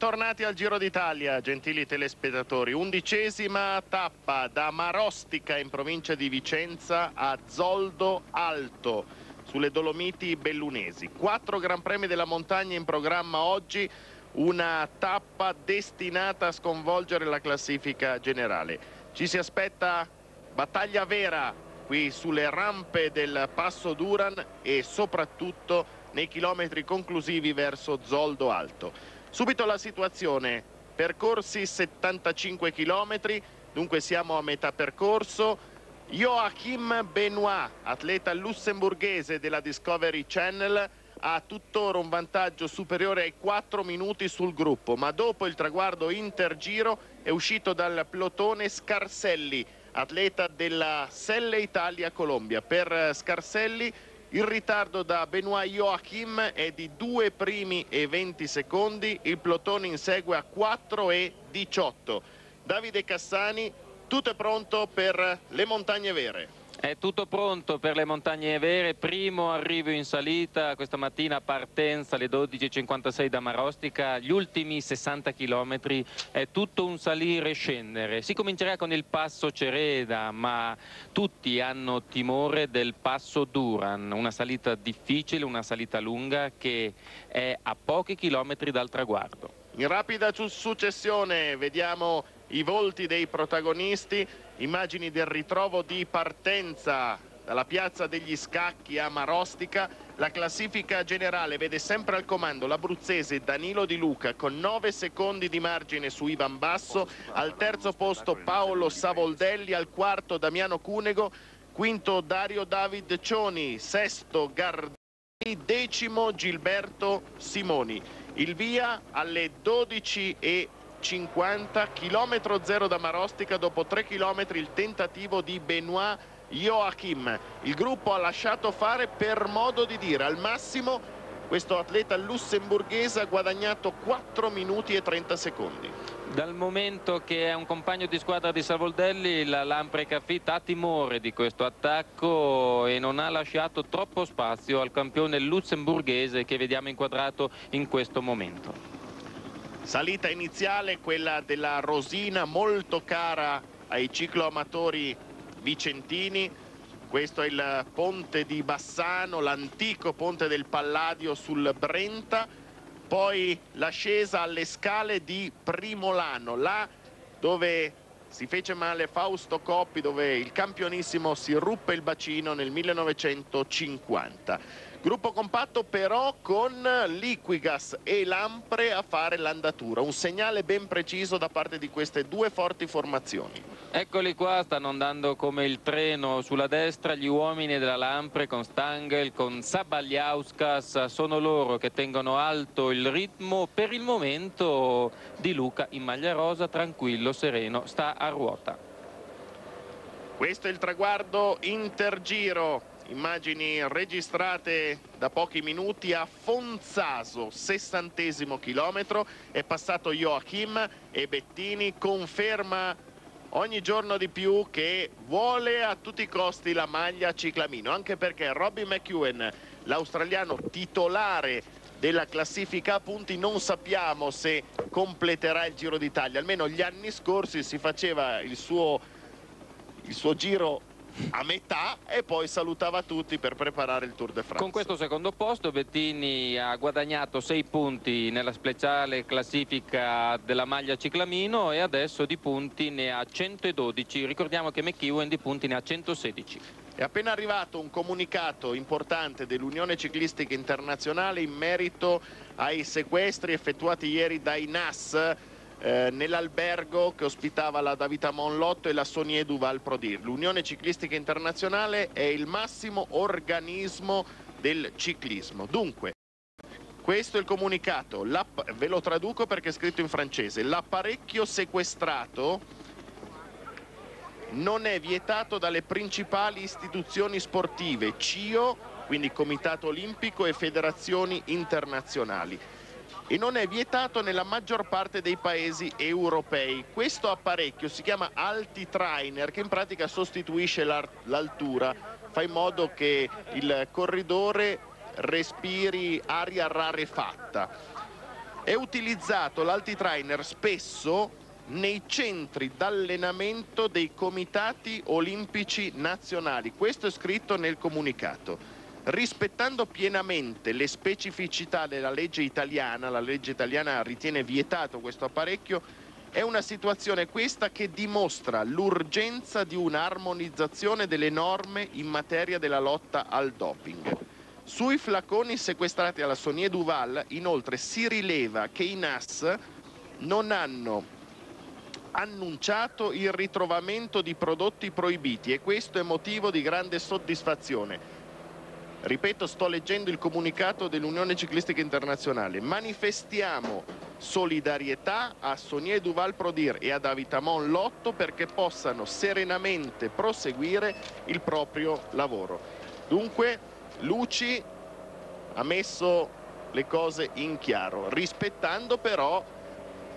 Bentornati al Giro d'Italia, gentili telespettatori. Undicesima tappa da Marostica in provincia di Vicenza a Zoldo Alto, sulle Dolomiti Bellunesi. Quattro Gran Premi della montagna in programma oggi, una tappa destinata a sconvolgere la classifica generale. Ci si aspetta battaglia vera qui sulle rampe del Passo Duran e soprattutto nei chilometri conclusivi verso Zoldo Alto. Subito la situazione, percorsi 75 km, dunque siamo a metà percorso. Joachim Benoit, atleta lussemburghese della Discovery Channel, ha tuttora un vantaggio superiore ai 4 minuti sul gruppo, ma dopo il traguardo intergiro è uscito dal plotone Scarselli, atleta della Selle Italia Colombia. Per Scarselli il ritardo da Benoit Joachim è di 2 primi e 20 secondi, il plotone insegue a 4 e 18. Davide Cassani, tutto è pronto per le montagne vere. È tutto pronto per le montagne vere, primo arrivo in salita, questa mattina partenza alle 12.56 da Marostica, gli ultimi 60 km è tutto un salire e scendere. Si comincerà con il passo Cereda, ma tutti hanno timore del passo Duran, una salita difficile, una salita lunga che è a pochi chilometri dal traguardo. In rapida successione vediamo i volti dei protagonisti, immagini del ritrovo di partenza dalla piazza degli Scacchi a Marostica. La classifica generale vede sempre al comando l'abruzzese Danilo Di Luca con 9 secondi di margine su Ivan Basso, al terzo posto Paolo Savoldelli, al quarto Damiano Cunego, quinto Dario David Cioni, sesto Gardini, decimo Gilberto Simoni. Il via alle 12 e 50, chilometro zero da Marostica, dopo 3 chilometri il tentativo di Benoit Joachim. Il gruppo ha lasciato fare per modo di dire, al massimo questo atleta lussemburghese ha guadagnato 4 minuti e 30 secondi. Dal momento che è un compagno di squadra di Savoldelli, la Lampreca Fit ha timore di questo attacco e non ha lasciato troppo spazio al campione lussemburghese che vediamo inquadrato in questo momento. Salita iniziale, quella della Rosina, molto cara ai cicloamatori vicentini. Questo è il ponte di Bassano, l'antico ponte del Palladio sul Brenta. Poi l'ascesa alle scale di Primolano, là dove si fece male Fausto Coppi, dove il campionissimo si ruppe il bacino nel 1950. Gruppo compatto però con Liquigas e Lampre a fare l'andatura, un segnale ben preciso da parte di queste due forti formazioni. Eccoli qua, stanno andando come il treno sulla destra gli uomini della Lampre con Stangel, con Sabagliauskas, sono loro che tengono alto il ritmo, per il momento di Luca in maglia rosa, tranquillo, sereno, sta a ruota. Questo è il traguardo intergiro immagini registrate da pochi minuti a Fonzaso, sessantesimo chilometro, è passato Joachim e Bettini conferma ogni giorno di più che vuole a tutti i costi la maglia ciclamino, anche perché Robbie McEwen, l'australiano titolare della classifica a punti, non sappiamo se completerà il Giro d'Italia, almeno gli anni scorsi si faceva il suo, il suo giro a metà e poi salutava tutti per preparare il Tour de France. Con questo secondo posto Bettini ha guadagnato 6 punti nella speciale classifica della maglia ciclamino e adesso di punti ne ha 112. Ricordiamo che McEwen di punti ne ha 116. È appena arrivato un comunicato importante dell'Unione Ciclistica Internazionale in merito ai sequestri effettuati ieri dai NAS eh, nell'albergo che ospitava la Davita Monlotto e la Sonier Duval Prodir. L'Unione Ciclistica Internazionale è il massimo organismo del ciclismo. Dunque, questo è il comunicato, ve lo traduco perché è scritto in francese. L'apparecchio sequestrato non è vietato dalle principali istituzioni sportive, CIO, quindi Comitato Olimpico e federazioni internazionali e non è vietato nella maggior parte dei paesi europei. Questo apparecchio si chiama Altitrainer che in pratica sostituisce l'altura, fa in modo che il corridore respiri aria rarefatta. È utilizzato l'altitrainer spesso nei centri d'allenamento dei comitati olimpici nazionali. Questo è scritto nel comunicato. Rispettando pienamente le specificità della legge italiana, la legge italiana ritiene vietato questo apparecchio, è una situazione questa che dimostra l'urgenza di un'armonizzazione delle norme in materia della lotta al doping. Sui flaconi sequestrati alla Sonier Duval, inoltre, si rileva che i NAS non hanno annunciato il ritrovamento di prodotti proibiti e questo è motivo di grande soddisfazione. Ripeto, sto leggendo il comunicato dell'Unione Ciclistica Internazionale. Manifestiamo solidarietà a Sonier Duval Prodir e a Davitamon Lotto perché possano serenamente proseguire il proprio lavoro. Dunque, Luci ha messo le cose in chiaro, rispettando però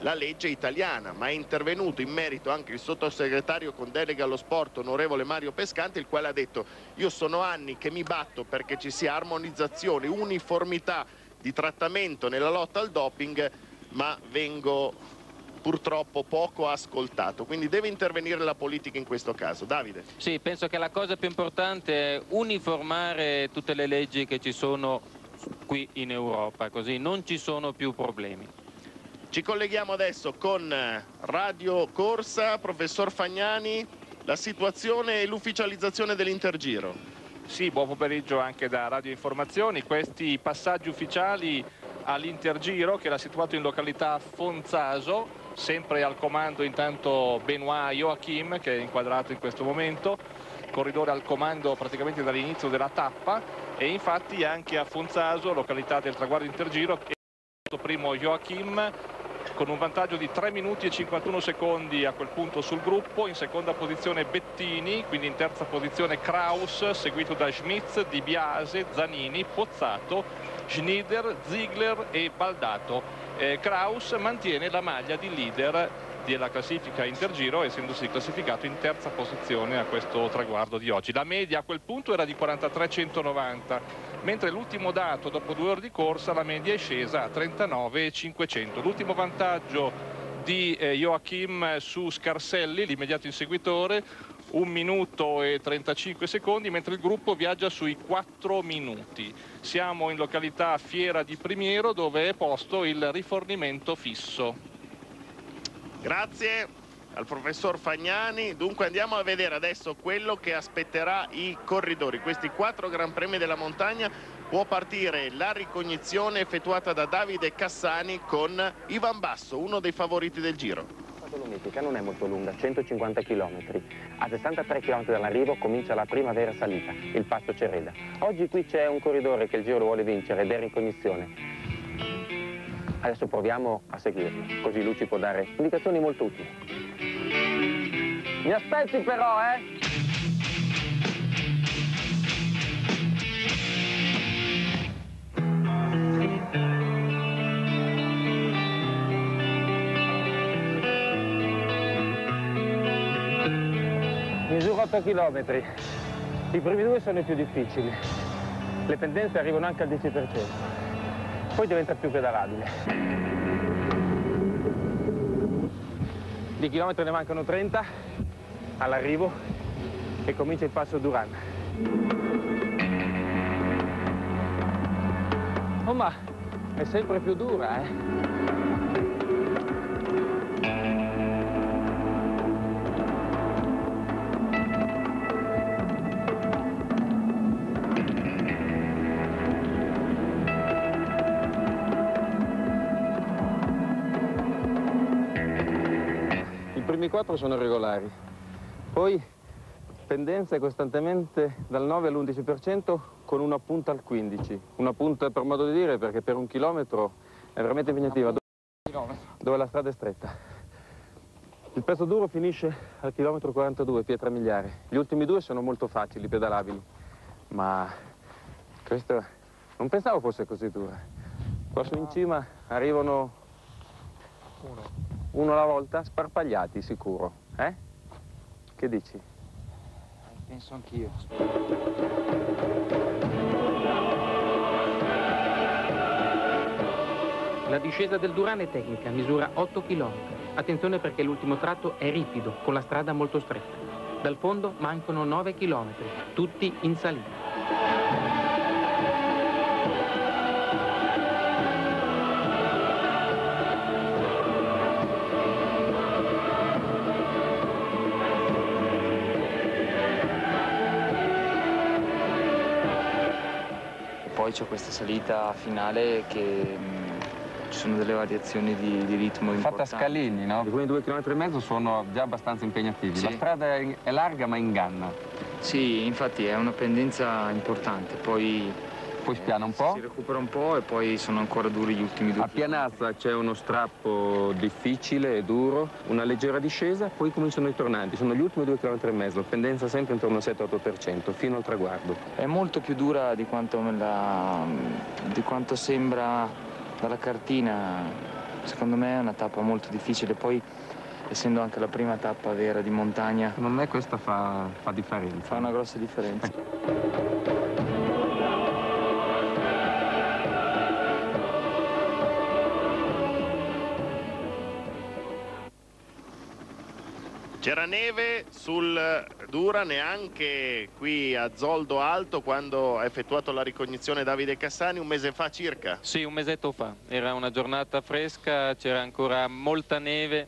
la legge italiana, ma è intervenuto in merito anche il sottosegretario con delega allo sport, onorevole Mario Pescante, il quale ha detto io sono anni che mi batto perché ci sia armonizzazione, uniformità di trattamento nella lotta al doping, ma vengo purtroppo poco ascoltato, quindi deve intervenire la politica in questo caso. Davide. Sì, penso che la cosa più importante è uniformare tutte le leggi che ci sono qui in Europa, così non ci sono più problemi. Ci colleghiamo adesso con Radio Corsa, professor Fagnani, la situazione e l'ufficializzazione dell'Intergiro. Sì, buon pomeriggio anche da Radio Informazioni. Questi passaggi ufficiali all'Intergiro che era situato in località Fonzaso, sempre al comando intanto Benoit Joachim che è inquadrato in questo momento, corridore al comando praticamente dall'inizio della tappa e infatti anche a Fonzaso, località del traguardo Intergiro, è primo Joachim con un vantaggio di 3 minuti e 51 secondi a quel punto sul gruppo, in seconda posizione Bettini, quindi in terza posizione Kraus, seguito da Schmitz, Di Biase, Zanini, Pozzato, Schneider, Ziegler e Baldato. Eh, Kraus mantiene la maglia di leader della classifica Intergiro essendosi classificato in terza posizione a questo traguardo di oggi. La media a quel punto era di 43,190 mentre l'ultimo dato dopo due ore di corsa la media è scesa a 39,500. L'ultimo vantaggio di eh, Joachim su Scarselli, l'immediato inseguitore, 1 minuto e 35 secondi, mentre il gruppo viaggia sui 4 minuti. Siamo in località Fiera di Primiero dove è posto il rifornimento fisso. Grazie al professor Fagnani. Dunque andiamo a vedere adesso quello che aspetterà i corridori. Questi quattro Gran Premi della montagna può partire la ricognizione effettuata da Davide Cassani con Ivan Basso, uno dei favoriti del Giro. La Dolomitica non è molto lunga, 150 km. A 63 km dall'arrivo comincia la prima vera salita, il Passo Cereda. Oggi qui c'è un corridore che il Giro lo vuole vincere ed è ricognizione. Adesso proviamo a seguirlo, così lui ci può dare indicazioni molto utili. Mi aspetti però, eh? Misura 8 km. I primi due sono i più difficili. Le pendenze arrivano anche al 10% poi diventa più pedalabile. Di chilometri ne mancano 30 all'arrivo e comincia il passo Duran. Oh ma è sempre più dura, eh? Quattro sono regolari, poi pendenza costantemente dal 9 all'11% con una punta al 15%. Una punta per modo di dire perché per un chilometro è veramente impegnativa, dove la strada è stretta. Il pezzo duro finisce al chilometro 42, pietra miliare. Gli ultimi due sono molto facili, pedalabili, ma questo non pensavo fosse così dura. Qua su in cima arrivano uno alla volta, sparpagliati sicuro, eh? Che dici? Penso anch'io. La discesa del Durano è tecnica, misura 8 km. Attenzione perché l'ultimo tratto è ripido, con la strada molto stretta. Dal fondo mancano 9 km, tutti in salita. Poi c'è questa salita finale che mh, ci sono delle variazioni di, di ritmo Fatta a scalini, no? Alcuni due chilometri e mezzo sono già abbastanza impegnativi. Sì. La strada è, è larga ma inganna. Sì, infatti è una pendenza importante, poi Poi spiana un si po'. recupera un po' e poi sono ancora duri gli ultimi due A Pianazza c'è uno strappo difficile e duro, una leggera discesa, poi cominciano i tornanti. Sono gli ultimi due chilometri e mezzo, pendenza sempre intorno al 7-8%, fino al traguardo. È molto più dura di quanto, me la- di quanto sembra dalla cartina. Secondo me è una tappa molto difficile, poi essendo anche la prima tappa vera di montagna Secondo me questa fa, fa differenza. fa una grossa differenza. C'era neve sul Dura neanche qui a Zoldo Alto quando ha effettuato la ricognizione Davide Cassani un mese fa circa. Sì, un mesetto fa. Era una giornata fresca, c'era ancora molta neve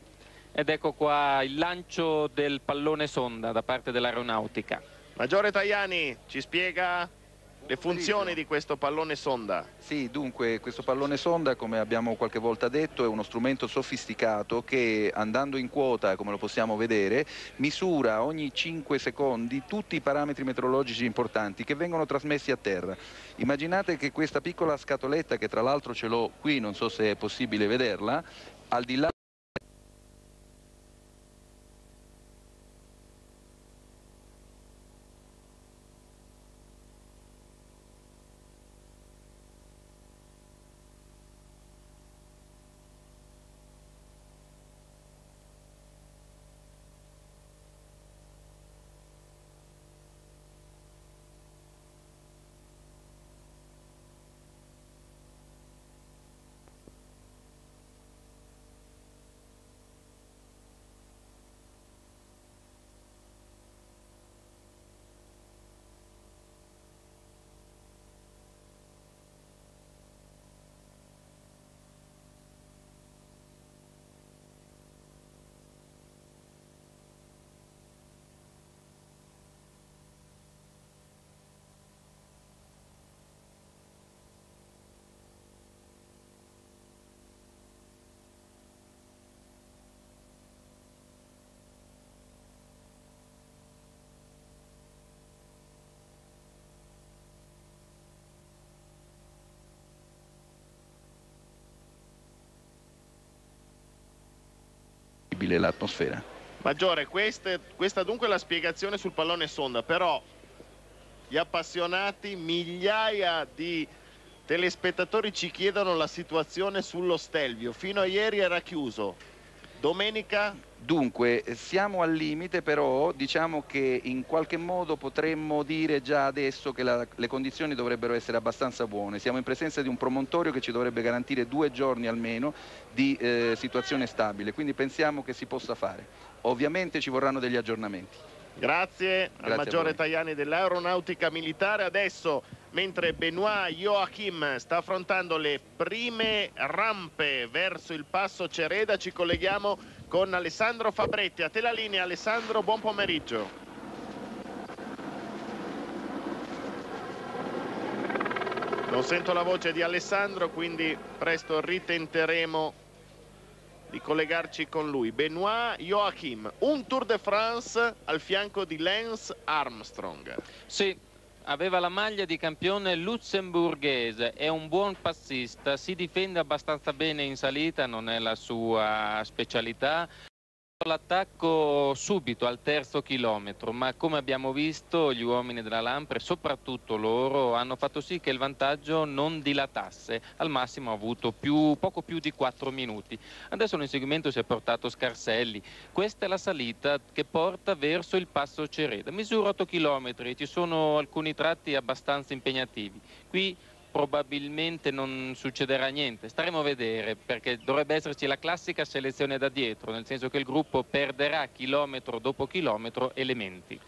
ed ecco qua il lancio del pallone sonda da parte dell'aeronautica. Maggiore Tajani ci spiega le funzioni di questo pallone sonda. Sì, dunque questo pallone sonda, come abbiamo qualche volta detto, è uno strumento sofisticato che andando in quota, come lo possiamo vedere, misura ogni 5 secondi tutti i parametri meteorologici importanti che vengono trasmessi a terra. Immaginate che questa piccola scatoletta, che tra l'altro ce l'ho qui, non so se è possibile vederla, al di là l'atmosfera. Maggiore, queste- questa dunque è la spiegazione sul pallone sonda, però gli appassionati, migliaia di telespettatori ci chiedono la situazione sullo Stelvio. Fino a ieri era chiuso. Domenica Dunque, siamo al limite, però diciamo che in qualche modo potremmo dire già adesso che la- le condizioni dovrebbero essere abbastanza buone. Siamo in presenza di un promontorio che ci dovrebbe garantire due giorni almeno di eh, situazione stabile, quindi pensiamo che si possa fare. Ovviamente ci vorranno degli aggiornamenti. Grazie, al Grazie a maggiore. Tajani dell'aeronautica militare. Adesso, mentre Benoit Joachim sta affrontando le prime rampe verso il passo Cereda, ci colleghiamo con Alessandro Fabretti. A te la linea, Alessandro, buon pomeriggio. Non sento la voce di Alessandro, quindi presto ritenteremo di collegarci con lui. Benoit Joachim, un Tour de France al fianco di Lance Armstrong. Sì, aveva la maglia di campione lussemburghese, è un buon passista, si difende abbastanza bene in salita, non è la sua specialità. L'attacco subito al terzo chilometro, ma come abbiamo visto gli uomini della Lampre, soprattutto loro, hanno fatto sì che il vantaggio non dilatasse, al massimo ha avuto più- poco più di 4 minuti. Adesso l'inseguimento si è portato Scarselli, questa è la salita che porta verso il passo Cereda, misura 8 km, ci sono alcuni tratti abbastanza impegnativi. Qui probabilmente non succederà niente. Staremo a vedere perché dovrebbe esserci la classica selezione da dietro, nel senso che il gruppo perderà chilometro dopo chilometro elementi.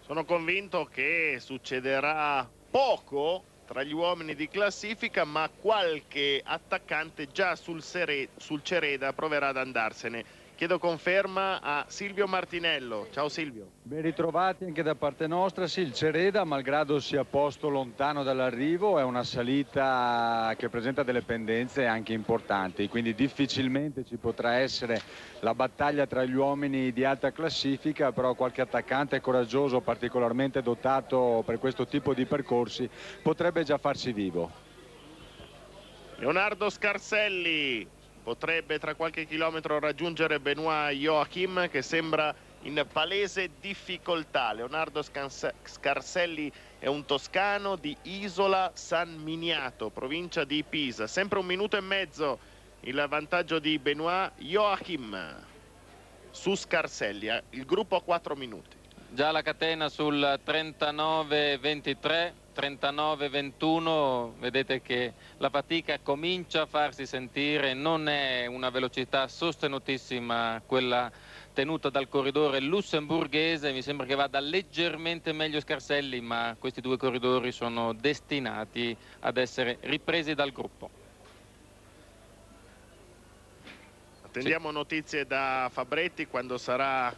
Sono convinto che succederà poco tra gli uomini di classifica, ma qualche attaccante già sul, sul Cereda proverà ad andarsene. Chiedo conferma a Silvio Martinello. Ciao Silvio. Ben ritrovati anche da parte nostra. Sì, il Cereda, malgrado sia posto lontano dall'arrivo, è una salita che presenta delle pendenze anche importanti, quindi difficilmente ci potrà essere la battaglia tra gli uomini di alta classifica, però qualche attaccante coraggioso, particolarmente dotato per questo tipo di percorsi, potrebbe già farsi vivo. Leonardo Scarselli, potrebbe tra qualche chilometro raggiungere Benoit Joachim che sembra in palese difficoltà. Leonardo Scarselli è un toscano di Isola San Miniato, provincia di Pisa. Sempre un minuto e mezzo il vantaggio di Benoit Joachim su Scarselli. Eh. Il gruppo a 4 minuti. Già la catena sul 39-23 39-21 vedete che la fatica comincia a farsi sentire, non è una velocità sostenutissima quella tenuta dal corridore lussemburghese, mi sembra che vada leggermente meglio Scarselli, ma questi due corridori sono destinati ad essere ripresi dal gruppo. Attendiamo sì. notizie da Fabretti quando sarà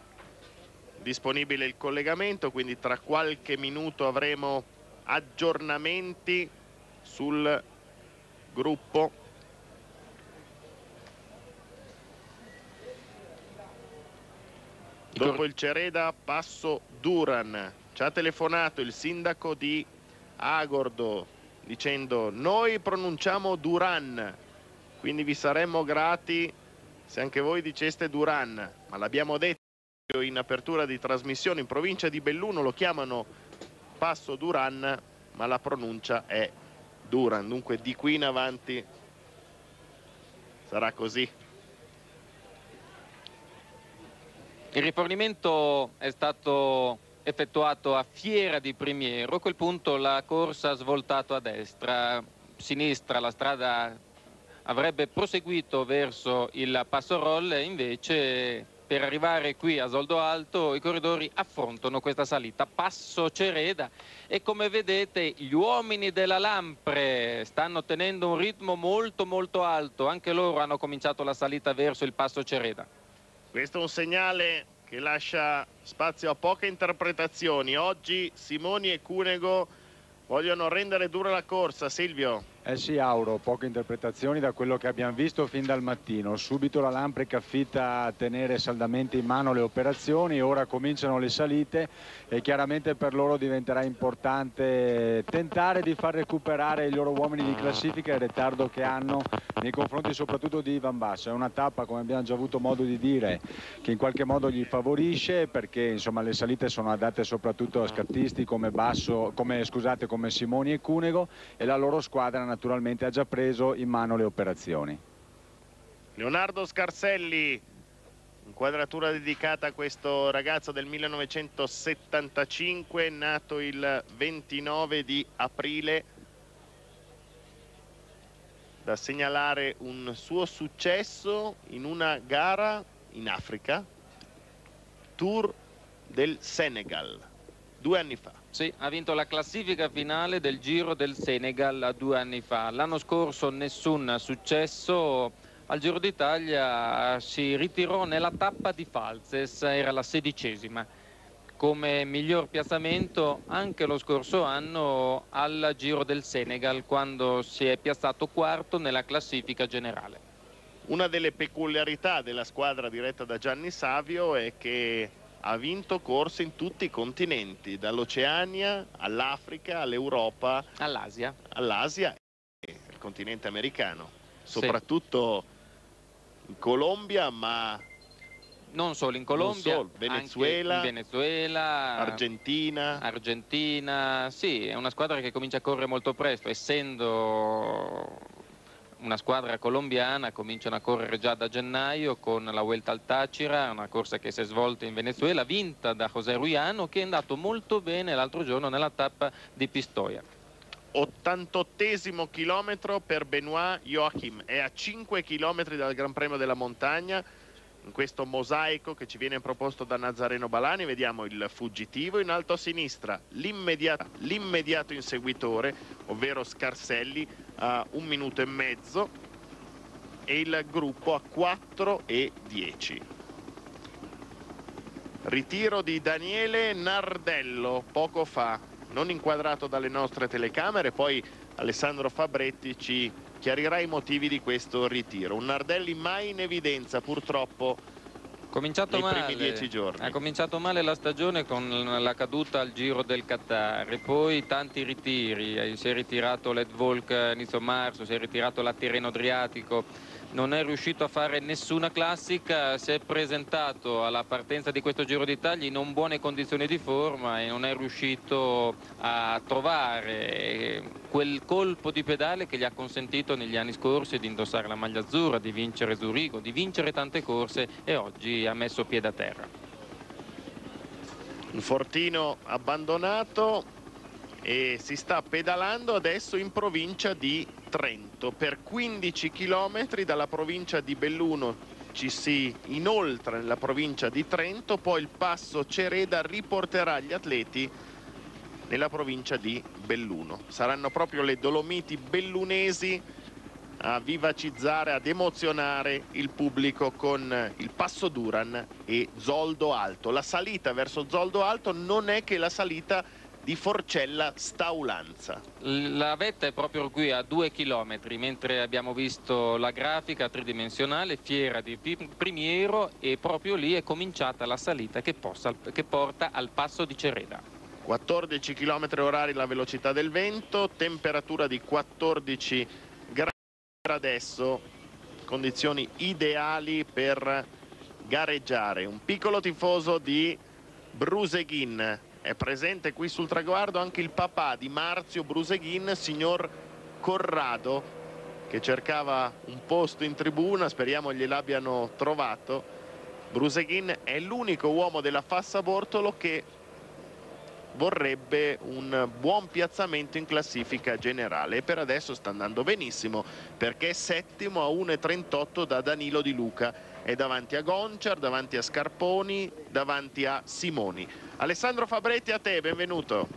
disponibile il collegamento, quindi tra qualche minuto avremo aggiornamenti sul gruppo. Dopo il Cereda passo Duran. Ci ha telefonato il sindaco di Agordo dicendo noi pronunciamo Duran quindi vi saremmo grati se anche voi diceste Duran ma l'abbiamo detto in apertura di trasmissione. In provincia di Belluno lo chiamano passo Duran ma la pronuncia è Duran. Dunque di qui in avanti sarà così. Il rifornimento è stato effettuato a Fiera di Primiero. A quel punto la corsa ha svoltato a destra. Sinistra la strada avrebbe proseguito verso il Passo Rolle invece per arrivare qui a Soldo Alto i corridori affrontano questa salita. Passo Cereda e come vedete gli uomini della Lampre stanno tenendo un ritmo molto molto alto. Anche loro hanno cominciato la salita verso il passo Cereda. Questo è un segnale che lascia spazio a poche interpretazioni. Oggi Simoni e Cunego vogliono rendere dura la corsa. Silvio eh sì Auro, poche interpretazioni da quello che abbiamo visto fin dal mattino. Subito la Lampreca affitta a tenere saldamente in mano le operazioni, ora cominciano le salite e chiaramente per loro diventerà importante tentare di far recuperare i loro uomini di classifica e il ritardo che hanno nei confronti soprattutto di Ivan Basso. È una tappa, come abbiamo già avuto modo di dire, che in qualche modo gli favorisce perché insomma, le salite sono adatte soprattutto a scattisti come, Basso, come, scusate, come Simoni e Cunego e la loro squadra naturalmente ha già preso in mano le operazioni. Leonardo Scarselli, inquadratura dedicata a questo ragazzo del 1975, nato il 29 di aprile. Da segnalare un suo successo in una gara in Africa, Tour del Senegal, due anni fa. Sì, ha vinto la classifica finale del Giro del Senegal due anni fa. L'anno scorso nessun successo. Al Giro d'Italia si ritirò nella tappa di Falzes, era la sedicesima. Come miglior piazzamento anche lo scorso anno al Giro del Senegal, quando si è piazzato quarto nella classifica generale. Una delle peculiarità della squadra diretta da Gianni Savio è che ha vinto corse in tutti i continenti, dall'Oceania all'Africa, all'Europa, all'Asia, all'Asia e al continente americano, soprattutto sì. in Colombia, ma non solo in Colombia, solo, Venezuela, in Venezuela, Argentina. Argentina, sì, è una squadra che comincia a correre molto presto, essendo una squadra colombiana cominciano a correre già da gennaio con la Vuelta al Tacira, una corsa che si è svolta in Venezuela, vinta da José Ruiano che è andato molto bene l'altro giorno nella tappa di Pistoia. 88 chilometro per Benoit Joachim, è a 5 chilometri dal Gran Premio della Montagna, in questo mosaico che ci viene proposto da Nazareno Balani vediamo il fuggitivo in alto a sinistra l'immediato inseguitore ovvero Scarselli a un minuto e mezzo e il gruppo a 4 e 10 ritiro di Daniele Nardello poco fa non inquadrato dalle nostre telecamere poi Alessandro Fabretti ci chiarirà i motivi di questo ritiro. Un Nardelli mai in evidenza purtroppo cominciato nei male, primi dieci giorni. Ha cominciato male la stagione con la caduta al Giro del Qatar, poi tanti ritiri, eh, si è ritirato Led Volk inizio marzo, si è ritirato la Tirreno Adriatico, non è riuscito a fare nessuna classica, si è presentato alla partenza di questo Giro d'Italia in non buone condizioni di forma e non è riuscito a trovare quel colpo di pedale che gli ha consentito negli anni scorsi di indossare la maglia azzurra, di vincere Zurigo, di vincere tante corse e oggi ha messo piede a terra. Fortino abbandonato e si sta pedalando adesso in provincia di Trento. Per 15 km dalla provincia di Belluno ci si inoltra nella provincia di Trento poi il passo Cereda riporterà gli atleti nella provincia di Belluno. Saranno proprio le Dolomiti bellunesi a vivacizzare, ad emozionare il pubblico con il passo Duran e Zoldo Alto. La salita verso Zoldo Alto non è che la salita di Forcella Staulanza. La vetta è proprio qui a due chilometri, mentre abbiamo visto la grafica tridimensionale, fiera di Primiero e proprio lì è cominciata la salita che, possa, che porta al passo di Cereda. 14 km orari la velocità del vento, temperatura di 14 gradi adesso, condizioni ideali per gareggiare. Un piccolo tifoso di Bruseghin è presente qui sul traguardo anche il papà di Marzio Bruseghin, signor Corrado, che cercava un posto in tribuna, speriamo gliel'abbiano trovato. Bruseghin è l'unico uomo della Fassa Bortolo che vorrebbe un buon piazzamento in classifica generale e per adesso sta andando benissimo perché è settimo a 1,38 da Danilo Di Luca è davanti a Gonciar, davanti a Scarponi, davanti a Simoni Alessandro Fabretti a te, benvenuto.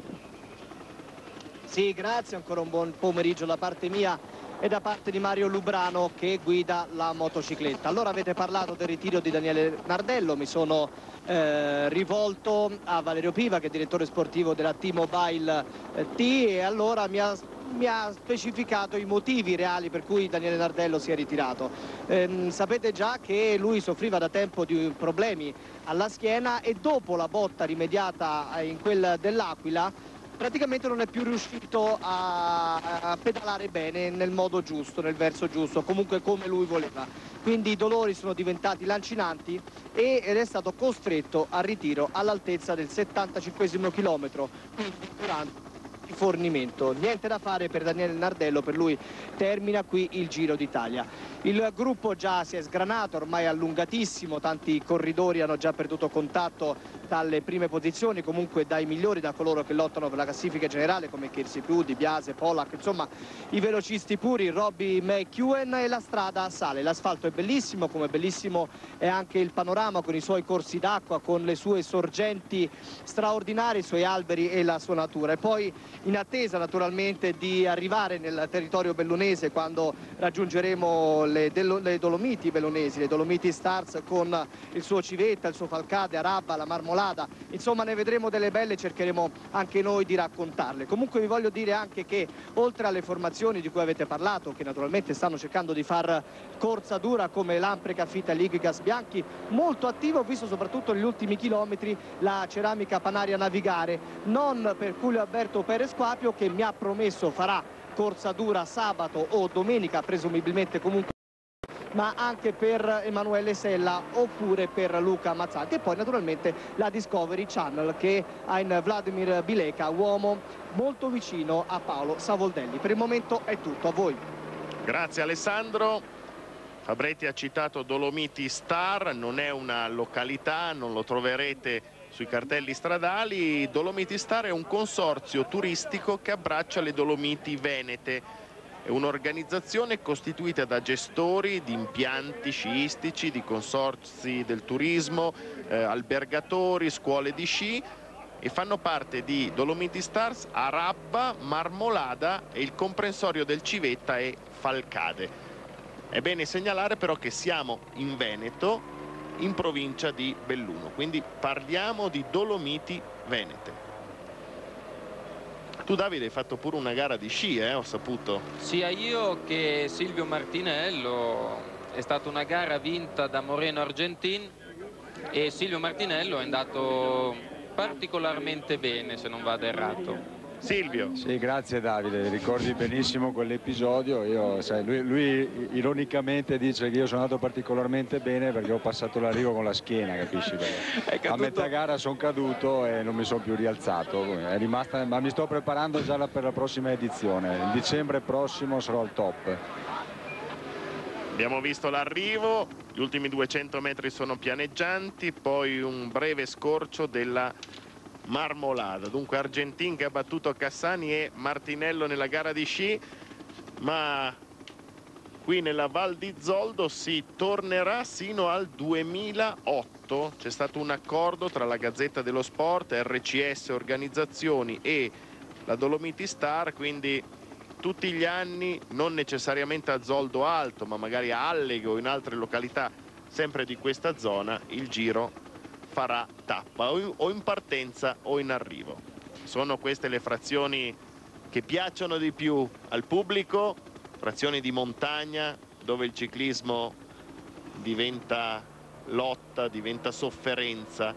Sì, grazie, ancora un buon pomeriggio da parte mia e da parte di Mario Lubrano che guida la motocicletta. Allora avete parlato del ritiro di Daniele Nardello, mi sono eh, rivolto a Valerio Piva che è direttore sportivo della T-Mobile eh, T e allora mi ha mi ha specificato i motivi reali per cui Daniele Nardello si è ritirato. Eh, sapete già che lui soffriva da tempo di problemi alla schiena e dopo la botta rimediata in quel dell'Aquila praticamente non è più riuscito a, a, pedalare bene nel modo giusto, nel verso giusto, comunque come lui voleva. Quindi i dolori sono diventati lancinanti ed è stato costretto al ritiro all'altezza del 75 chilometro, quindi durante fornimento. Niente da fare per Daniele Nardello, per lui termina qui il Giro d'Italia. Il gruppo già si è sgranato, ormai allungatissimo, tanti corridori hanno già perduto contatto dalle prime posizioni, comunque dai migliori, da coloro che lottano per la classifica generale come Kirsi Più, Di Biase, Polak, insomma i velocisti puri, Robbie McEwen e la strada sale. L'asfalto è bellissimo, come bellissimo è anche il panorama con i suoi corsi d'acqua, con le sue sorgenti straordinarie, i suoi alberi e la sua natura. E poi in attesa naturalmente di arrivare nel territorio bellunese quando raggiungeremo le, le Dolomiti bellunesi, le Dolomiti Stars con il suo Civetta, il suo Falcade, Arabba, la Marmolata Marmolada, insomma ne vedremo delle belle e cercheremo anche noi di raccontarle. Comunque vi voglio dire anche che oltre alle formazioni di cui avete parlato, che naturalmente stanno cercando di far corsa dura come Lampreca, Fita, Ligigas, Bianchi, molto attivo, ho visto soprattutto negli ultimi chilometri la ceramica Panaria Navigare, non per Julio Alberto Perez Quapio che mi ha promesso farà corsa dura sabato o domenica, presumibilmente comunque ma anche per Emanuele Sella oppure per Luca Mazzanti e poi naturalmente la Discovery Channel che ha in Vladimir Bileka, uomo molto vicino a Paolo Savoldelli. Per il momento è tutto, a voi. Grazie Alessandro. Fabretti ha citato Dolomiti Star, non è una località, non lo troverete sui cartelli stradali, Dolomiti Star è un consorzio turistico che abbraccia le Dolomiti Venete. È un'organizzazione costituita da gestori di impianti sciistici, di consorzi del turismo, eh, albergatori, scuole di sci e fanno parte di Dolomiti Stars, Arabba, Marmolada e il comprensorio del Civetta e Falcade. È bene segnalare però che siamo in Veneto, in provincia di Belluno, quindi parliamo di Dolomiti Venete. Tu Davide hai fatto pure una gara di sci, eh, ho saputo. Sia io che Silvio Martinello, è stata una gara vinta da Moreno Argentin e Silvio Martinello è andato particolarmente bene se non vado errato. Silvio. Sì, grazie Davide, ricordi benissimo quell'episodio. Lui, lui, ironicamente dice che io sono andato particolarmente bene perché ho passato l'arrivo con la schiena, capisci? A metà gara sono caduto e non mi sono più rialzato, rimasta, ma mi sto preparando già per la prossima edizione. Il dicembre prossimo sarò al top. Abbiamo visto l'arrivo, gli ultimi 200 metri sono pianeggianti, poi un breve scorcio della Marmolada. Dunque Argentin che ha battuto Cassani e Martinello nella gara di sci, ma qui nella Val di Zoldo si tornerà sino al 2008. C'è stato un accordo tra la Gazzetta dello Sport, RCS Organizzazioni e la Dolomiti Star, quindi tutti gli anni, non necessariamente a Zoldo Alto, ma magari a Allego o in altre località sempre di questa zona, il giro farà tappa o in partenza o in arrivo. Sono queste le frazioni che piacciono di più al pubblico, frazioni di montagna dove il ciclismo diventa lotta, diventa sofferenza,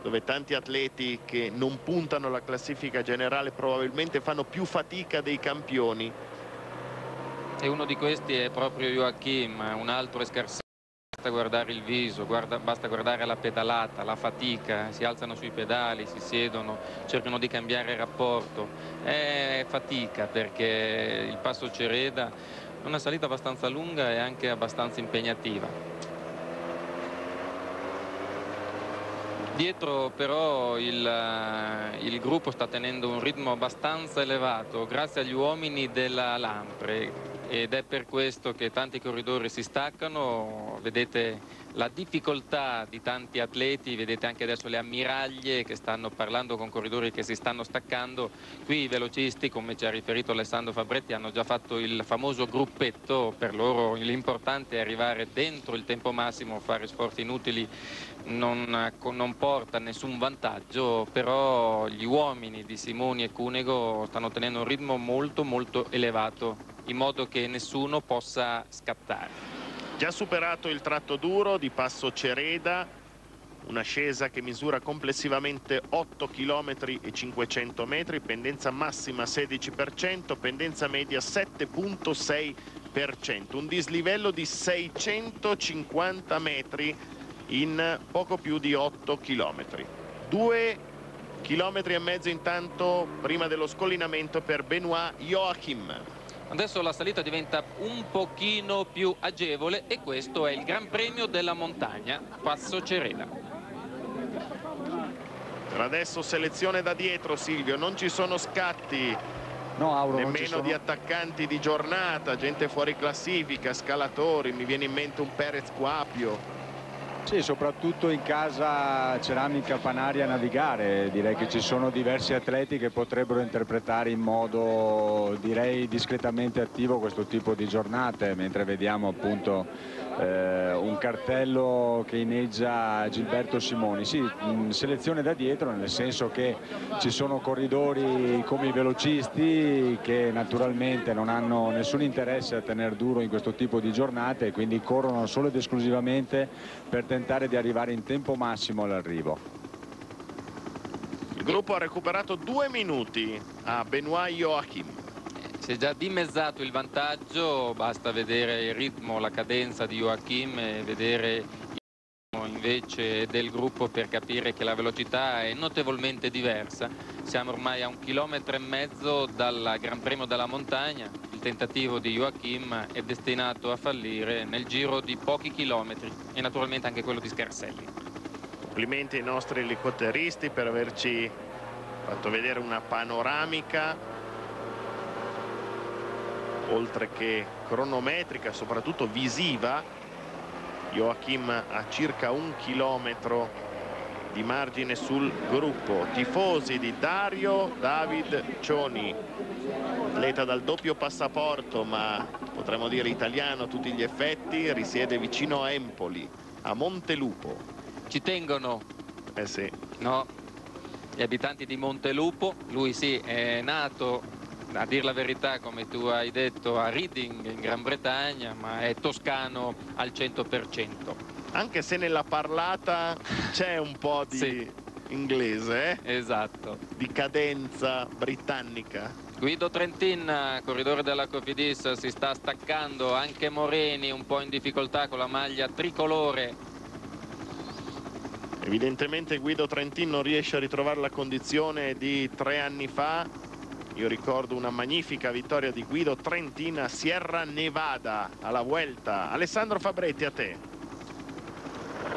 dove tanti atleti che non puntano alla classifica generale probabilmente fanno più fatica dei campioni. E uno di questi è proprio Joachim, un altro è Scarselli. Basta guardare il viso, guarda, basta guardare la pedalata, la fatica, si alzano sui pedali, si siedono, cercano di cambiare rapporto. È fatica perché il passo Cereda è una salita abbastanza lunga e anche abbastanza impegnativa. Dietro però il, il, gruppo sta tenendo un ritmo abbastanza elevato grazie agli uomini della Lampre ed è per questo che tanti corridori si staccano, vedete la difficoltà di tanti atleti, vedete anche adesso le ammiraglie che stanno parlando con corridori che si stanno staccando, qui i velocisti come ci ha riferito Alessandro Fabretti hanno già fatto il famoso gruppetto, per loro l'importante è arrivare dentro il tempo massimo, fare sforzi inutili non, non porta nessun vantaggio, però gli uomini di Simoni e Cunego stanno tenendo un ritmo molto molto elevato in modo che nessuno possa scattare. Già superato il tratto duro di Passo Cereda, un'ascesa che misura complessivamente 8 km e 500 metri, pendenza massima 16%, pendenza media 7.6%, un dislivello di 650 metri in poco più di 8 km. Due chilometri e mezzo intanto prima dello scollinamento per Benoit Joachim. Adesso la salita diventa un pochino più agevole e questo è il Gran Premio della Montagna, Passo Cereda. Per adesso selezione da dietro Silvio, non ci sono scatti, no, Auro, nemmeno di attaccanti di giornata, gente fuori classifica, scalatori, mi viene in mente un Perez Quapio. Sì, soprattutto in casa ceramica Panaria navigare, direi che ci sono diversi atleti che potrebbero interpretare in modo direi discretamente attivo questo tipo di giornate, mentre vediamo appunto eh, un cartello che inneggia Gilberto Simoni. Sì, selezione da dietro, nel senso che ci sono corridori come i velocisti che naturalmente non hanno nessun interesse a tenere duro in questo tipo di giornate e quindi corrono solo ed esclusivamente per tentare di arrivare in tempo massimo all'arrivo. Il gruppo ha recuperato due minuti a Benoit Joachim si è già dimezzato il vantaggio, basta vedere il ritmo, la cadenza di Joachim e vedere il ritmo invece del gruppo per capire che la velocità è notevolmente diversa. Siamo ormai a un chilometro e mezzo dal Gran Premio della Montagna, il tentativo di Joachim è destinato a fallire nel giro di pochi chilometri e naturalmente anche quello di Scarselli. Complimenti ai nostri elicotteristi per averci fatto vedere una panoramica oltre che cronometrica, soprattutto visiva. Joachim a circa un chilometro di margine sul gruppo. Tifosi di Dario David Cioni, atleta dal doppio passaporto, ma potremmo dire italiano a tutti gli effetti, risiede vicino a Empoli, a Montelupo. Ci tengono. Eh sì. No, gli abitanti di Montelupo, lui sì, è nato a dir la verità come tu hai detto a Reading in Gran Bretagna ma è toscano al 100% anche se nella parlata c'è un po' di sì. inglese eh? esatto di cadenza britannica Guido Trentin, corridore della Cofidis, si sta staccando, anche Moreni un po' in difficoltà con la maglia tricolore. Evidentemente Guido Trentin non riesce a ritrovare la condizione di tre anni fa, io ricordo una magnifica vittoria di Guido Trentina Sierra Nevada alla Vuelta. Alessandro Fabretti a te.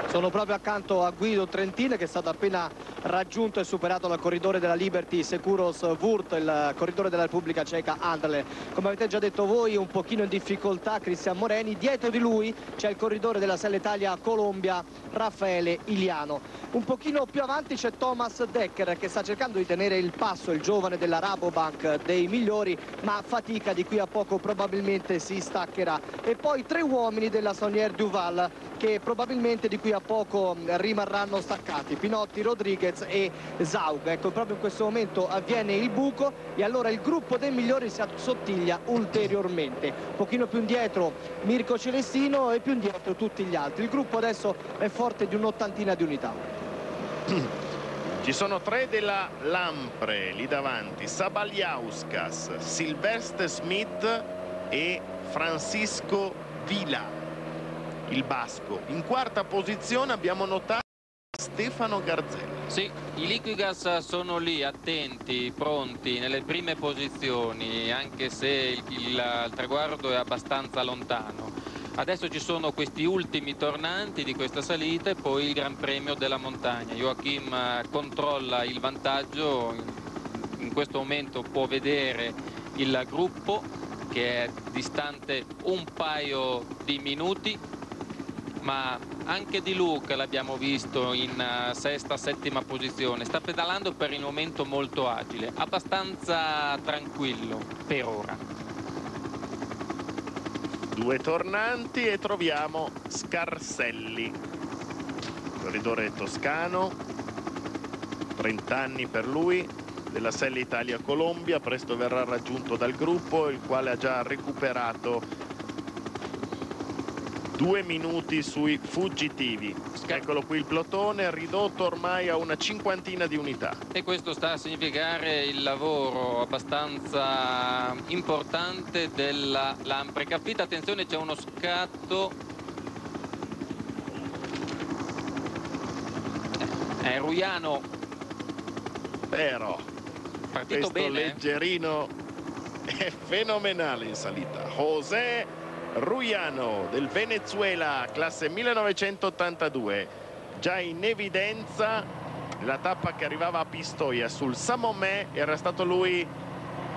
Sono proprio accanto a Guido Trentin che è stato appena raggiunto e superato dal corridore della Liberty Securos Wurt, il corridore della Repubblica Ceca Andle. Come avete già detto voi, un pochino in difficoltà Cristian Moreni. Dietro di lui c'è il corridore della Selle Italia Colombia, Raffaele Iliano. Un pochino più avanti c'è Thomas Decker che sta cercando di tenere il passo, il giovane della Rabobank dei migliori, ma fatica di qui a poco probabilmente si staccherà. E poi tre uomini della Sonier Duval che probabilmente di qui a poco rimarranno staccati. Pinotti, Rodriguez e Zaug. Ecco, proprio in questo momento avviene il buco e allora il gruppo dei migliori si assottiglia ulteriormente. Un pochino più indietro Mirko Celestino e più indietro tutti gli altri. Il gruppo adesso è forte di un'ottantina di unità. Ci sono tre della Lampre lì davanti, Sabaliauskas, Silvestre Smith e Francisco Vila, il basco. In quarta posizione abbiamo notato Stefano Garzelli. Sì, i Liquigas sono lì attenti, pronti nelle prime posizioni anche se il, il, il traguardo è abbastanza lontano. Adesso ci sono questi ultimi tornanti di questa salita e poi il Gran Premio della montagna. Joachim controlla il vantaggio, in questo momento può vedere il gruppo che è distante un paio di minuti ma anche Di Luca l'abbiamo visto in uh, sesta, settima posizione, sta pedalando per il momento molto agile, abbastanza tranquillo per ora. Due tornanti e troviamo Scarselli, corridore toscano, 30 anni per lui, della Selle Italia Colombia, presto verrà raggiunto dal gruppo il quale ha già recuperato due minuti sui fuggitivi. Eccolo qui il plotone ridotto ormai a una cinquantina di unità. E questo sta a significare il lavoro abbastanza importante della Lampre capita. Attenzione c'è uno scatto. Eh, è Ruiano. Però partito questo bene eh? leggerino è fenomenale in salita. José Ruiano del Venezuela, classe 1982, già in evidenza la tappa che arrivava a Pistoia sul Samomè, era stato lui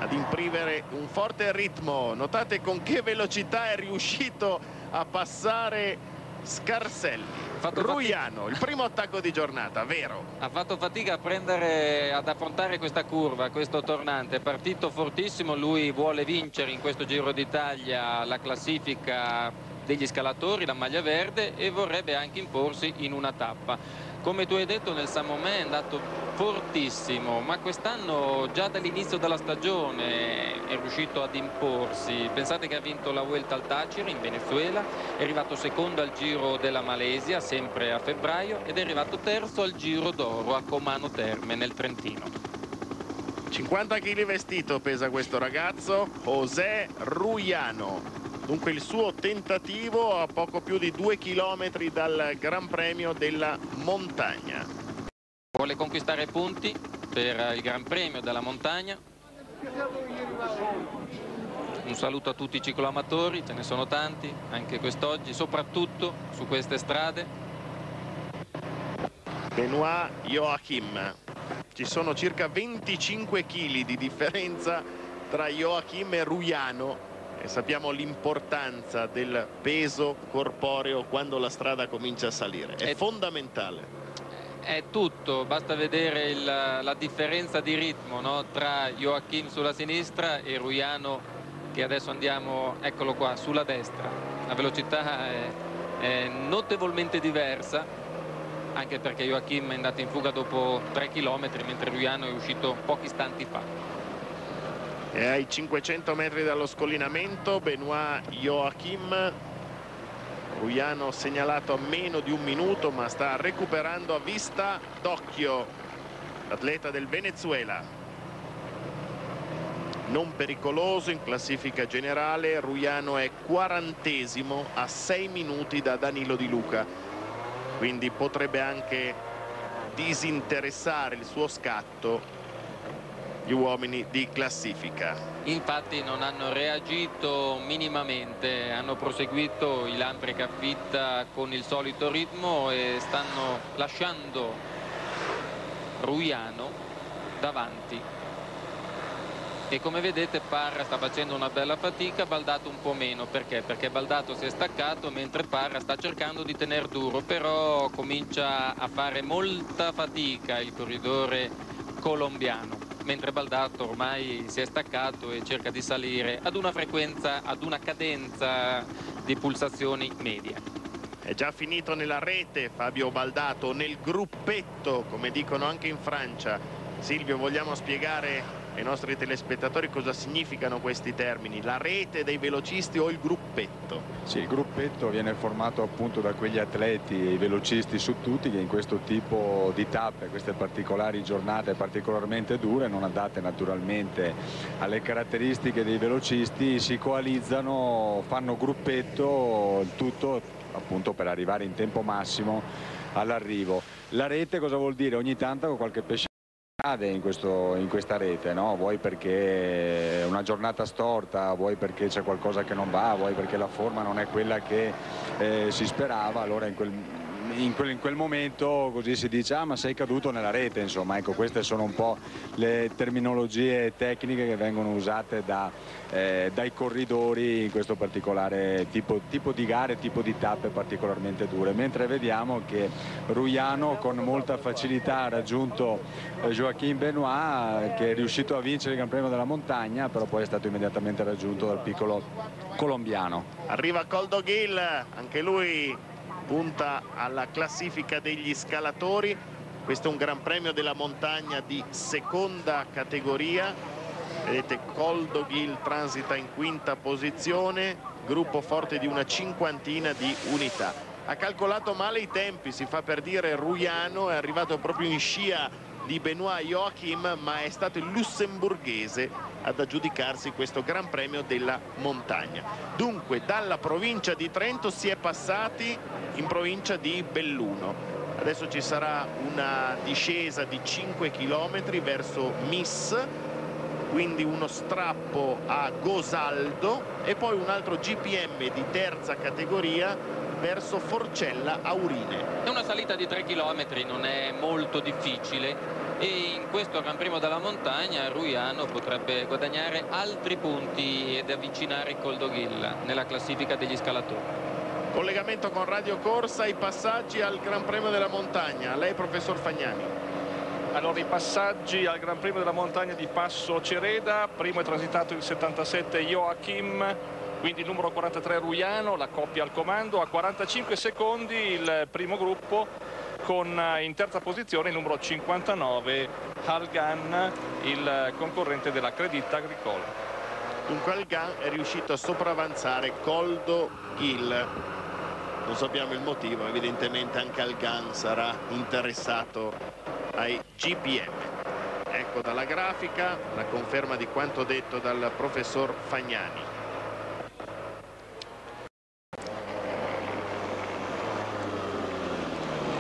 ad imprimere un forte ritmo. Notate con che velocità è riuscito a passare Scarselli. Ruiano, il primo attacco di giornata, vero? Ha fatto fatica a prendere, ad affrontare questa curva, questo tornante, è partito fortissimo, lui vuole vincere in questo Giro d'Italia la classifica degli scalatori, la maglia verde e vorrebbe anche imporsi in una tappa. Come tu hai detto nel Samomè è andato fortissimo, ma quest'anno già dall'inizio della stagione è riuscito ad imporsi. Pensate che ha vinto la Vuelta al Tacere in Venezuela, è arrivato secondo al Giro della Malesia, sempre a febbraio, ed è arrivato terzo al Giro d'Oro a Comano Terme nel Trentino. 50 kg vestito pesa questo ragazzo, José Ruiano. Dunque il suo tentativo a poco più di due chilometri dal Gran Premio della Montagna. Vuole conquistare punti per il Gran Premio della Montagna. Un saluto a tutti i cicloamatori, ce ne sono tanti, anche quest'oggi, soprattutto su queste strade. Benoit Joachim. Ci sono circa 25 kg di differenza tra Joachim e Ruiano e sappiamo l'importanza del peso corporeo quando la strada comincia a salire. È, è fondamentale. È tutto, basta vedere il, la differenza di ritmo no? tra Joachim sulla sinistra e Ruiano che adesso andiamo, eccolo qua, sulla destra. La velocità è, è notevolmente diversa, anche perché Joachim è andato in fuga dopo 3 km, mentre Ruiano è uscito pochi istanti fa. E ai 500 metri dallo scollinamento Benoit Joachim. Ruiano segnalato a meno di un minuto ma sta recuperando a vista d'occhio l'atleta del Venezuela. Non pericoloso in classifica generale Ruiano è quarantesimo a 6 minuti da Danilo Di Luca. Quindi potrebbe anche disinteressare il suo scatto gli uomini di classifica. Infatti non hanno reagito minimamente, hanno proseguito i Lampreca Fitta con il solito ritmo e stanno lasciando Ruiano davanti. E come vedete Parra sta facendo una bella fatica, Baldato un po' meno. Perché? Perché Baldato si è staccato mentre Parra sta cercando di tenere duro, però comincia a fare molta fatica il corridore colombiano mentre Baldato ormai si è staccato e cerca di salire ad una frequenza, ad una cadenza di pulsazioni media. È già finito nella rete Fabio Baldato, nel gruppetto, come dicono anche in Francia. Silvio, vogliamo spiegare ai nostri telespettatori cosa significano questi termini, la rete dei velocisti o il gruppetto? Sì, il gruppetto viene formato appunto da quegli atleti i velocisti su tutti che in questo tipo di tappe, queste particolari giornate particolarmente dure, non adatte naturalmente alle caratteristiche dei velocisti, si coalizzano, fanno gruppetto, il tutto appunto per arrivare in tempo massimo all'arrivo. La rete cosa vuol dire? Ogni tanto qualche pesce in, questo, in, questa rete, no? vuoi perché è una giornata storta, vuoi perché c'è qualcosa che non va, vuoi perché la forma non è quella che eh, si sperava, allora in quel, in quel, in quel, momento così si dice ah ma sei caduto nella rete insomma ecco queste sono un po' le terminologie tecniche che vengono usate da, eh, dai corridori in questo particolare tipo, tipo, di gare, tipo di tappe particolarmente dure. Mentre vediamo che Ruiano con molta facilità ha raggiunto eh, Joachim Benoit che è riuscito a vincere il Gran Premio della Montagna però poi è stato immediatamente raggiunto dal piccolo colombiano. Arriva Coldo Gil anche lui punta alla classifica degli scalatori. Questo è un gran premio della montagna di seconda categoria. Vedete Coldogil transita in quinta posizione gruppo forte di una cinquantina di unità. Ha calcolato male i tempi si fa per dire Ruiano è arrivato proprio in scia di Benoit Joachim ma è stato il lussemburghese ad aggiudicarsi questo Gran Premio della Montagna. Dunque dalla provincia di Trento si è passati in provincia di Belluno. Adesso ci sarà una discesa di 5 km verso Miss, quindi uno strappo a Gosaldo e poi un altro GPM di terza categoria verso Forcella Aurine. È una salita di 3 km, non è molto difficile e in questo Gran Premio della Montagna Ruiano potrebbe guadagnare altri punti ed avvicinare Coldoghil nella classifica degli scalatori. Collegamento con Radio Corsa, i passaggi al Gran Premio della Montagna. Lei professor Fagnani. Allora i passaggi al Gran Premio della Montagna di Passo Cereda, primo è transitato il 77 Joachim, quindi il numero 43 Ruiano, la coppia al comando, a 45 secondi il primo gruppo con eh, in terza posizione il numero 59 Halgan, il concorrente della Credit Agricole. Dunque Halgan è riuscito a sopravanzare Coldo Gil. Non sappiamo il motivo, evidentemente anche Halgan sarà interessato ai GPM. Ecco dalla grafica la conferma di quanto detto dal professor Fagnani.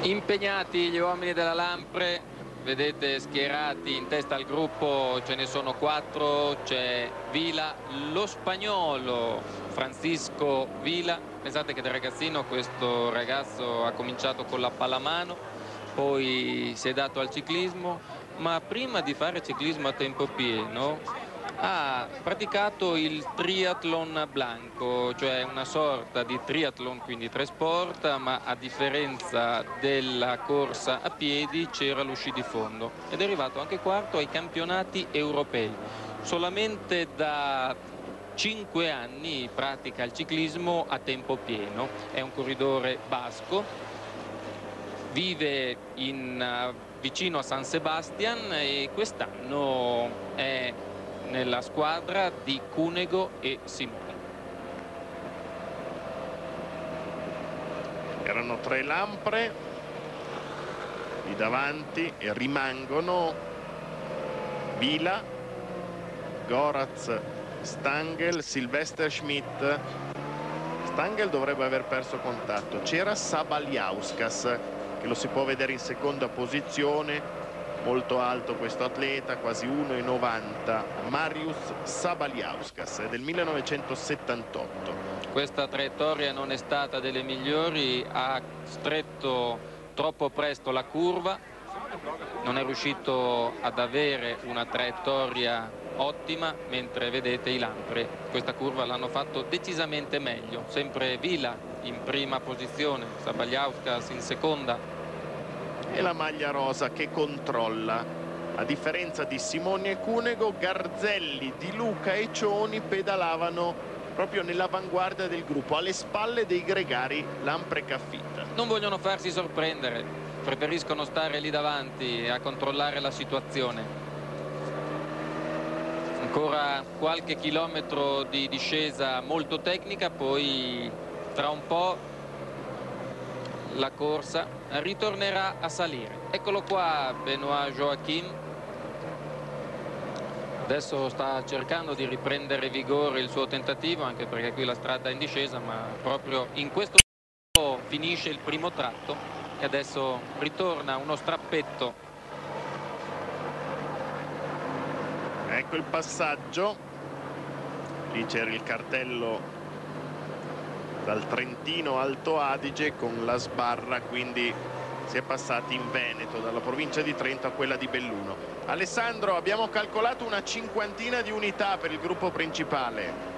Impegnati gli uomini della Lampre. Vedete schierati in testa al gruppo ce ne sono quattro c'è Vila lo spagnolo Francisco Vila. Pensate che da ragazzino questo ragazzo ha cominciato con la pallamano poi si è dato al ciclismo, ma prima di fare ciclismo a tempo pieno ha praticato il triathlon blanco, cioè una sorta di triathlon, quindi tre sport, ma a differenza della corsa a piedi c'era lo sci di fondo ed è arrivato anche quarto ai campionati europei. Solamente da 5 anni pratica il ciclismo a tempo pieno, è un corridore basco, vive in, uh, vicino a San Sebastian e quest'anno è nella squadra di Cunego e Simoni. Erano tre lampre lì davanti e rimangono Vila, Goraz, Stangel, Silvester Schmidt. Stangel dovrebbe aver perso contatto. C'era Sabaliauskas che lo si può vedere in seconda posizione molto alto questo atleta, quasi 1,90, Marius Sabaliauskas, del 1978. Questa traiettoria non è stata delle migliori, ha stretto troppo presto la curva, non è riuscito ad avere una traiettoria ottima, mentre vedete i Lampre, questa curva l'hanno fatto decisamente meglio, sempre Vila in prima posizione, Sabaliauskas in seconda, e la maglia rosa che controlla. A differenza di Simoni e Cunego, Garzelli, Di Luca e Cioni pedalavano proprio nell'avanguardia del gruppo, alle spalle dei gregari Lampre Caffitta. Non vogliono farsi sorprendere, preferiscono stare lì davanti a controllare la situazione. Ancora qualche chilometro di discesa molto tecnica, poi tra un po' la corsa ritornerà a salire. Eccolo qua Benoit Joachim. Adesso sta cercando di riprendere vigore il suo tentativo, anche perché qui la strada è in discesa, ma proprio in questo momento finisce il primo tratto e adesso ritorna uno strappetto. Ecco il passaggio. Lì c'era il cartello dal Trentino Alto Adige con la sbarra quindi si è passati in Veneto dalla provincia di Trento a quella di Belluno Alessandro abbiamo calcolato una cinquantina di unità per il gruppo principale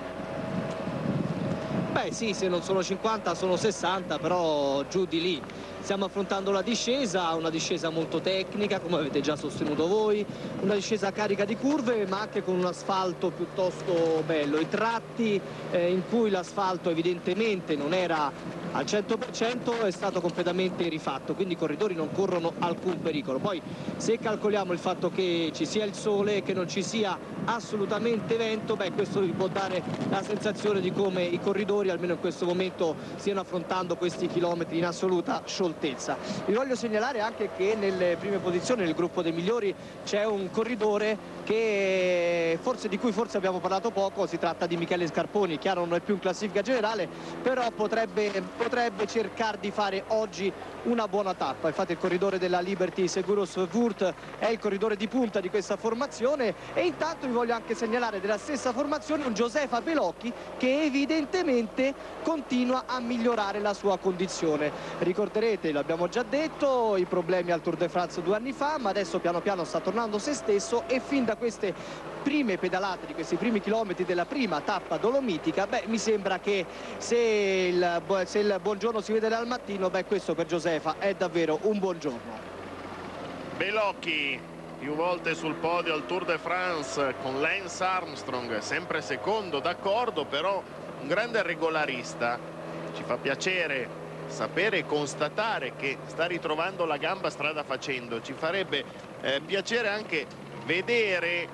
Beh sì, se non sono 50 sono 60, però giù di lì. Stiamo affrontando la discesa, una discesa molto tecnica, come avete già sostenuto voi, una discesa carica di curve, ma anche con un asfalto piuttosto bello. I tratti eh, in cui l'asfalto evidentemente non era al 100% è stato completamente rifatto, quindi i corridori non corrono alcun pericolo. Poi se calcoliamo il fatto che ci sia il sole e che non ci sia assolutamente vento, beh questo vi può dare la sensazione di come i corridori almeno in questo momento stiano affrontando questi chilometri in assoluta scioltezza. Vi voglio segnalare anche che nelle prime posizioni nel gruppo dei migliori c'è un corridore che forse, di cui forse abbiamo parlato poco, si tratta di Michele Scarponi, chiaro non è più in classifica generale, però potrebbe potrebbe cercare di fare oggi una buona tappa. Infatti il corridore della Liberty Seguros Wurt è il corridore di punta di questa formazione e intanto vi voglio anche segnalare della stessa formazione un Josefa Belocchi che evidentemente continua a migliorare la sua condizione. Ricorderete, l'abbiamo già detto, i problemi al Tour de France due anni fa, ma adesso piano piano sta tornando se stesso e fin da queste prime pedalate di questi primi chilometri della prima tappa dolomitica, beh mi sembra che se il, se il buongiorno si vede dal mattino, beh questo per Josefa è davvero un buongiorno. Belocchi più volte sul podio al Tour de France con Lance Armstrong, sempre secondo, d'accordo, però un grande regolarista. Ci fa piacere sapere e constatare che sta ritrovando la gamba strada facendo. Ci farebbe eh, piacere anche vedere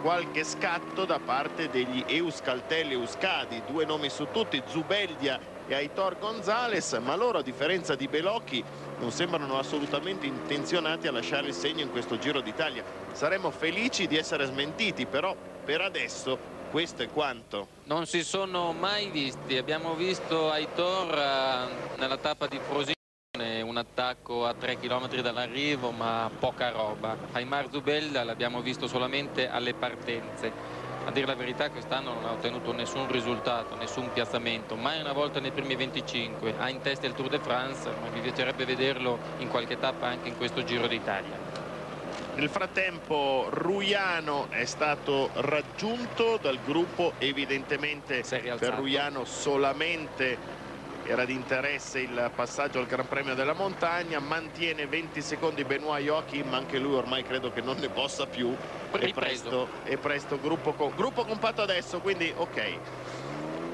qualche scatto da parte degli Euskaltel Euskadi, due nomi su tutti, Zubeldia e Aitor Gonzales, ma loro a differenza di Belocchi non sembrano assolutamente intenzionati a lasciare il segno in questo Giro d'Italia. Saremmo felici di essere smentiti, però per adesso questo è quanto. Non si sono mai visti, abbiamo visto Aitor uh, nella tappa di Frosinone un attacco a 3 km dall'arrivo ma poca roba. Aymar Zubella l'abbiamo visto solamente alle partenze. a dire la verità quest'anno non ha ottenuto nessun risultato, nessun piazzamento, mai una volta nei primi 25, ha in testa il Tour de France, ma mi piacerebbe vederlo in qualche tappa anche in questo Giro d'Italia. Nel frattempo Ruiano è stato raggiunto dal gruppo, evidentemente per Ruiano solamente era di interesse il passaggio al Gran Premio della Montagna, mantiene 20 secondi Benoit Joachim, anche lui ormai credo che non ne possa più, è presto, è presto gruppo, gruppo compatto adesso, quindi ok.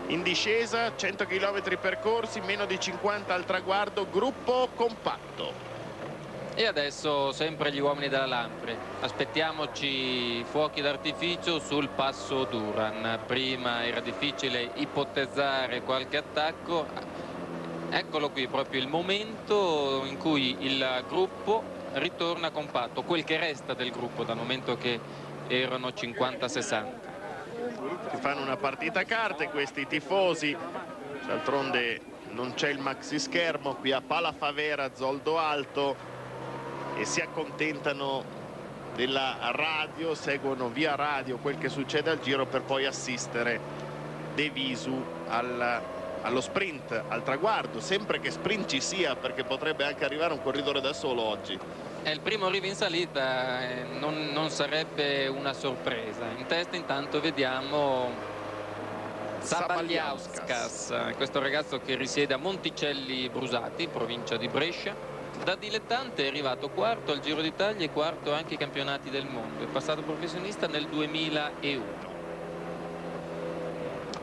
In discesa, 100 km percorsi, meno di 50 al traguardo, gruppo compatto. E adesso sempre gli uomini della Lampre. Aspettiamoci fuochi d'artificio sul passo Duran. Prima era difficile ipotizzare qualche attacco. Eccolo qui proprio il momento in cui il gruppo ritorna compatto, quel che resta del gruppo dal momento che erano 50-60. Si fanno una partita a carte questi tifosi, d'altronde non c'è il maxi schermo, qui a Palafavera, Zoldo Alto, e si accontentano della radio, seguono via radio quel che succede al giro per poi assistere De Visu al, allo sprint, al traguardo, sempre che sprint ci sia perché potrebbe anche arrivare un corridore da solo oggi. È il primo arrivo in salita, eh, non, non sarebbe una sorpresa. In testa intanto vediamo Sabagliauskas, questo ragazzo che risiede a Monticelli Brusati, provincia di Brescia da dilettante è arrivato quarto al Giro d'Italia e quarto anche ai campionati del mondo. È passato professionista nel 2001.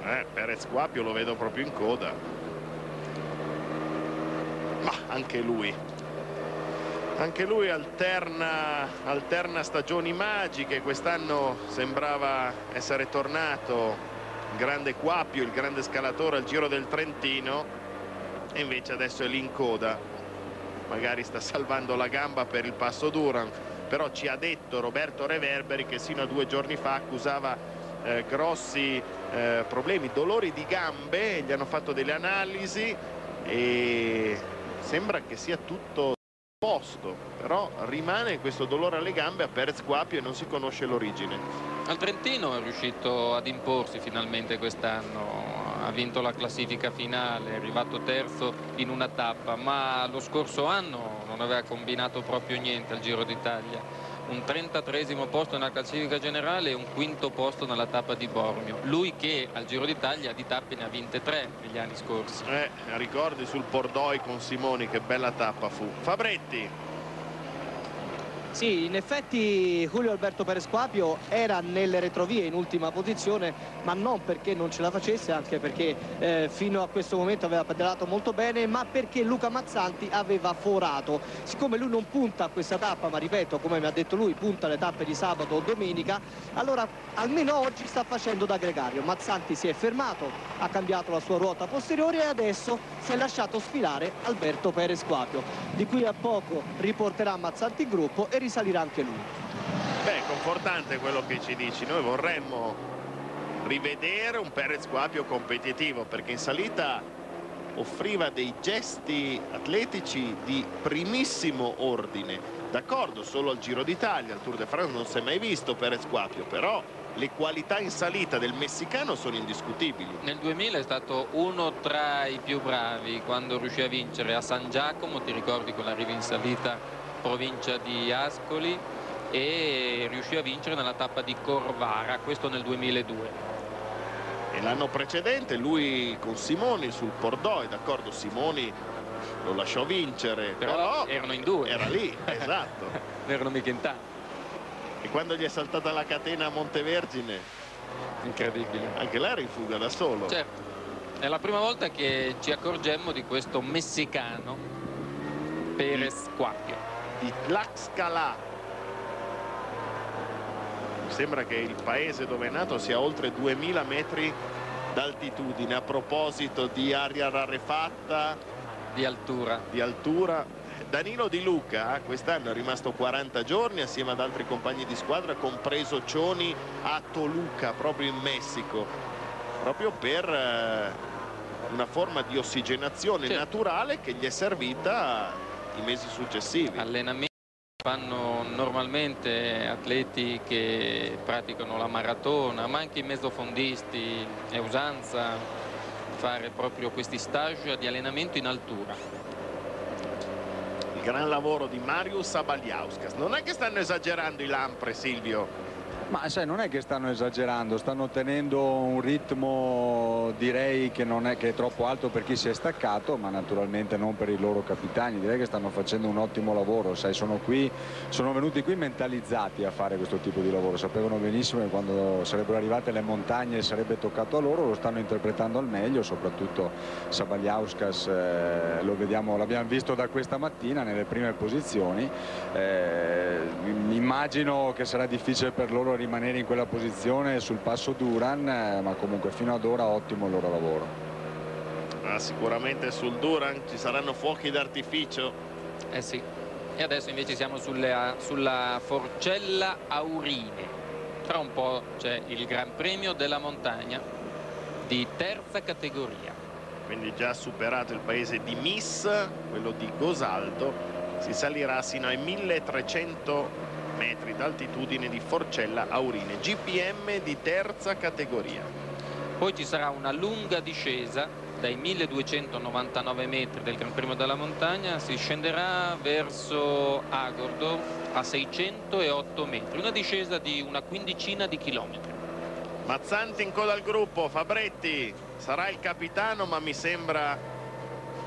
Eh, Perez Quapio lo vedo proprio in coda. Ma anche lui. Anche lui alterna, alterna stagioni magiche. Quest'anno sembrava essere tornato il grande Quapio, il grande scalatore al Giro del Trentino. E invece adesso è lì in coda magari sta salvando la gamba per il passo Duran però ci ha detto Roberto Reverberi che sino a due giorni fa accusava eh, grossi eh, problemi, dolori di gambe gli hanno fatto delle analisi e sembra che sia tutto posto però rimane questo dolore alle gambe a Perez Guapio e non si conosce l'origine. Al Trentino è riuscito ad imporsi finalmente quest'anno ha vinto la classifica finale, è arrivato terzo in una tappa, ma lo scorso anno non aveva combinato proprio niente al Giro d'Italia. Un 33 posto nella classifica generale e un quinto posto nella tappa di Bormio. Lui che al Giro d'Italia di tappe ne ha vinte tre negli anni scorsi. Eh, ricordi sul Pordoi con Simoni, che bella tappa fu. Fabretti, sì, in effetti Julio Alberto Perez Quapio era nelle retrovie in ultima posizione, ma non perché non ce la facesse, anche perché eh, fino a questo momento aveva pedalato molto bene, ma perché Luca Mazzanti aveva forato. Siccome lui non punta a questa tappa, ma ripeto, come mi ha detto lui, punta alle tappe di sabato o domenica, allora almeno oggi sta facendo da gregario. Mazzanti si è fermato, ha cambiato la sua ruota posteriore e adesso si è lasciato sfilare Alberto Perez Quapio. Di qui a poco riporterà Mazzanti in gruppo e risalirà anche lui. Beh, confortante quello che ci dici. Noi vorremmo rivedere un Perez Quapio competitivo perché in salita offriva dei gesti atletici di primissimo ordine. D'accordo, solo al Giro d'Italia, al Tour de France non si è mai visto Perez Quapio, però le qualità in salita del messicano sono indiscutibili. Nel 2000 è stato uno tra i più bravi quando riuscì a vincere a San Giacomo, ti ricordi quell'arrivo in salita provincia di Ascoli e riuscì a vincere nella tappa di Corvara, questo nel 2002. E l'anno precedente lui con Simoni sul Pordoi, d'accordo, Simoni lo lasciò vincere, però, però erano in due. Era lì, esatto. non erano mica in tanti. E quando gli è saltata la catena a Montevergine, incredibile. Anche là era in fuga da solo. Certo. È la prima volta che ci accorgemmo di questo messicano Perez Quacchio di Tlaxcala. Mi sembra che il paese dove è nato sia oltre 2000 metri d'altitudine. A proposito di aria rarefatta, di altura. Di altura. Danilo Di Luca quest'anno è rimasto 40 giorni assieme ad altri compagni di squadra, compreso Cioni a Toluca, proprio in Messico, proprio per eh, una forma di ossigenazione certo. naturale che gli è servita i mesi successivi. Allenamenti fanno normalmente atleti che praticano la maratona, ma anche i mezzofondisti, è usanza fare proprio questi stage di allenamento in altura. Il gran lavoro di Marius Abaliauskas. Non è che stanno esagerando i Lampre, Silvio? Ma sai, non è che stanno esagerando, stanno tenendo un ritmo direi che non è, che è troppo alto per chi si è staccato, ma naturalmente non per i loro capitani, direi che stanno facendo un ottimo lavoro, sai, sono, qui, sono venuti qui mentalizzati a fare questo tipo di lavoro, sapevano benissimo che quando sarebbero arrivate le montagne sarebbe toccato a loro, lo stanno interpretando al meglio, soprattutto Sabaliauskas, eh, l'abbiamo visto da questa mattina nelle prime posizioni, eh, immagino che sarà difficile per loro rimanere in quella posizione sul passo Duran, eh, ma comunque fino ad ora ottimo il loro lavoro. Ah, sicuramente sul Duran ci saranno fuochi d'artificio. Eh sì. E adesso invece siamo sulle, sulla Forcella Aurine. Tra un po' c'è il Gran Premio della Montagna di terza categoria. Quindi già superato il paese di Miss, quello di Gosaldo, si salirà sino ai 1300 metri d'altitudine di Forcella Aurine, GPM di terza categoria. Poi ci sarà una lunga discesa dai 1299 metri del Gran Premio della Montagna, si scenderà verso Agordo a 608 metri, una discesa di una quindicina di chilometri. Mazzanti in coda al gruppo, Fabretti sarà il capitano ma mi sembra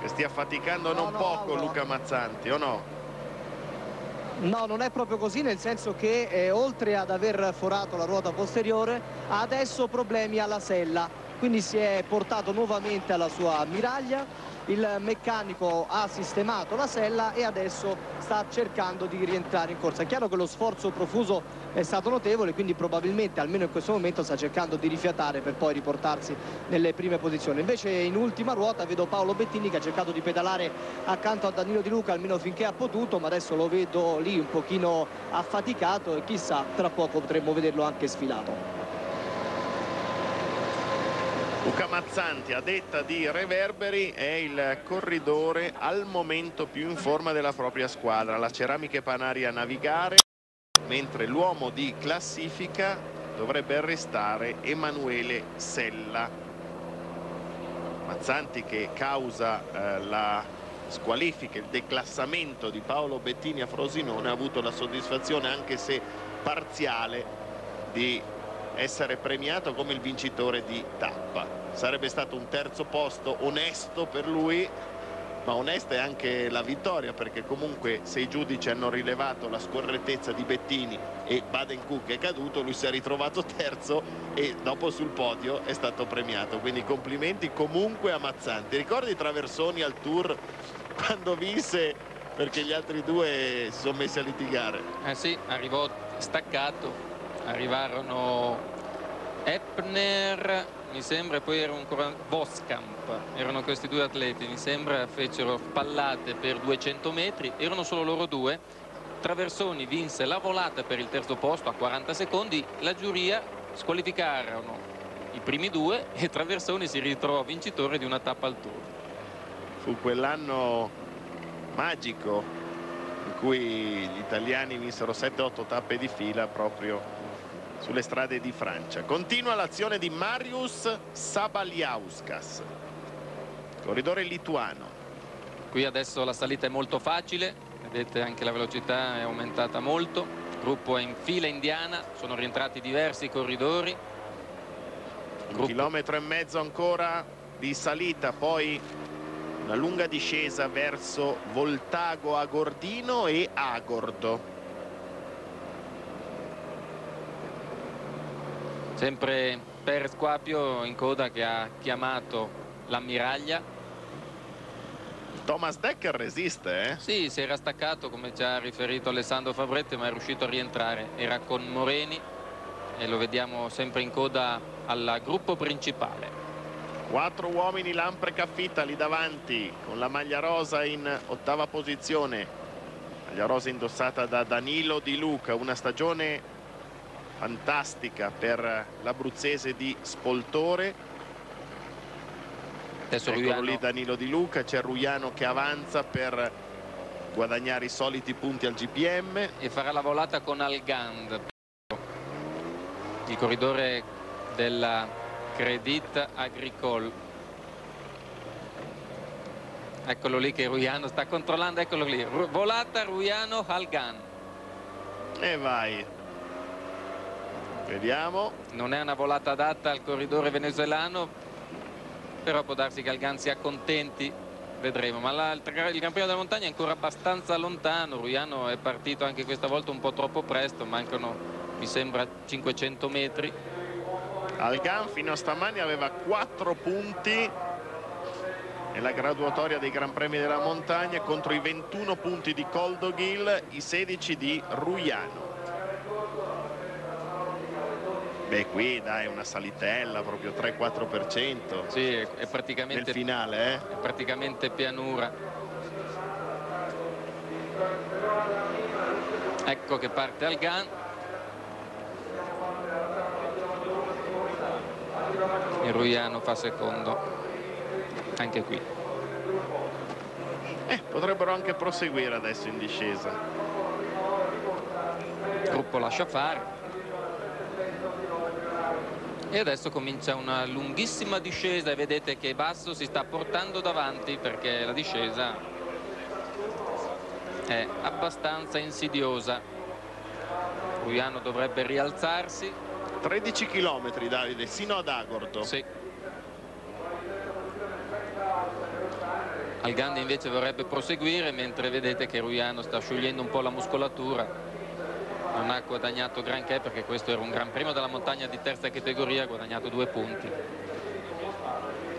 che stia faticando no, non no, poco no. Luca Mazzanti, o no? No, non è proprio così, nel senso che eh, oltre ad aver forato la ruota posteriore ha adesso problemi alla sella, quindi si è portato nuovamente alla sua ammiraglia il meccanico ha sistemato la sella e adesso sta cercando di rientrare in corsa. È chiaro che lo sforzo profuso è stato notevole, quindi probabilmente almeno in questo momento sta cercando di rifiatare per poi riportarsi nelle prime posizioni. Invece in ultima ruota vedo Paolo Bettini che ha cercato di pedalare accanto a Danilo Di Luca almeno finché ha potuto, ma adesso lo vedo lì un pochino affaticato e chissà tra poco potremmo vederlo anche sfilato. Luca Mazzanti, a detta di Reverberi, è il corridore al momento più in forma della propria squadra. La Ceramiche Panari a navigare, mentre l'uomo di classifica dovrebbe restare Emanuele Sella. Mazzanti che causa eh, la squalifica, il declassamento di Paolo Bettini a Frosinone ha avuto la soddisfazione anche se parziale di essere premiato come il vincitore di tappa. Sarebbe stato un terzo posto onesto per lui, ma onesta è anche la vittoria perché comunque se i giudici hanno rilevato la scorrettezza di Bettini e Baden Cook è caduto, lui si è ritrovato terzo e dopo sul podio è stato premiato. Quindi complimenti comunque a Mazzanti. Ricordi Traversoni al Tour quando vinse perché gli altri due si sono messi a litigare? Eh sì, arrivò staccato arrivarono Eppner mi sembra poi era ancora Voskamp. Erano questi due atleti mi sembra fecero pallate per 200 metri. Erano solo loro due. Traversoni vinse la volata per il terzo posto a 40 secondi. La giuria squalificarono i primi due e Traversoni si ritrovò vincitore di una tappa al tour. Fu quell'anno magico in cui gli italiani vinsero 7-8 tappe di fila proprio sulle strade di Francia. Continua l'azione di Marius Sabaliauskas, corridore lituano. Qui adesso la salita è molto facile, vedete anche la velocità è aumentata molto, il gruppo è in fila indiana, sono rientrati diversi corridori. Un chilometro e mezzo ancora di salita, poi una lunga discesa verso Voltago Agordino e Agordo. Sempre Perez Quapio in coda che ha chiamato l'ammiraglia. Thomas Decker resiste eh? Sì, si era staccato come ci ha riferito Alessandro Fabretti ma è riuscito a rientrare. Era con Moreni e lo vediamo sempre in coda al gruppo principale. Quattro uomini Lampre Caffitta lì davanti con la maglia rosa in ottava posizione. Maglia rosa indossata da Danilo Di Luca. Una stagione fantastica per l'abruzzese di Spoltore Adesso Eccolo Ruiano. lì Danilo Di Luca, c'è Ruiano che avanza per guadagnare i soliti punti al GPM. E farà la volata con Algand, il corridore della Credit Agricole. Eccolo lì che Ruiano sta controllando, eccolo lì. Volata Ruiano Algan. E vai. Vediamo. Non è una volata adatta al corridore venezuelano, però può darsi che Algan si accontenti. Vedremo, ma la, il, il Premio della Montagna è ancora abbastanza lontano. Ruiano è partito anche questa volta un po' troppo presto, mancano, mi sembra, 500 metri. Algan fino a stamani aveva 4 punti nella graduatoria dei Gran Premi della Montagna contro i 21 punti di Coldoghill, i 16 di Ruiano. Beh, qui dai una salitella, proprio 3-4%. Sì, è praticamente, nel finale, eh? è praticamente pianura. Ecco che parte al GAN. Il Ruiano fa secondo anche qui. Eh, potrebbero anche proseguire adesso in discesa. Il gruppo lascia fare. E adesso comincia una lunghissima discesa e vedete che Basso si sta portando davanti perché la discesa è abbastanza insidiosa. Ruiano dovrebbe rialzarsi. 13 km Davide, sino ad Agordo. Sì. Algandi invece vorrebbe proseguire mentre vedete che Ruiano sta sciogliendo un po' la muscolatura non ha guadagnato granché perché questo era un gran premio della montagna di terza categoria ha guadagnato due punti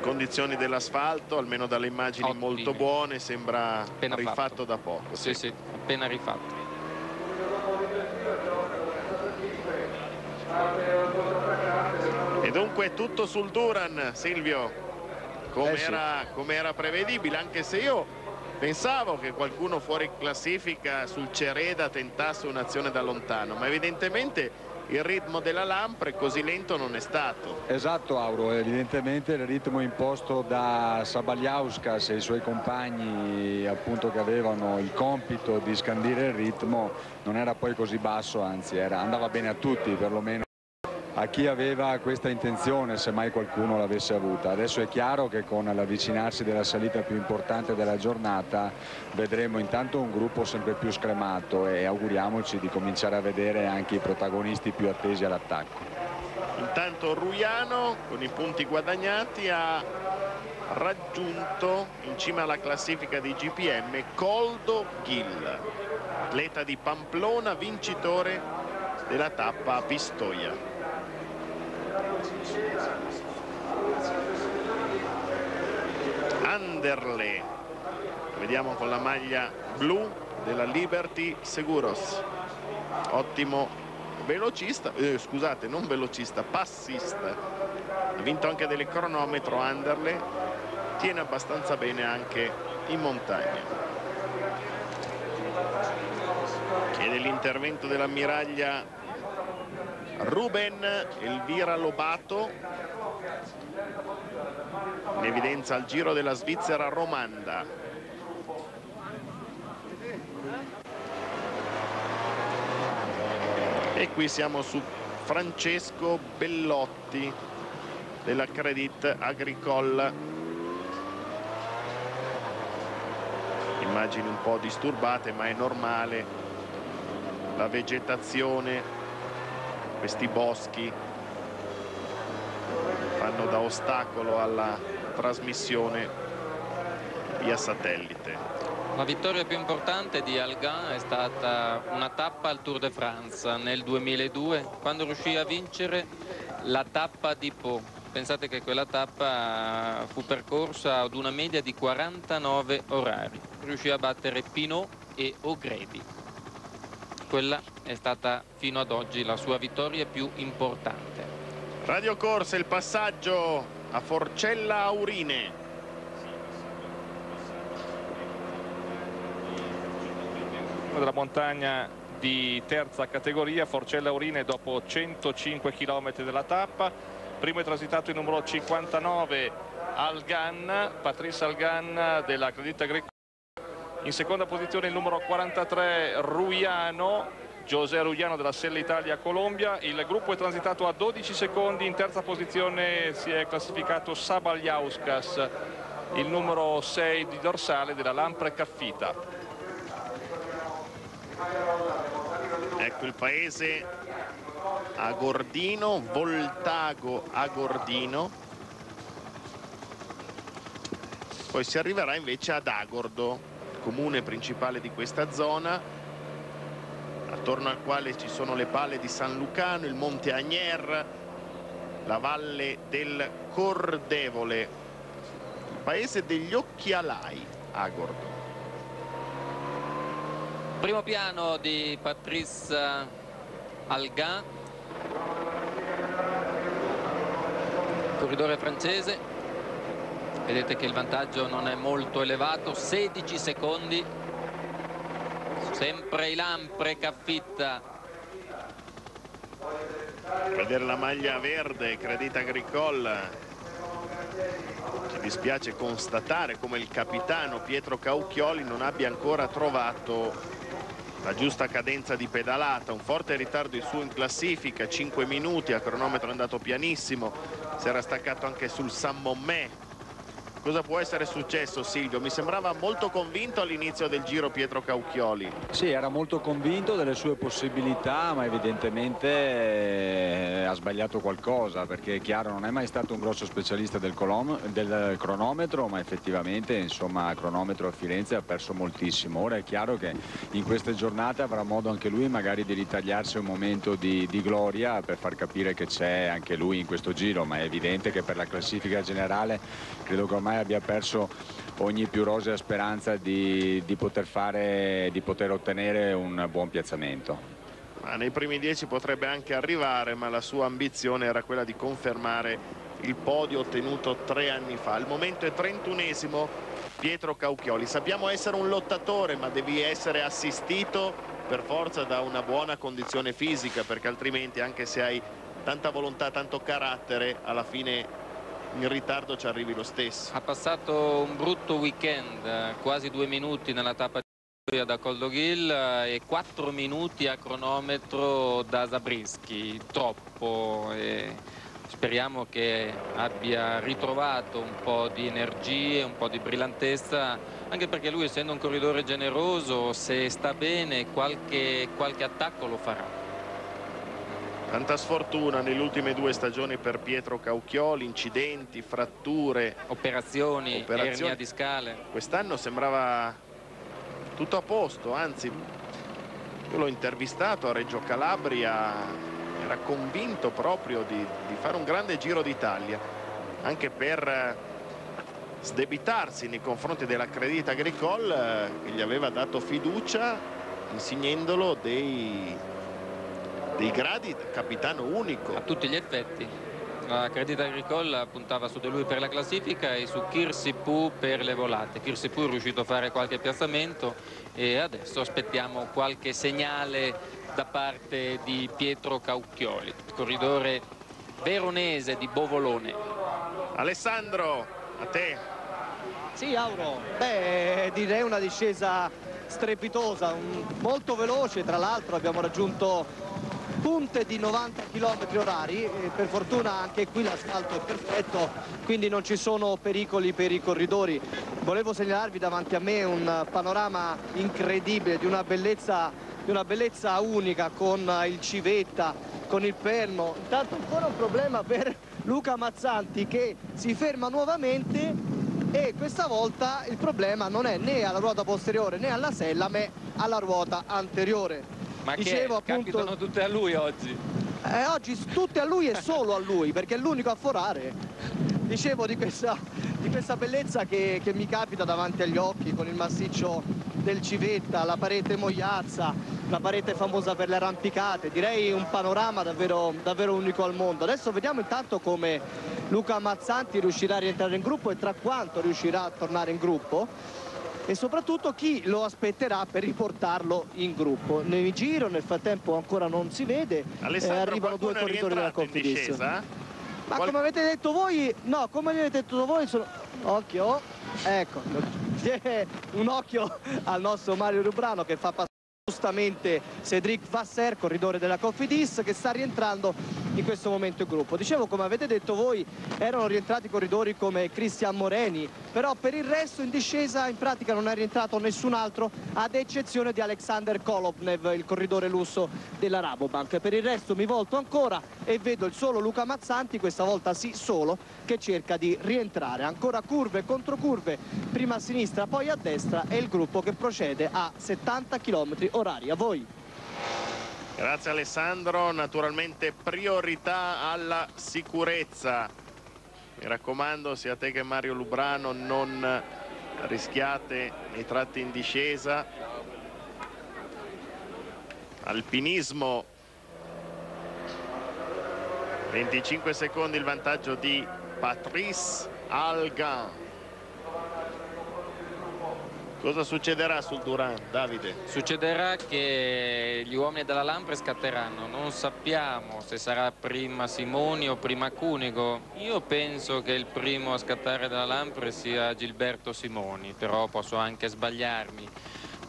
condizioni dell'asfalto almeno dalle immagini Ottime. molto buone sembra appena rifatto fatto. da poco sì, sì sì appena rifatto e dunque tutto sul Duran Silvio come, eh sì. era, come era prevedibile anche se io pensavo che qualcuno fuori classifica sul Cereda tentasse un'azione da lontano ma evidentemente il ritmo della Lampre così lento non è stato. Esatto Auro, evidentemente il ritmo imposto da Sabagliauskas e i suoi compagni appunto che avevano il compito di scandire il ritmo non era poi così basso, anzi era, andava bene a tutti perlomeno a chi aveva questa intenzione se mai qualcuno l'avesse avuta. Adesso è chiaro che con l'avvicinarsi della salita più importante della giornata vedremo intanto un gruppo sempre più scremato e auguriamoci di cominciare a vedere anche i protagonisti più attesi all'attacco. Intanto Ruiano con i punti guadagnati ha raggiunto in cima alla classifica di GPM Coldo Ghill, atleta di Pamplona, vincitore della tappa a Pistoia. Anderle. Vediamo con la maglia blu della Liberty Seguros. Ottimo velocista eh, scusate non velocista passista. Ha vinto anche delle cronometro Anderle. Tiene abbastanza bene anche in montagna. Chiede l'intervento dell'ammiraglia Ruben Elvira Lobato in evidenza al giro della Svizzera Romanda. E qui siamo su Francesco Bellotti della Credit Agricole. Immagini un po' disturbate ma è normale la vegetazione questi boschi fanno da ostacolo alla trasmissione via satellite. La vittoria più importante di Algan è stata una tappa al Tour de France nel 2002 quando riuscì a vincere la tappa di Po. Pensate che quella tappa fu percorsa ad una media di 49 orari. Riuscì a battere Pinot e O'Grady. Quella è stata fino ad oggi la sua vittoria più importante. Radio Corsa, il passaggio a Forcella Aurine. della montagna di terza categoria, Forcella Aurine dopo 105 km della tappa. Primo è transitato il numero 59 Algan, Patrice Algan della Credita Agricola in seconda posizione il numero 43 Ruiano José Rugliano della Sella Italia Colombia. Il gruppo è transitato a 12 secondi, in terza posizione si è classificato Sabaljauskas, il numero 6 di dorsale della Lampre Caffita. Ecco il paese a Gordino, Voltago a Gordino. Poi si arriverà invece ad Agordo, comune principale di questa zona, attorno al quale ci sono le palle di San Lucano, il Monte Agner, la valle del Cordevole, il paese degli occhialai, Agordo. Primo piano di Patrice Algan, corridore francese, vedete che il vantaggio non è molto elevato, 16 secondi. Sempre Ilampre Caffitta vedere la maglia verde Credita Agricole. Ci dispiace constatare come il capitano Pietro Caucchioli non abbia ancora trovato la giusta cadenza di pedalata. Un forte ritardo in su in classifica 5 minuti a cronometro è andato pianissimo. Si era staccato anche sul San Mommè Cosa può essere successo Silvio? Mi sembrava molto convinto all'inizio del giro Pietro Caucchioli. Sì, era molto convinto delle sue possibilità, ma evidentemente eh, ha sbagliato qualcosa, perché è chiaro non è mai stato un grosso specialista del, del cronometro, ma effettivamente insomma cronometro a Firenze ha perso moltissimo. Ora è chiaro che in queste giornate avrà modo anche lui magari di ritagliarsi un momento di, di gloria per far capire che c'è anche lui in questo giro, ma è evidente che per la classifica generale credo che ormai ormai abbia perso ogni più rosea speranza di, di, poter, fare, di poter ottenere un buon piazzamento. Ma nei primi dieci potrebbe anche arrivare, ma la sua ambizione era quella di confermare il podio ottenuto tre anni fa. Al momento è 31esimo Pietro Caucchioli. Sappiamo essere un lottatore, ma devi essere assistito per forza da una buona condizione fisica, perché altrimenti anche se hai tanta volontà, tanto carattere, alla fine in ritardo ci arrivi lo stesso. Ha passato un brutto weekend, quasi due minuti nella tappa da Coldoghil e quattro minuti a cronometro da Zabrischi, troppo. Speriamo che abbia ritrovato un po' di energie, un po' di brillantezza, anche perché lui essendo un corridore generoso, se sta bene qualche, qualche attacco lo farà. Tanta sfortuna nelle ultime due stagioni per Pietro Caucchioli, incidenti, fratture, operazioni, operazioni. ernia di scale. Quest'anno sembrava tutto a posto, anzi io l'ho intervistato a Reggio Calabria, era convinto proprio di, di fare un grande giro d'Italia, anche per sdebitarsi nei confronti della Credita Agricole eh, che gli aveva dato fiducia insignendolo dei dei gradi capitano unico. A tutti gli effetti. La Credit Agricole puntava su di lui per la classifica e su Kirsi Poo per le volate. Kirsi Poo è riuscito a fare qualche piazzamento e adesso aspettiamo qualche segnale da parte di Pietro Caucchioli, corridore veronese di Bovolone. Alessandro, a te. Sì, Auro. Beh, direi una discesa strepitosa, molto veloce, tra l'altro abbiamo raggiunto punte di 90 km orari per fortuna anche qui l'asfalto è perfetto quindi non ci sono pericoli per i corridori. Volevo segnalarvi davanti a me un panorama incredibile di una bellezza, di una bellezza unica con il Civetta con il Perno. Intanto ancora un problema per Luca Mazzanti che si ferma nuovamente e questa volta il problema non è né alla ruota posteriore né alla sella ma alla ruota anteriore ma Dicevo, che appunto, capitano tutte a lui oggi? Eh, oggi tutte a lui e solo a lui, perché è l'unico a forare. Dicevo di questa, di questa bellezza che, che, mi capita davanti agli occhi con il massiccio del Civetta, la parete Mogliazza, la parete famosa per le arrampicate, direi un panorama davvero, davvero unico al mondo. Adesso vediamo intanto come Luca Mazzanti riuscirà a rientrare in gruppo e tra quanto riuscirà a tornare in gruppo e soprattutto chi lo aspetterà per riportarlo in gruppo. Nel giro nel frattempo ancora non si vede, eh, arrivano due corridori della Confederazione. Ma come avete detto voi, no, come avete detto voi, sono, occhio, ecco, un occhio al nostro Mario Rubrano che fa passare giustamente Cedric Vasser, corridore della Cofidis, che sta rientrando in questo momento il gruppo. Dicevo, come avete detto voi, erano rientrati corridori come Cristian Moreni, però per il resto in discesa in pratica non è rientrato nessun altro, ad eccezione di Alexander Kolobnev, il corridore lusso della Rabobank. Per il resto mi volto ancora e vedo il solo Luca Mazzanti, questa volta sì solo, che cerca di rientrare. Ancora curve, controcurve, prima a sinistra, poi a destra e il gruppo che procede a 70 km orari. A voi. Grazie Alessandro, naturalmente priorità alla sicurezza. Mi raccomando sia te che Mario Lubrano non rischiate nei tratti in discesa. Alpinismo 25 secondi il vantaggio di Patrice Algan. Cosa succederà sul Duran, Davide? Succederà che gli uomini della Lampre scatteranno. Non sappiamo se sarà prima Simoni o prima Cunego. Io penso che il primo a scattare dalla Lampre sia Gilberto Simoni, però posso anche sbagliarmi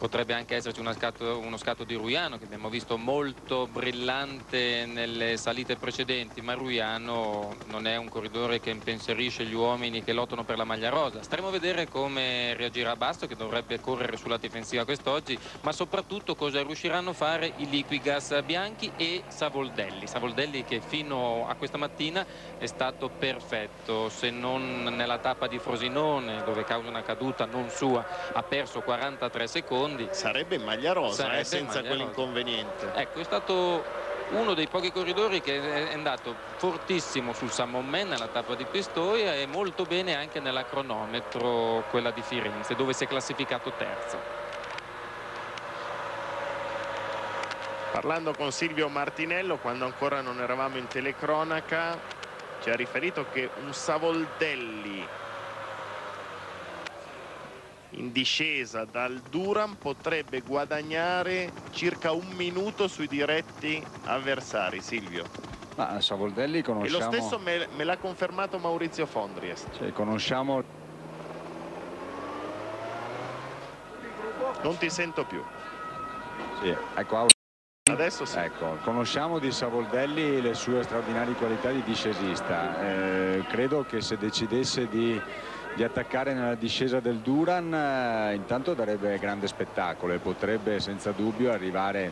potrebbe anche esserci uno scatto, uno scatto, di Ruiano che abbiamo visto molto brillante nelle salite precedenti ma Ruiano non è un corridore che impensierisce gli uomini che lottano per la maglia rosa. Staremo a vedere come reagirà Basto che dovrebbe correre sulla difensiva quest'oggi ma soprattutto cosa riusciranno a fare i Liquigas Bianchi e Savoldelli. Savoldelli che fino a questa mattina è stato perfetto se non nella tappa di Frosinone dove causa una caduta non sua ha perso 43 secondi secondi. Sarebbe in maglia rosa, eh, senza quell'inconveniente. Ecco, è stato uno dei pochi corridori che è andato fortissimo sul San Mommen nella tappa di Pistoia e molto bene anche nella cronometro, quella di Firenze, dove si è classificato terzo. Parlando con Silvio Martinello, quando ancora non eravamo in telecronaca, ci ha riferito che un Savoldelli in discesa dal Duran potrebbe guadagnare circa un minuto sui diretti avversari Silvio Ma Savoldelli conosciamo... e lo stesso me, me l'ha confermato Maurizio Fondries cioè, conosciamo non ti sento più sì, ecco Adesso sì. Ecco, conosciamo di Savoldelli le sue straordinarie qualità di discesista. Eh, credo che se decidesse di di attaccare nella discesa del Duran eh, intanto darebbe grande spettacolo e potrebbe senza dubbio arrivare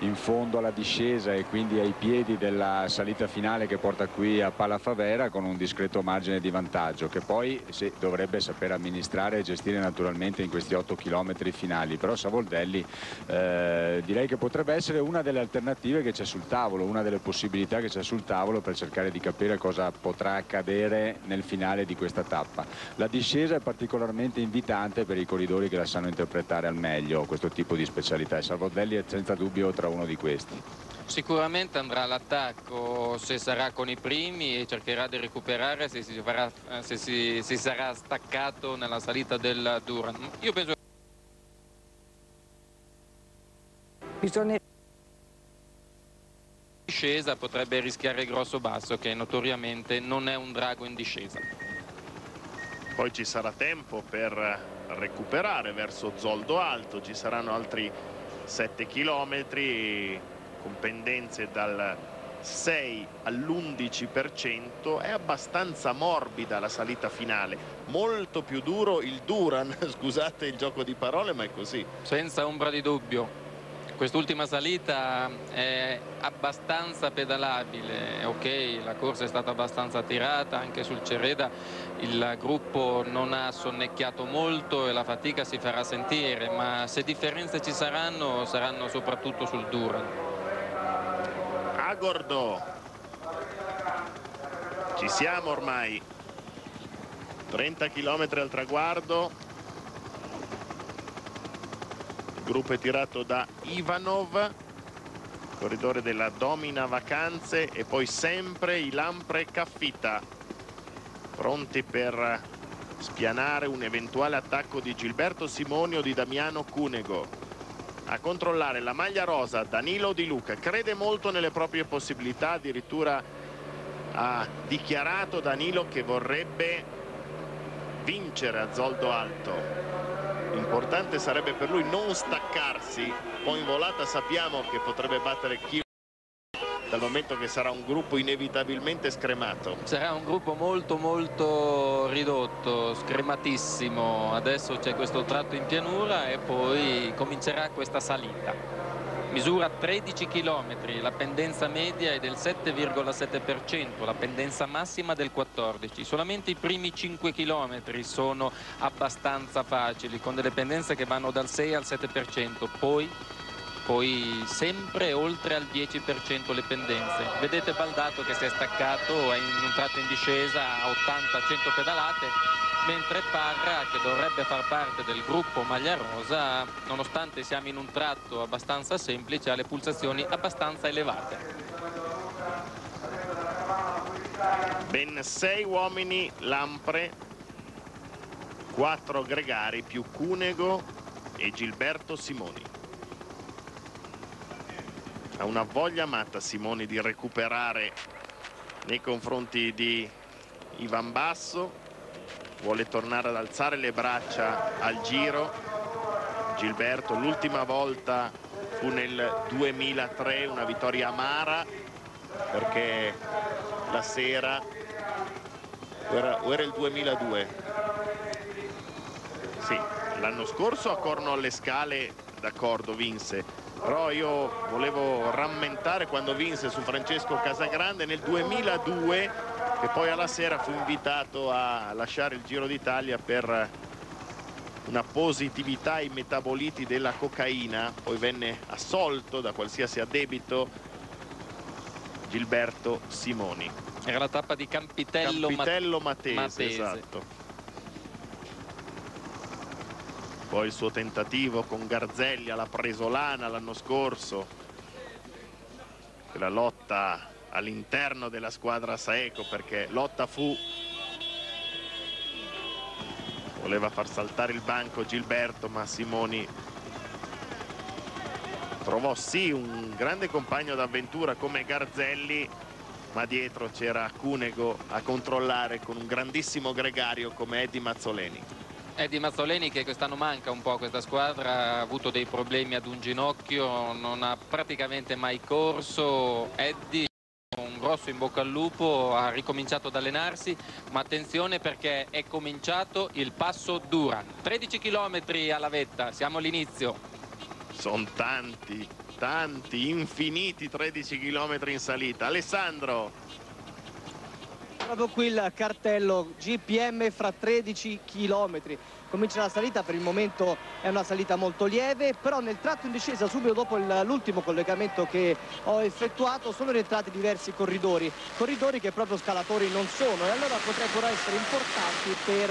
in fondo alla discesa e quindi ai piedi della salita finale che porta qui a Palafavera con un discreto margine di vantaggio che poi sì, dovrebbe saper amministrare e gestire naturalmente in questi 8 km finali. Però Savoldelli eh, direi che potrebbe essere una delle alternative che c'è sul tavolo una delle possibilità che c'è sul tavolo per cercare di capire cosa potrà accadere nel finale di questa tappa. La discesa è particolarmente invitante per i corridori che la sanno interpretare al meglio questo tipo di specialità e Savoldelli è senza dubbio tra uno di questi. Sicuramente andrà all'attacco se sarà con i primi e cercherà di recuperare se si, farà, se si, si sarà staccato nella salita del Duran. Io penso Bisogna discesa potrebbe rischiare il grosso basso che notoriamente non è un drago in discesa. Poi ci sarà tempo per recuperare verso Zoldo Alto, ci saranno altri 7 km con pendenze dal 6 all'11% è abbastanza morbida la salita finale. Molto più duro il Duran scusate il gioco di parole ma è così. Senza ombra di dubbio quest'ultima salita è abbastanza pedalabile ok la corsa è stata abbastanza tirata anche sul Cereda il gruppo non ha sonnecchiato molto e la fatica si farà sentire ma se differenze ci saranno saranno soprattutto sul Duran. Agordo. Ci siamo ormai. 30 km al traguardo. Gruppo è tirato da Ivanov corridore della Domina Vacanze e poi sempre i Lampre Caffita pronti per spianare un eventuale attacco di Gilberto Simoni o di Damiano Cunego. A controllare la maglia rosa Danilo Di Luca. Crede molto nelle proprie possibilità addirittura ha dichiarato Danilo che vorrebbe vincere a Zoldo Alto. Importante sarebbe per lui non staccarsi, poi in volata sappiamo che potrebbe battere chi dal momento che sarà un gruppo inevitabilmente scremato. Sarà un gruppo molto molto ridotto, scrematissimo. Adesso c'è questo tratto in pianura e poi comincerà questa salita misura 13 km, la pendenza media è del 7,7%, la pendenza massima del 14%. Solamente i primi 5 km sono abbastanza facili, con delle pendenze che vanno dal 6 al 7%, poi poi sempre oltre al 10% le pendenze. Vedete Baldato che si è staccato, è in un tratto in discesa a 80-100 pedalate, mentre Parra, che dovrebbe far parte del gruppo Maglia Rosa, nonostante siamo in un tratto abbastanza semplice, ha le pulsazioni abbastanza elevate. Ben sei uomini Lampre, quattro Gregari più Cunego e Gilberto Simoni. Ha una voglia matta Simoni di recuperare nei confronti di Ivan Basso. Vuole tornare ad alzare le braccia al giro. Gilberto l'ultima volta fu nel 2003 una vittoria amara perché la sera o era, o era il 2002 sì l'anno scorso a Corno alle Scale d'accordo vinse però io volevo rammentare quando vinse su Francesco Casagrande nel 2002 che poi alla sera fu invitato a lasciare il Giro d'Italia per una positività ai metaboliti della cocaina, poi venne assolto da qualsiasi addebito Gilberto Simoni. Era la tappa di Campitello, Campitello Matese, Matese. esatto. Poi il suo tentativo con Garzelli alla Presolana l'anno scorso. La lotta all'interno della squadra Saeco perché lotta fu voleva far saltare il banco Gilberto ma Simoni trovò sì un grande compagno d'avventura come Garzelli ma dietro c'era Cunego a controllare con un grandissimo gregario come Eddie Mazzoleni Eddie Mazzoleni che quest'anno manca un po' questa squadra, ha avuto dei problemi ad un ginocchio, non ha praticamente mai corso. Eddie un grosso in bocca al lupo, ha ricominciato ad allenarsi, ma attenzione perché è cominciato il passo Duran. 13 km alla vetta, siamo all'inizio. Sono tanti, tanti, infiniti 13 km in salita. Alessandro. Proprio qui il cartello GPM fra 13 km comincia la salita, per il momento è una salita molto lieve, però nel tratto in discesa subito dopo l'ultimo collegamento che ho effettuato sono rientrati diversi corridori, corridori che proprio scalatori non sono e allora potrebbero essere importanti per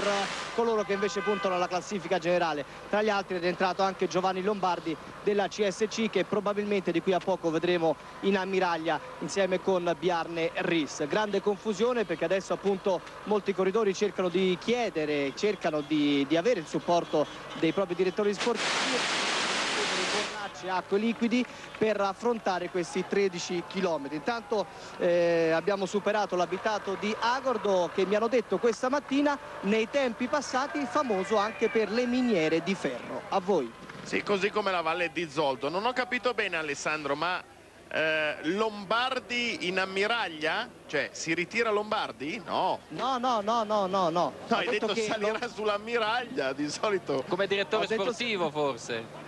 coloro che invece puntano alla classifica generale. Tra gli altri è rientrato anche Giovanni Lombardi della CSC che probabilmente di qui a poco vedremo in ammiraglia insieme con Biarne Ries. Grande confusione perché adesso appunto molti corridori cercano di chiedere, cercano di, di avere avere il supporto dei propri direttori sportivi borracce, acque liquidi per affrontare questi 13 km. Intanto eh, abbiamo superato l'abitato di Agordo che mi hanno detto questa mattina nei tempi passati famoso anche per le miniere di ferro. A voi. Sì, così come la Valle di Zoldo. Non ho capito bene Alessandro, ma eh, Lombardi in ammiraglia? Cioè, si ritira Lombardi? No. No, no, no, no, no, no. hai detto, detto salirà lo... sull'ammiraglia, di solito. Come direttore sportivo, detto... forse.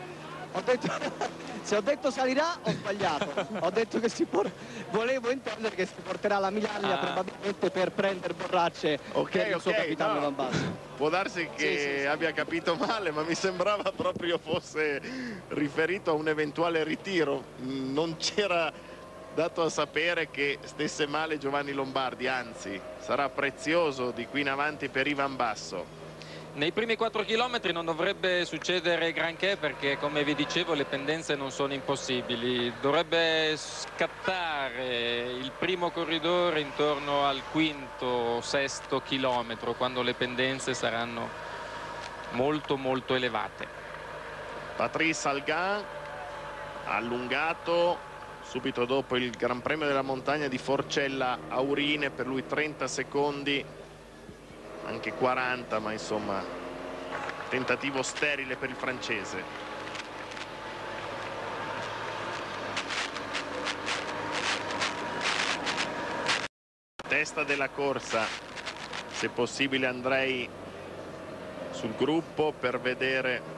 Ho detto, se ho detto salirà ho sbagliato. ho detto che si por... volevo intendere che si porterà la Milaglia ah. probabilmente per prendere borracce Ok, per il ok, suo capitano no. Può darsi che sì, sì, sì. abbia capito male, ma mi sembrava proprio fosse riferito a un eventuale ritiro. Non c'era dato a sapere che stesse male Giovanni Lombardi, anzi sarà prezioso di qui in avanti per Ivan Basso. Nei primi 4 km non dovrebbe succedere granché perché come vi dicevo le pendenze non sono impossibili. Dovrebbe scattare il primo corridore intorno al quinto, sesto chilometro quando le pendenze saranno molto molto elevate. Patrice Algan allungato subito dopo il Gran Premio della Montagna di Forcella Aurine per lui 30 secondi anche 40 ma insomma tentativo sterile per il francese. Testa della corsa. Se possibile andrei sul gruppo per vedere.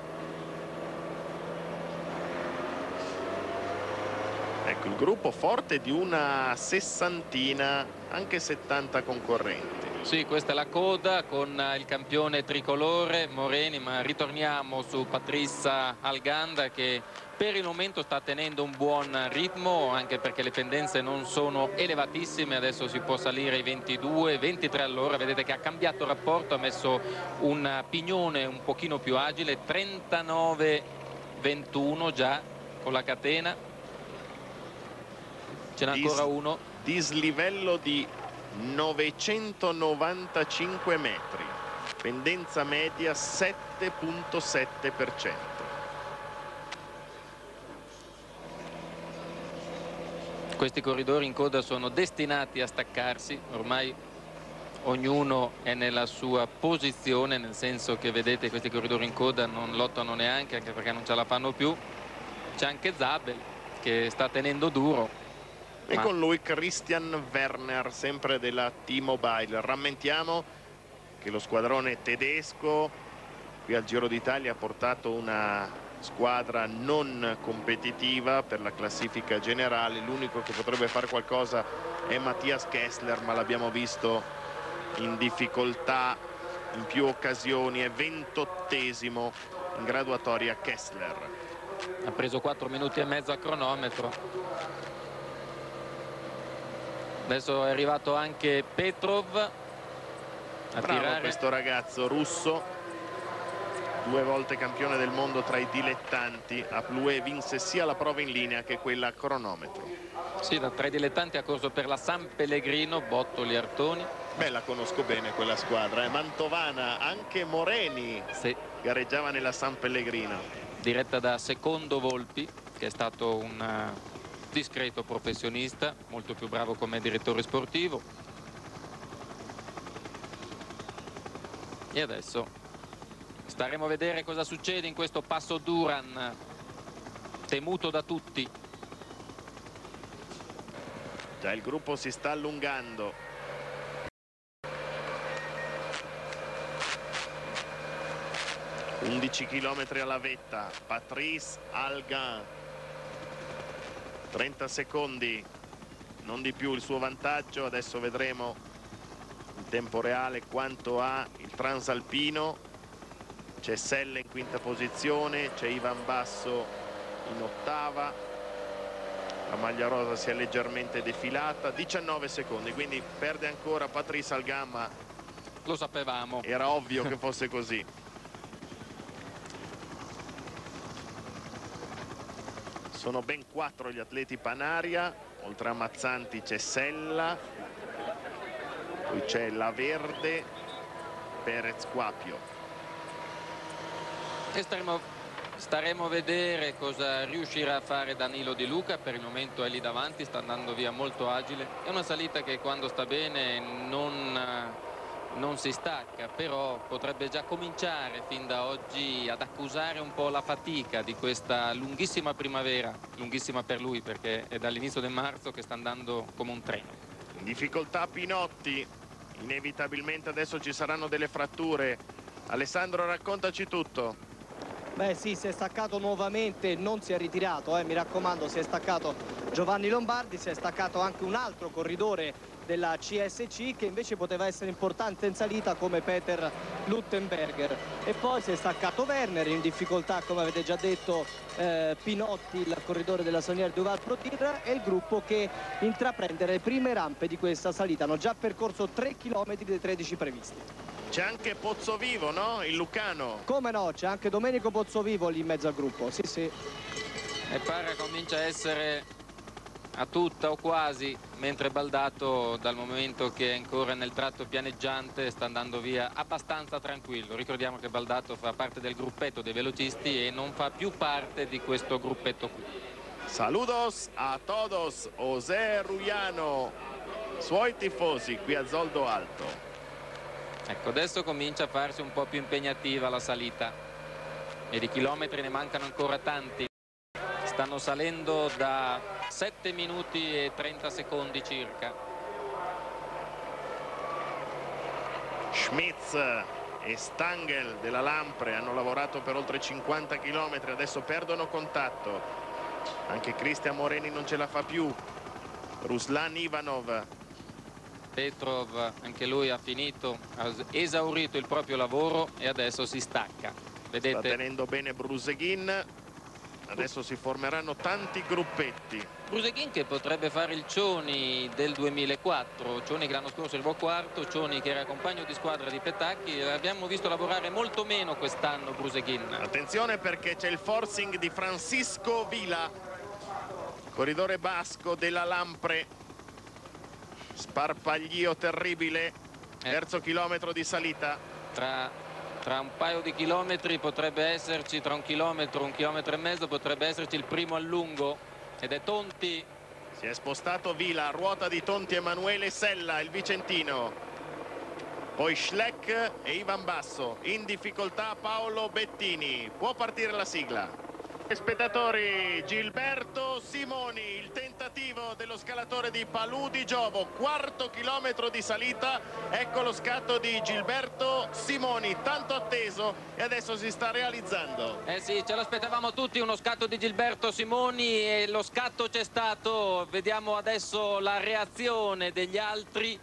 Ecco il gruppo forte di una sessantina anche 70 concorrenti sì, questa è la coda con il campione tricolore Moreni, ma ritorniamo su Patrizia Alganda che per il momento sta tenendo un buon ritmo anche perché le pendenze non sono elevatissime. Adesso si può salire ai 22 23 all'ora. Vedete che ha cambiato rapporto ha messo un pignone un pochino più agile 39 21 già con la catena. Ce n'è ancora uno. dislivello di 995 metri. Pendenza media 7.7% questi corridori in coda sono destinati a staccarsi. Ormai ognuno è nella sua posizione nel senso che vedete questi corridori in coda non lottano neanche anche perché non ce la fanno più. C'è anche Zabel che sta tenendo duro e ma... con lui Christian Werner sempre della T-Mobile. Rammentiamo che lo squadrone tedesco qui al Giro d'Italia ha portato una squadra non competitiva per la classifica generale. L'unico che potrebbe fare qualcosa è Mattias Kessler ma l'abbiamo visto in difficoltà in più occasioni. È ventottesimo in graduatoria Kessler. Ha preso 4 minuti e mezzo a cronometro adesso è arrivato anche Petrov a Bravo tirare. questo ragazzo russo due volte campione del mondo tra i dilettanti. A Plue vinse sia la prova in linea che quella a cronometro. Sì da tra i dilettanti ha corso per la San Pellegrino Bottoli Artoni. Beh la conosco bene quella squadra eh. Mantovana anche Moreni sì. gareggiava nella San Pellegrino. Diretta da Secondo Volpi che è stato un eh, discreto professionista molto più bravo come direttore sportivo. E adesso staremo a vedere cosa succede in questo passo Duran temuto da tutti. Già il gruppo si sta allungando. Undici chilometri alla vetta. Patrice Algan 30 secondi non di più il suo vantaggio. Adesso vedremo in tempo reale quanto ha il transalpino. C'è Selle in quinta posizione c'è Ivan Basso in ottava. La maglia rosa si è leggermente defilata. 19 secondi quindi perde ancora Patrice Algamma lo sapevamo. Era ovvio che fosse così sono ben quattro gli atleti Panaria oltre a Mazzanti c'è Sella poi c'è La Verde Perez Quapio e staremo, staremo a vedere cosa riuscirà a fare Danilo Di Luca. Per il momento è lì davanti sta andando via molto agile. È una salita che quando sta bene non, non si stacca però potrebbe già cominciare fin da oggi ad accusare un po' la fatica di questa lunghissima primavera lunghissima per lui perché è dall'inizio del marzo che sta andando come un treno. In difficoltà Pinotti inevitabilmente adesso ci saranno delle fratture. Alessandro raccontaci tutto. Beh sì, si è staccato nuovamente, non si è ritirato, eh, mi raccomando, si è staccato Giovanni Lombardi, si è staccato anche un altro corridore della CSC che invece poteva essere importante in salita come Peter Luttenberger e poi si è staccato Werner in difficoltà come avete già detto eh, Pinotti il corridore della Sonier Duval Protir e il gruppo che intraprende le prime rampe di questa salita hanno già percorso 3 km dei 13 previsti c'è anche Pozzovivo, no? Il Lucano. Come no? C'è anche Domenico Pozzovivo lì in mezzo al gruppo. Sì, sì. E pare comincia a essere a tutta o quasi, mentre Baldato dal momento che è ancora nel tratto pianeggiante sta andando via abbastanza tranquillo. Ricordiamo che Baldato fa parte del gruppetto dei velocisti e non fa più parte di questo gruppetto qui. Saludos a todos, José Ruiano, suoi tifosi qui a Zoldo Alto. Ecco, adesso comincia a farsi un po' più impegnativa la salita e di chilometri ne mancano ancora tanti. Stanno salendo da 7 minuti e 30 secondi circa. Schmitz e Stangel della Lampre hanno lavorato per oltre 50 km, adesso perdono contatto. Anche Cristian Moreni non ce la fa più. Ruslan Ivanov Petrov anche lui ha finito, ha esaurito il proprio lavoro e adesso si stacca. Vedete? Sta tenendo bene Bruseghin. Adesso si formeranno tanti gruppetti. Bruseghin che potrebbe fare il Cioni del 2004, Cioni che l'anno scorso arrivò quarto, Cioni che era compagno di squadra di Petacchi, l'abbiamo visto lavorare molto meno quest'anno Bruseghin. Attenzione perché c'è il forcing di Francisco Vila, corridore basco della Lampre. Sparpaglio terribile, Eh. terzo chilometro di salita. Tra, tra un paio di chilometri potrebbe esserci, tra un chilometro, un chilometro e mezzo potrebbe esserci il primo allungo ed è Tonti Si è spostato Vila, ruota di Tonti Emanuele Sella, il vicentino. Poi Schleck e Ivan Basso. In difficoltà Paolo Bettini. Può partire la sigla. Spettatori, Gilberto Simoni, il tentativo dello scalatore di Palù di Giovo, quarto chilometro di salita, ecco lo scatto di Gilberto Simoni, tanto atteso e adesso si sta realizzando. Eh sì, ce l'aspettavamo tutti, uno scatto di Gilberto Simoni e lo scatto c'è stato. Vediamo adesso la reazione degli altri.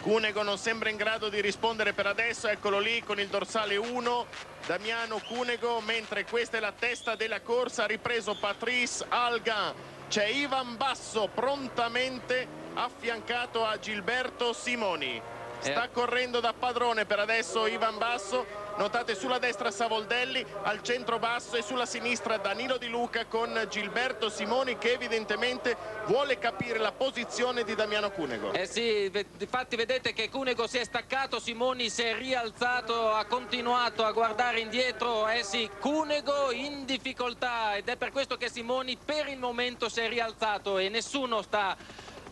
Cunego non sembra in grado di rispondere per adesso, eccolo lì con il dorsale 1, Damiano Cunego, mentre questa è la testa della corsa, ha ripreso Patrice Algan, c'è Ivan Basso prontamente affiancato a Gilberto Simoni. Sta correndo da padrone per adesso Ivan Basso, notate sulla destra Savoldelli, al centro basso e sulla sinistra Danilo Di Luca con Gilberto Simoni che evidentemente vuole capire la posizione di Damiano Cunego. Eh sì, infatti vedete che Cunego si è staccato, Simoni si è rialzato, ha continuato a guardare indietro. Eh sì, Cunego in difficoltà ed è per questo che Simoni per il momento si è rialzato e nessuno sta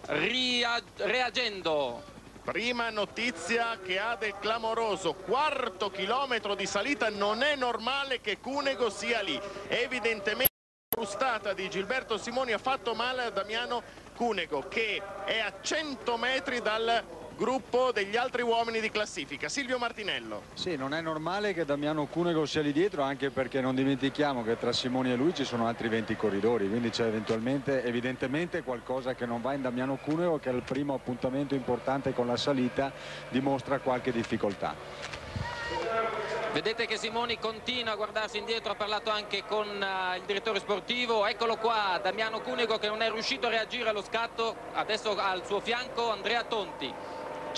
reagendo. Prima notizia che ha del clamoroso, quarto chilometro di salita, non è normale che Cunego sia lì. Evidentemente la frustata di Gilberto Simoni ha fatto male a Damiano Cunego che è a 100 metri dal gruppo degli altri uomini di classifica. Silvio Martinello. Sì, non è normale che Damiano Cunego sia lì dietro anche perché non dimentichiamo che tra Simoni e lui ci sono altri 20 corridori, quindi c'è eventualmente, evidentemente qualcosa che non va in Damiano Cunego che al primo appuntamento importante con la salita dimostra qualche difficoltà. Vedete che Simoni continua a guardarsi indietro, ha parlato anche con eh, il direttore sportivo, eccolo qua, Damiano Cunego che non è riuscito a reagire allo scatto, adesso al suo fianco Andrea Tonti.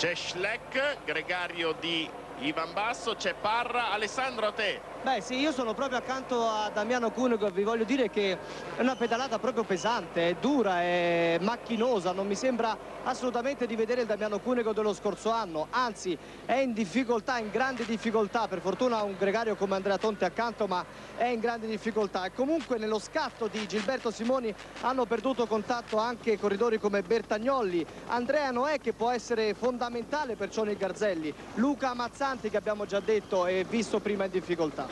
C'è Schleck, gregario di Ivan Basso, c'è Parra. Alessandro a te. Beh sì, io sono proprio accanto a Damiano Cunego e vi voglio dire che è una pedalata proprio pesante, è dura, è macchinosa, non mi sembra assolutamente di vedere il Damiano Cunego dello scorso anno, anzi è in difficoltà, in grande difficoltà, per fortuna ha un gregario come Andrea Tonte accanto ma è in grande difficoltà. E comunque nello scatto di Gilberto Simoni hanno perduto contatto anche corridori come Bertagnolli, Andrea Noè che può essere fondamentale per Cioni Garzelli, Luca Mazzanti che abbiamo già detto e visto prima in difficoltà.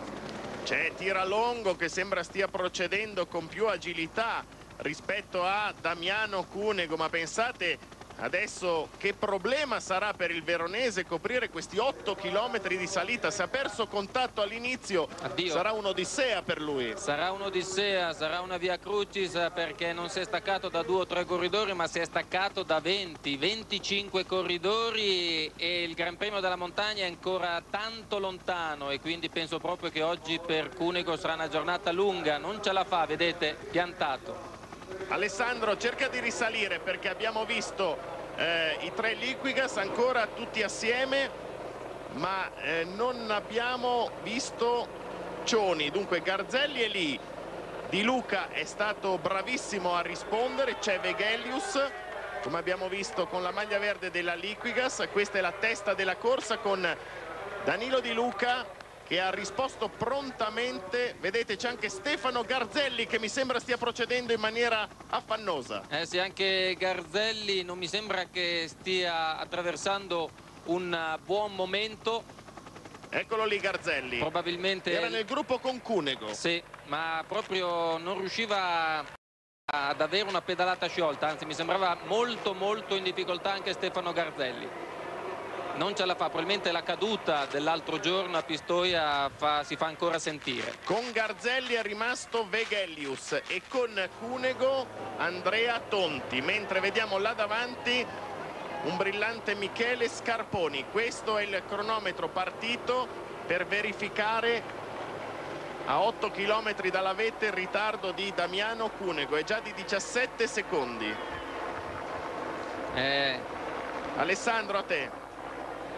C'è Tiralongo che sembra stia procedendo con più agilità rispetto a Damiano Cunego, ma pensate adesso che problema sarà per il veronese coprire questi 8 km di salita, se ha perso contatto all'inizio sarà un'odissea per lui. Sarà un'odissea, sarà una via crucis eh, perché non si è staccato da due o tre corridori ma si è staccato da 20, 25 corridori e il Gran Premio della Montagna è ancora tanto lontano e quindi penso proprio che oggi per Cunego sarà una giornata lunga, non ce la fa, vedete, piantato. Alessandro cerca di risalire perché abbiamo visto eh, i tre Liquigas ancora tutti assieme ma eh, non abbiamo visto Cioni. Dunque Garzelli è lì. Di Luca è stato bravissimo a rispondere c'è Vegelius come abbiamo visto con la maglia verde della Liquigas. Questa è la testa della corsa con Danilo Di Luca che ha risposto prontamente vedete c'è anche Stefano Garzelli che mi sembra stia procedendo in maniera affannosa Eh sì, anche Garzelli non mi sembra che stia attraversando un buon momento. Eccolo lì Garzelli. Probabilmente... Era nel gruppo con Cunego. Sì, ma proprio non riusciva ad avere una pedalata sciolta, anzi mi sembrava molto molto in difficoltà anche Stefano Garzelli. Non ce la fa, probabilmente la caduta dell'altro giorno a Pistoia fa, si fa ancora sentire. Con Garzelli è rimasto Vegelius e con Cunego Andrea Tonti, mentre vediamo là davanti un brillante Michele Scarponi. Questo è il cronometro partito per verificare a 8 km dalla vetta il ritardo di Damiano Cunego è già di 17 secondi eh. Alessandro a te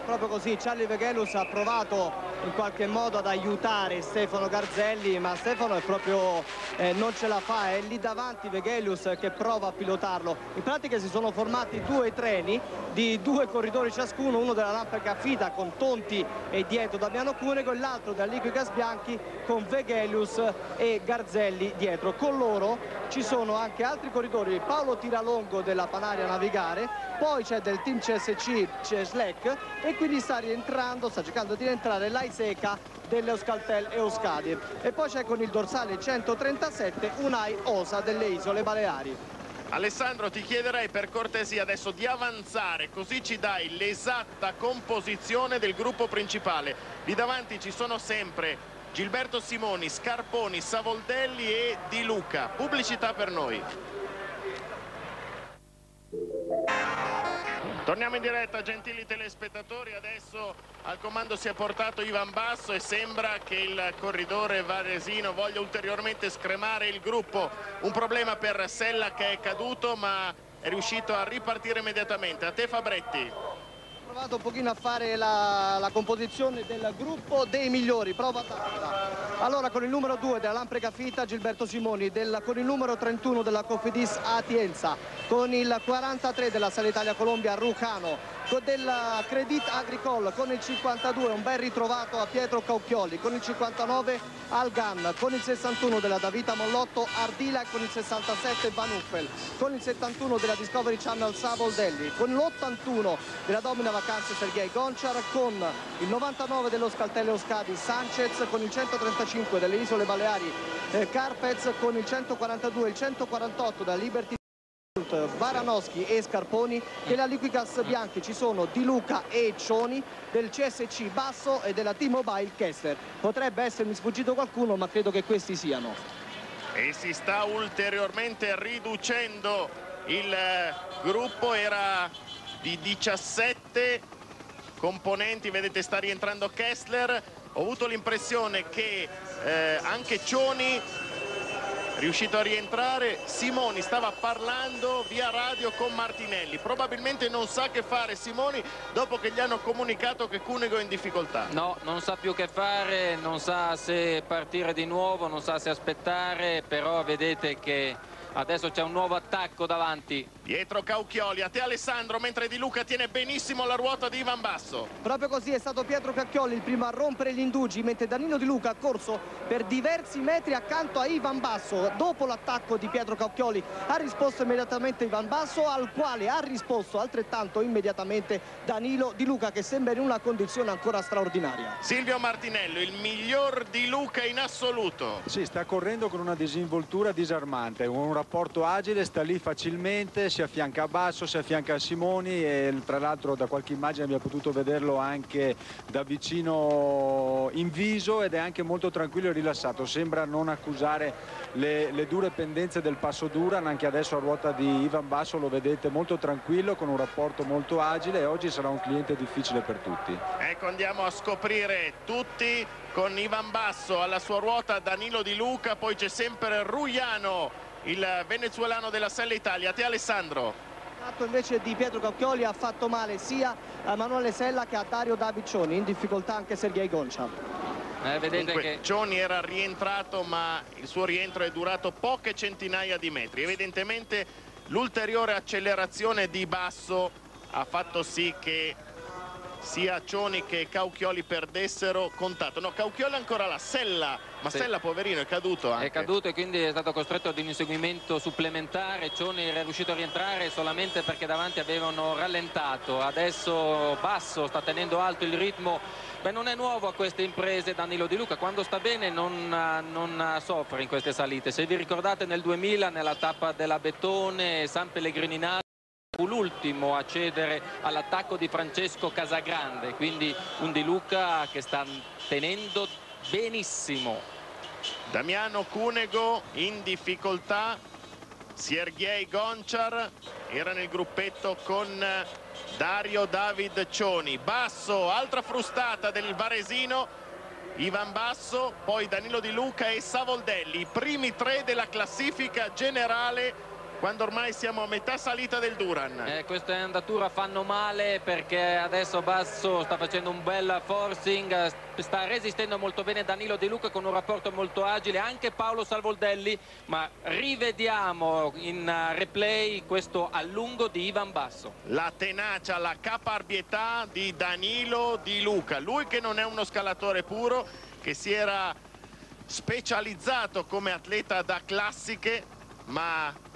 proprio così Charlie Veghelus ha provato in qualche modo ad aiutare Stefano Garzelli ma Stefano è proprio eh, non ce la fa è lì davanti Vegelius che prova a pilotarlo. In pratica si sono formati due treni di due corridori ciascuno uno della Lamperca Fida con Tonti e dietro Damiano Cunego e l'altro della Liquigas Bianchi con Vegelius e Garzelli dietro. Con loro ci sono anche altri corridori Paolo Tiralongo della Panaria Navigare poi c'è del team CSC Ceslec e quindi sta rientrando sta cercando di rientrare l'Ai Seca dell'Euskaltel Euskadi. E poi c'è con il dorsale 137 Unai Osa delle Isole Baleari. Alessandro ti chiederei per cortesia adesso di avanzare così ci dai l'esatta composizione del gruppo principale. Lì davanti ci sono sempre Gilberto Simoni, Scarponi, Savoldelli e Di Luca. Pubblicità per noi Torniamo in diretta, gentili telespettatori, adesso al comando si è portato Ivan Basso e sembra che il corridore varesino voglia ulteriormente scremare il gruppo. Un problema per Sella che è caduto ma è riuscito a ripartire immediatamente. A te Fabretti. Provato un pochino a fare la, la composizione del gruppo dei migliori, prova a darla. Allora con il numero 2 della Lamprega Fita Gilberto Simoni, del, con il numero 31 della Cofidis Atienza, con il 43 della Sala Italia Colombia Rucano, della Credit Agricole con il 52 un bel ritrovato a Pietro Caucchioli. Con il 59 Algan. Con il 61 della Davita Mollotto Ardila. E con il 67 Van Uffel con il 71 della Discovery Channel Savoldelli. Con l'81 della Domina Vacanze Sergei Gonchar. Con il 99 dello Scaltello Scadi Sanchez. Con il 135 delle Isole Baleari eh, Carpez. Con il 142 il 148 della Liberty Baranowski e Scarponi della Liquigas Bianchi ci sono Di Luca e Cioni del CSC Basso e della T-Mobile Kessler potrebbe essermi sfuggito qualcuno ma credo che questi siano. E si sta ulteriormente riducendo il eh, gruppo era di 17 componenti vedete sta rientrando Kessler. Ho avuto l'impressione che eh, anche Cioni riuscito a rientrare Simoni stava parlando via radio con Martinelli. Probabilmente non sa che fare Simoni dopo che gli hanno comunicato che Cunego è in difficoltà. No non sa più che fare non sa se partire di nuovo non sa se aspettare però vedete che adesso c'è un nuovo attacco davanti dietro Caucchioli a te Alessandro mentre Di Luca tiene benissimo la ruota di Ivan Basso. Proprio così è stato Pietro Caucchioli il primo a rompere gli indugi mentre Danilo Di Luca ha corso per diversi metri accanto a Ivan Basso. Dopo l'attacco di Pietro Caucchioli ha risposto immediatamente Ivan Basso al quale ha risposto altrettanto immediatamente Danilo Di Luca che sembra in una condizione ancora straordinaria. Silvio Martinello il miglior Di Luca in assoluto. Sì sta correndo con una disinvoltura disarmante un rapporto agile, sta lì facilmente, si affianca a Basso, si affianca a Simoni e tra l'altro da qualche immagine abbiamo potuto vederlo anche da vicino in viso ed è anche molto tranquillo e rilassato, sembra non accusare le, le dure pendenze del passo Duran, anche adesso a ruota di Ivan Basso lo vedete molto tranquillo con un rapporto molto agile e oggi sarà un cliente difficile per tutti. Ecco andiamo a scoprire tutti con Ivan Basso alla sua ruota Danilo Di Luca, poi c'è sempre Ruiano il venezuelano della Sella Italia. A te Alessandro. L'atto invece di Pietro Cocchioli ha fatto male sia a Manuele Sella che a Dario Daviccioni, in difficoltà anche Sergei Goncia. Eh, vedete Dunque, che Cioni era rientrato ma il suo rientro è durato poche centinaia di metri. Evidentemente l'ulteriore accelerazione di Basso ha fatto sì che sia Cioni che Cauchioli perdessero contatto. No, Cauchioli ancora la Sella, ma sì. Sella poverino è caduto anche. È caduto e quindi è stato costretto ad un inseguimento supplementare. Cioni è riuscito a rientrare solamente perché davanti avevano rallentato. Adesso Basso sta tenendo alto il ritmo. Beh, non è nuovo a queste imprese Danilo Di Luca, quando sta bene non, non soffre in queste salite. Se vi ricordate nel 2000 nella tappa della Bettone, San Pellegrini in fu l'ultimo a cedere all'attacco di Francesco Casagrande quindi un Di Luca che sta tenendo benissimo. Damiano Cunego in difficoltà Sergei Gonciar era nel gruppetto con Dario David Cioni. Basso, altra frustata del Varesino Ivan Basso, poi Danilo Di Luca e Savoldelli i primi tre della classifica generale quando ormai siamo a metà salita del Duran. Eh, queste andature fanno male perché adesso Basso sta facendo un bel forcing, sta resistendo molto bene Danilo De Luca con un rapporto molto agile, anche Paolo Salvoldelli, ma rivediamo in replay questo allungo di Ivan Basso. La tenacia, la caparbietà di Danilo Di Luca, lui che non è uno scalatore puro, che si era specializzato come atleta da classiche, ma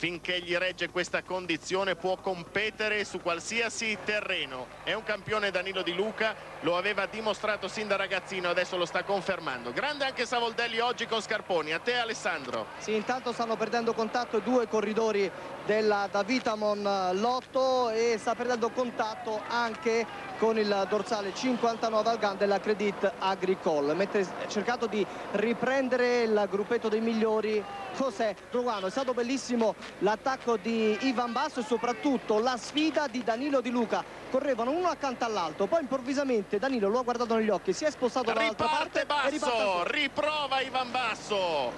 finché gli regge questa condizione può competere su qualsiasi terreno. È un campione Danilo Di Luca lo aveva dimostrato sin da ragazzino adesso lo sta confermando. Grande anche Savoldelli oggi con Scarponi. A te Alessandro. Sì intanto stanno perdendo contatto due corridori della Davitamon Lotto e sta perdendo contatto anche con il dorsale 59 al GAN della Credit Agricole. Mentre ha cercato di riprendere il gruppetto dei migliori José Ruano. È stato bellissimo l'attacco di Ivan Basso e soprattutto la sfida di Danilo Di Luca. Correvano uno accanto all'altro poi improvvisamente Danilo lo ha guardato negli occhi si è spostato dall'altra parte Basso, riprova Ivan Basso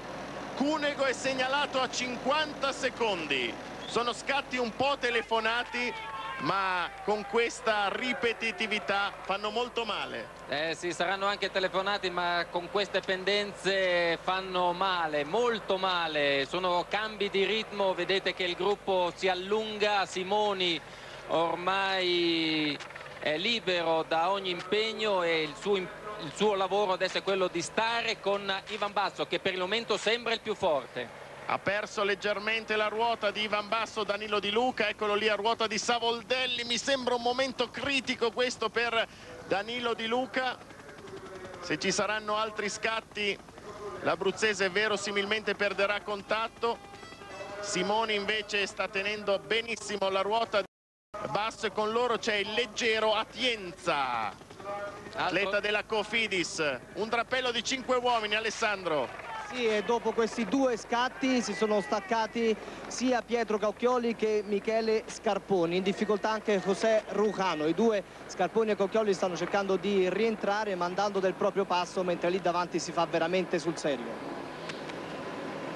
Cunego è segnalato a 50 secondi sono scatti un po' telefonati ma con questa ripetitività fanno molto male. Eh sì, saranno anche telefonati, ma con queste pendenze fanno male, molto male. Sono cambi di ritmo, vedete che il gruppo si allunga, Simoni ormai è libero da ogni impegno e il suo, il suo lavoro adesso è quello di stare con Ivan Basso che per il momento sembra il più forte. Ha perso leggermente la ruota di Ivan Basso Danilo Di Luca eccolo lì a ruota di Savoldelli. Mi sembra un momento critico questo per Danilo Di Luca. Se ci saranno altri scatti l'Abruzzese verosimilmente perderà contatto. Simoni invece sta tenendo benissimo la ruota Basso e con loro c'è il leggero Atienza atleta della Cofidis un drappello di cinque uomini Alessandro sì, e dopo questi due scatti si sono staccati sia Pietro Caucchioli che Michele Scarponi. In difficoltà anche José Rujano. I due Scarponi e Caucchioli stanno cercando di rientrare mandando del proprio passo mentre lì davanti si fa veramente sul serio.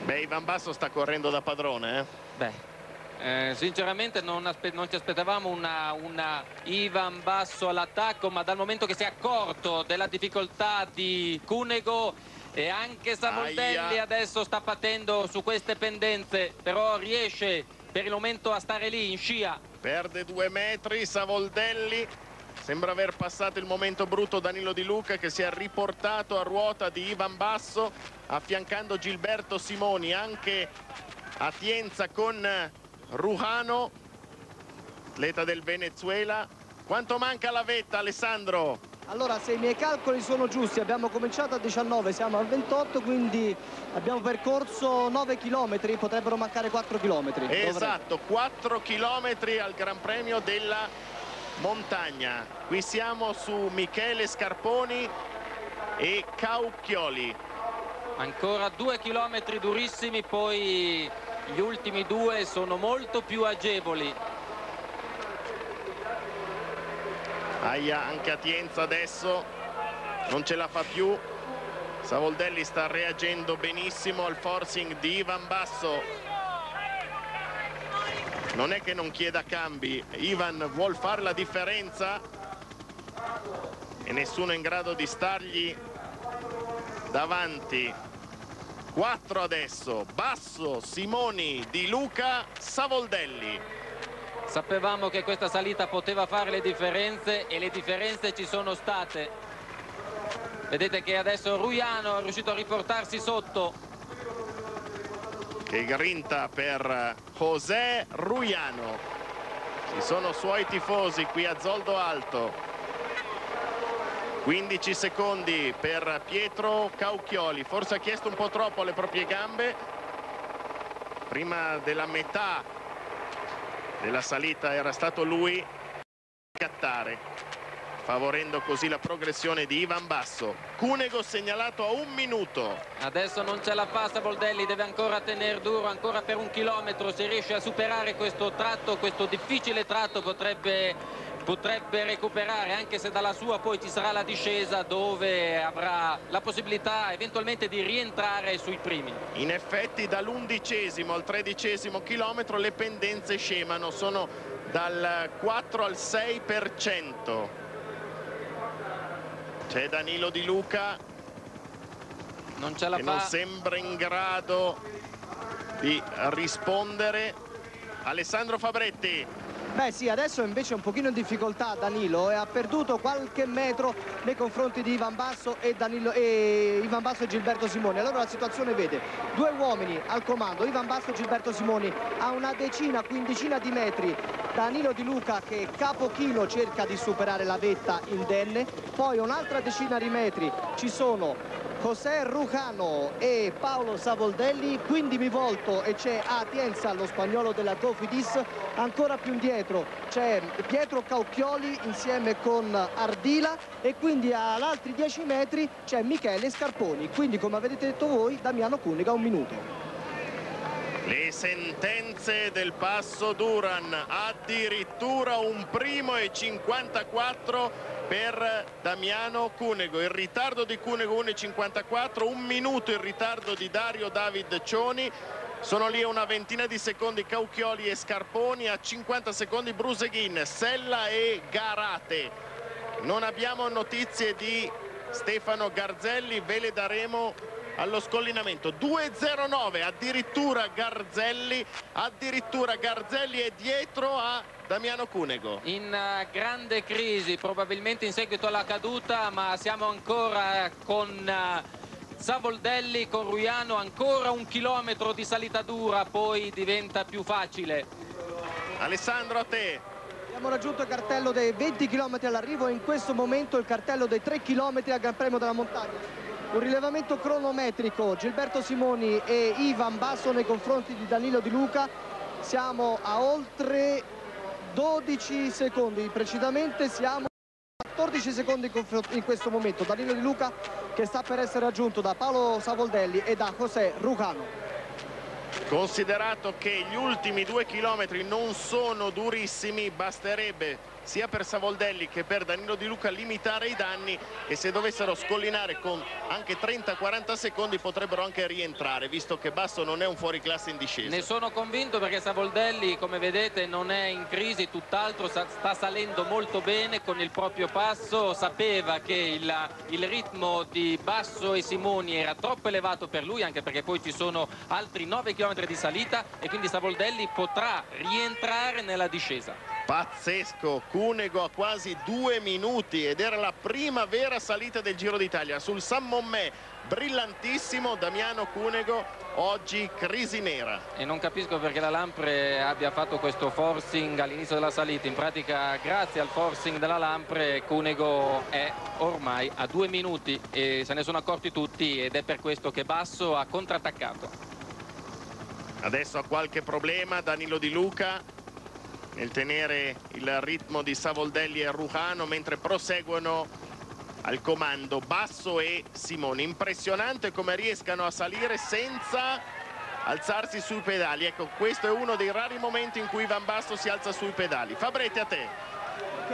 Beh, Ivan Basso sta correndo da padrone, eh? Beh. Eh, sinceramente non, non, ci aspettavamo una, una Ivan Basso all'attacco ma dal momento che si è accorto della difficoltà di Cunego e anche Savoldelli adesso sta patendo su queste pendenze però riesce per il momento a stare lì in scia. Perde due metri Savoldelli. Sembra aver passato il momento brutto Danilo Di Luca che si è riportato a ruota di Ivan Basso affiancando Gilberto Simoni anche a Tienza con Rujano atleta del Venezuela quanto manca la vetta Alessandro? Allora se i miei calcoli sono giusti abbiamo cominciato a 19, siamo a 28 quindi abbiamo percorso 9 km, potrebbero mancare 4 km. Esatto, 4 km al Gran Premio della montagna. Qui siamo su Michele Scarponi e Caucchioli. Ancora 2 km durissimi, poi gli ultimi due sono molto più agevoli. Aia anche Atienza adesso. Non ce la fa più. Savoldelli sta reagendo benissimo al forcing di Ivan Basso. Non è che non chieda cambi. Ivan vuol fare la differenza. E nessuno è in grado di stargli davanti 4 adesso Basso, Simoni, Di Luca, Savoldelli Sapevamo che questa salita poteva fare le differenze e le differenze ci sono state. Vedete che adesso Ruiano è riuscito a riportarsi sotto. Che grinta per José Ruiano. Ci sono suoi tifosi qui a Zoldo Alto. 15 secondi per Pietro Cauchioli. Forse ha chiesto un po' troppo alle proprie gambe. Prima della metà della salita era stato lui a scattare favorendo così la progressione di Ivan Basso Cunego segnalato a un minuto adesso non ce la fa Saboldelli deve ancora tenere duro ancora per un chilometro se riesce a superare questo tratto questo difficile tratto potrebbe potrebbe recuperare anche se dalla sua poi ci sarà la discesa dove avrà la possibilità eventualmente di rientrare sui primi. In effetti dall'undicesimo al tredicesimo chilometro le pendenze scemano, sono dal 4 al 6%. C'è Danilo Di Luca non ce la che fa. non sembra in grado di rispondere. Alessandro Fabretti Beh sì, adesso invece è un pochino in difficoltà Danilo e ha perduto qualche metro nei confronti di Ivan Basso e, Danilo, e Ivan Basso e Gilberto Simoni. Allora la situazione vede due uomini al comando, Ivan Basso e Gilberto Simoni a una decina, quindicina di metri. Danilo Di Luca che capochino cerca di superare la vetta indenne, poi un'altra decina di metri ci sono José Rujano e Paolo Savoldelli, quindi mi volto e c'è Atienza, lo spagnolo della Cofidis, ancora più indietro c'è Pietro Caucchioli insieme con Ardila e quindi all'altri 10 metri c'è Michele Scarponi, quindi come avete detto voi Damiano Cunica un minuto. Le sentenze del passo Duran, addirittura un primo e 54 per Damiano Cunego. Il ritardo di Cunego 1,54, un minuto il ritardo di Dario David Cioni. Sono lì a una ventina di secondi Cauchioli e Scarponi, a 50 secondi Bruseghin, Sella e Garate. Non abbiamo notizie di Stefano Garzelli, ve le daremo allo scollinamento 2-0-9 addirittura Garzelli addirittura Garzelli è dietro a Damiano Cunego. In uh, grande crisi probabilmente in seguito alla caduta ma siamo ancora con uh, Savoldelli con Ruiano ancora un chilometro di salita dura poi diventa più facile. Alessandro a te. Abbiamo raggiunto il cartello dei 20 km all'arrivo e in questo momento il cartello dei 3 km al Gran Premio della Montagna un rilevamento cronometrico. Gilberto Simoni e Ivan Basso nei confronti di Danilo Di Luca. Siamo a oltre 12 secondi. Precisamente siamo a 14 secondi in questo momento. Danilo Di Luca che sta per essere raggiunto da Paolo Savoldelli e da José Rucano considerato che gli ultimi due chilometri non sono durissimi basterebbe sia per Savoldelli che per Danilo Di Luca limitare i danni e se dovessero scollinare con anche 30-40 secondi potrebbero anche rientrare visto che Basso non è un fuoriclasse in discesa. Ne sono convinto perché Savoldelli come vedete non è in crisi tutt'altro sta salendo molto bene con il proprio passo sapeva che il, il ritmo di Basso e Simoni era troppo elevato per lui anche perché poi ci sono altri 9 km di salita e quindi Savoldelli potrà rientrare nella discesa pazzesco Cunego a quasi due minuti ed era la prima vera salita del Giro d'Italia. Sul San Mommè brillantissimo Damiano Cunego oggi crisi nera. E non capisco perché la Lampre abbia fatto questo forcing all'inizio della salita. In pratica grazie al forcing della Lampre Cunego è ormai a due minuti e se ne sono accorti tutti ed è per questo che Basso ha contrattaccato. Adesso ha qualche problema Danilo Di Luca nel tenere il ritmo di Savoldelli e Ruhano mentre proseguono al comando Basso e Simone. Impressionante come riescano a salire senza alzarsi sui pedali. Ecco, questo è uno dei rari momenti in cui Van Basso si alza sui pedali. Fabretti a te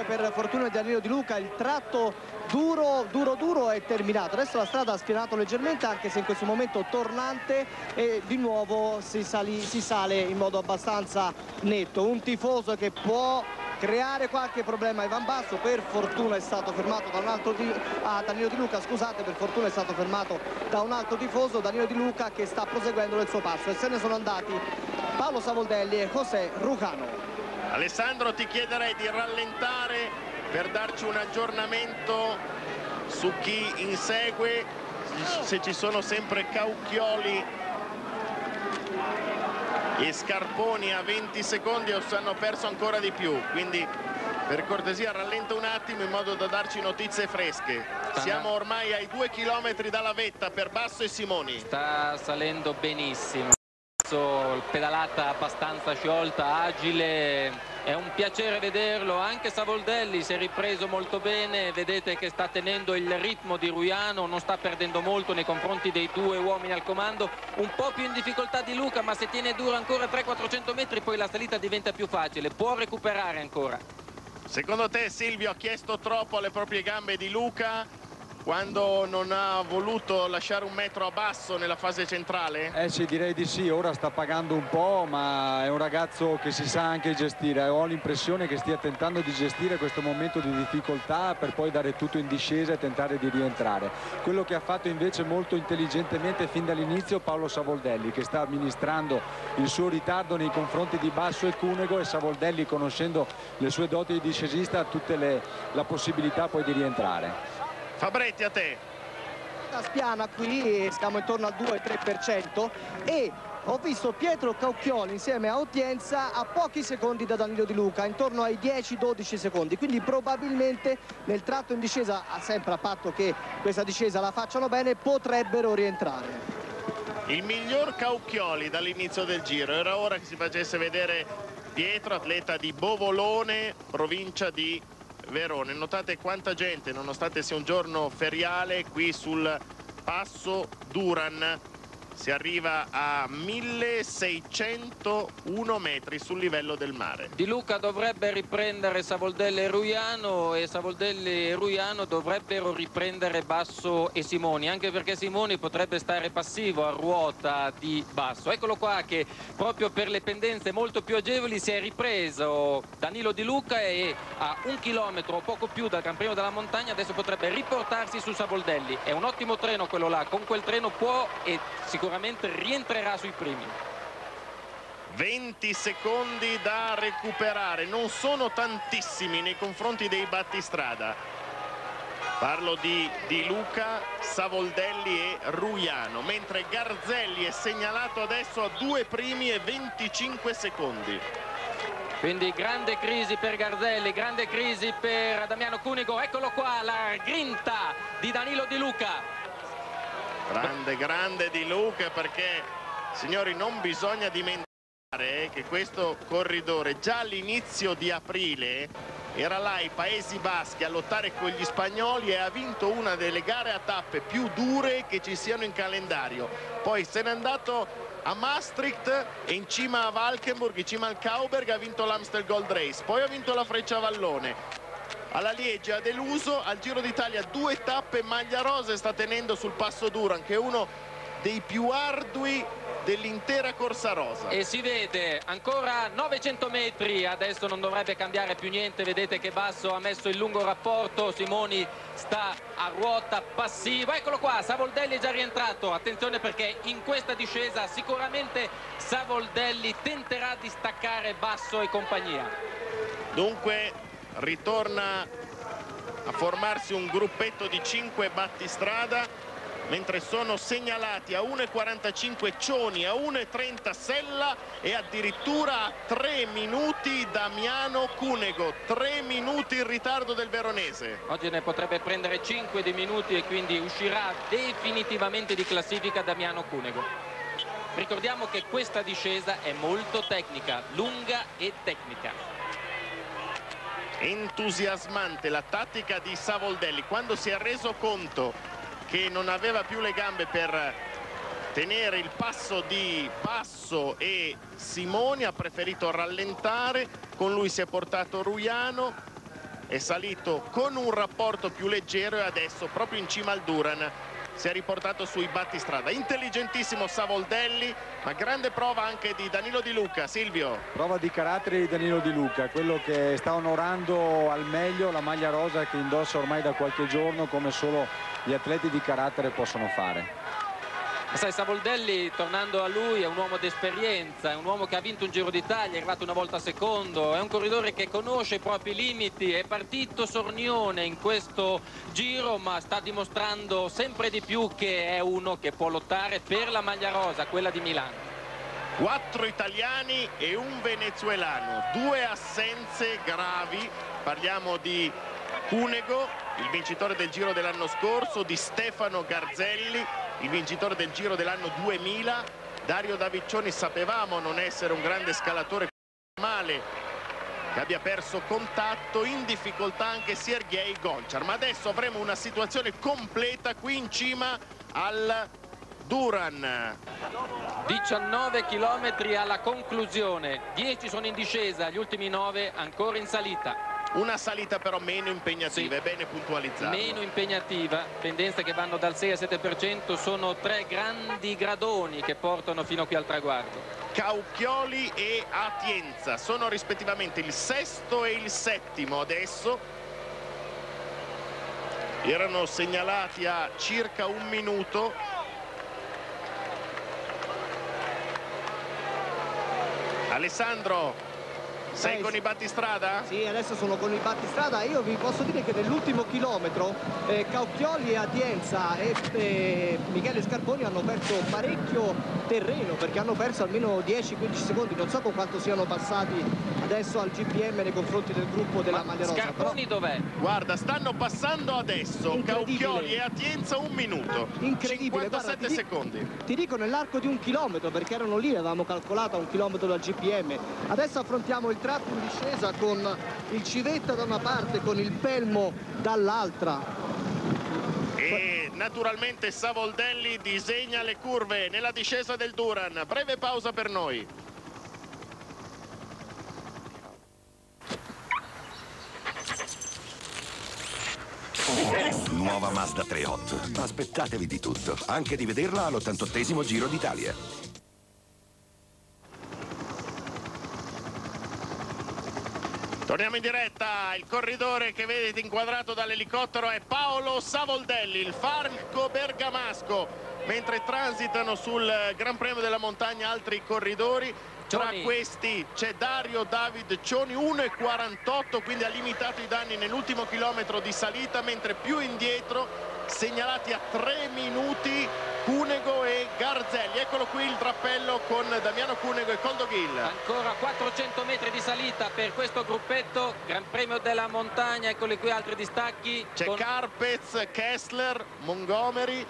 per fortuna di Danilo Di Luca il tratto duro duro duro è terminato. Adesso la strada ha spianato leggermente anche se in questo momento tornante e di nuovo si, sali, si sale in modo abbastanza netto. Un tifoso che può creare qualche problema. A Ivan Basso per fortuna è stato fermato da un altro di, ah, Danilo Di Luca scusate per fortuna è stato fermato da un altro tifoso Danilo Di Luca che sta proseguendo nel suo passo. E se ne sono andati Paolo Savoldelli e José Rucano Alessandro ti chiederei di rallentare per darci un aggiornamento su chi insegue, se ci sono sempre Caucchioli e Scarponi a 20 secondi o se hanno perso ancora di più, quindi per cortesia rallenta un attimo in modo da darci notizie fresche. Siamo ormai ai due chilometri dalla vetta per Basso e Simoni. Sta salendo benissimo. Pedalata abbastanza sciolta, agile, è un piacere vederlo, anche Savoldelli si è ripreso molto bene, vedete che sta tenendo il ritmo di Ruiano, non sta perdendo molto nei confronti dei due uomini al comando, un po' più in difficoltà di Luca, ma se tiene duro ancora 300-400 metri poi la salita diventa più facile, può recuperare ancora. Secondo te Silvio ha chiesto troppo alle proprie gambe di Luca quando non ha voluto lasciare un metro a basso nella fase centrale? Eh sì, direi di sì, ora sta pagando un po', ma è un ragazzo che si sa anche gestire. Ho l'impressione che stia tentando di gestire questo momento di difficoltà per poi dare tutto in discesa e tentare di rientrare. Quello che ha fatto invece molto intelligentemente fin dall'inizio Paolo Savoldelli, che sta amministrando il suo ritardo nei confronti di Basso e Cunego e Savoldelli, conoscendo le sue doti di discesista, ha tutta la possibilità poi di rientrare. Fabretti a te. La spiana qui siamo intorno al 2-3% e ho visto Pietro Caucchioli insieme a Otienza a pochi secondi da Danilo Di Luca, intorno ai 10-12 secondi, quindi probabilmente nel tratto in discesa, sempre a patto che questa discesa la facciano bene, potrebbero rientrare. Il miglior Caucchioli dall'inizio del giro, era ora che si facesse vedere Pietro, atleta di Bovolone, provincia di Verone. Notate quanta gente, nonostante sia un giorno feriale, qui sul passo Duran si arriva a 1601 metri sul livello del mare. Di Luca dovrebbe riprendere Savoldelli e Ruiano e Savoldelli e Ruiano dovrebbero riprendere Basso e Simoni, anche perché Simoni potrebbe stare passivo a ruota di Basso. Eccolo qua che proprio per le pendenze molto più agevoli si è ripreso Danilo Di Luca e a un chilometro o poco più dal Premio della Montagna adesso potrebbe riportarsi su Savoldelli. È un ottimo treno quello là, con quel treno può e sicuramente sicuramente rientrerà sui primi. 20 secondi da recuperare non sono tantissimi nei confronti dei battistrada. Parlo di, di Luca Savoldelli e Ruiano mentre Garzelli è segnalato adesso a due primi e 25 secondi. Quindi grande crisi per Garzelli, grande crisi per Damiano Cunigo, eccolo qua la grinta di Danilo Di Luca grande grande di Luca perché signori non bisogna dimenticare che questo corridore già all'inizio di aprile era là ai Paesi Baschi a lottare con gli spagnoli e ha vinto una delle gare a tappe più dure che ci siano in calendario. Poi se n'è andato a Maastricht e in cima a Valkenburg, in cima al Kauberg ha vinto l'Amstel Gold Race. Poi ha vinto la Freccia Vallone alla Liege ha deluso al Giro d'Italia due tappe maglia rosa sta tenendo sul passo Duran che è uno dei più ardui dell'intera corsa rosa. E si vede ancora 900 metri adesso non dovrebbe cambiare più niente vedete che Basso ha messo il lungo rapporto Simoni sta a ruota passiva eccolo qua Savoldelli è già rientrato attenzione perché in questa discesa sicuramente Savoldelli tenterà di staccare Basso e compagnia. Dunque ritorna a formarsi un gruppetto di 5 battistrada mentre sono segnalati a 1.45 Cioni, a 1.30 Sella e addirittura a 3 minuti Damiano Cunego, 3 minuti in ritardo del Veronese. Oggi ne potrebbe prendere 5 di minuti e quindi uscirà definitivamente di classifica Damiano Cunego. Ricordiamo che questa discesa è molto tecnica, lunga e tecnica entusiasmante la tattica di Savoldelli. Quando si è reso conto che non aveva più le gambe per tenere il passo di Basso e Simoni ha preferito rallentare. Con lui si è portato Ruiano. È salito con un rapporto più leggero e adesso proprio in cima al Duran si è riportato sui battistrada. Intelligentissimo Savoldelli ma grande prova anche di Danilo Di Luca. Silvio. Prova di carattere di Danilo Di Luca quello che sta onorando al meglio la maglia rosa che indossa ormai da qualche giorno come solo gli atleti di carattere possono fare Sai, Savoldelli, tornando a lui, è un uomo d'esperienza, è un uomo che ha vinto un Giro d'Italia, è arrivato una volta secondo, è un corridore che conosce i propri limiti, è partito sornione in questo Giro, ma sta dimostrando sempre di più che è uno che può lottare per la maglia rosa, quella di Milano. Quattro italiani e un venezuelano, due assenze gravi, parliamo di Cunego, il vincitore del Giro dell'anno scorso, di Stefano Garzelli, il vincitore del Giro dell'anno 2000. Dario Daviccioni sapevamo non essere un grande scalatore male che abbia perso contatto in difficoltà anche Sergei Gonchar. Ma adesso avremo una situazione completa qui in cima al Duran. 19 km alla conclusione. 10 sono in discesa gli ultimi 9 ancora in salita una salita però meno impegnativa, sì. è bene puntualizzare. Meno impegnativa, pendenze che vanno dal 6 al 7%, sono tre grandi gradoni che portano fino qui al traguardo. Caucchioli e Atienza sono rispettivamente il sesto e il settimo adesso. Erano segnalati a circa un minuto. Alessandro sei con i battistrada? Sì, adesso sono con i battistrada. Io vi posso dire che nell'ultimo chilometro eh, Caucchioli e Atienza e eh, Michele Scarponi hanno perso parecchio terreno perché hanno perso almeno 10-15 secondi. Non so con quanto siano passati adesso al GPM nei confronti del gruppo della Ma Maglia Rosa. Scarponi però... dov'è? Guarda, stanno passando adesso Caucchioli e Atienza un minuto. Incredibile. 57 Guarda, ti secondi. Ti dico nell'arco di un chilometro perché erano lì, avevamo calcolato a un chilometro dal GPM. Adesso affrontiamo il tratto in discesa con il Civetta da una parte, con il Pelmo dall'altra. E naturalmente Savoldelli disegna le curve nella discesa del Duran. Breve pausa per noi. Nuova Mazda 3 Hot. Aspettatevi di tutto, anche di vederla all'88 Giro d'Italia. Torniamo in diretta, il corridore che vedete inquadrato dall'elicottero è Paolo Savoldelli, il Farco Bergamasco, mentre transitano sul Gran Premio della Montagna altri corridori. Tra questi c'è Dario David Cioni, 1,48, quindi ha limitato i danni nell'ultimo chilometro di salita, mentre più indietro, segnalati a 3 minuti, Cunego e Garzelli. Eccolo qui il drappello con Damiano Cunego e Coldoghil. Ancora 400 metri di salita per questo gruppetto, Gran Premio della Montagna, eccoli qui altri distacchi. C'è con... Carpez, Kessler, Montgomery.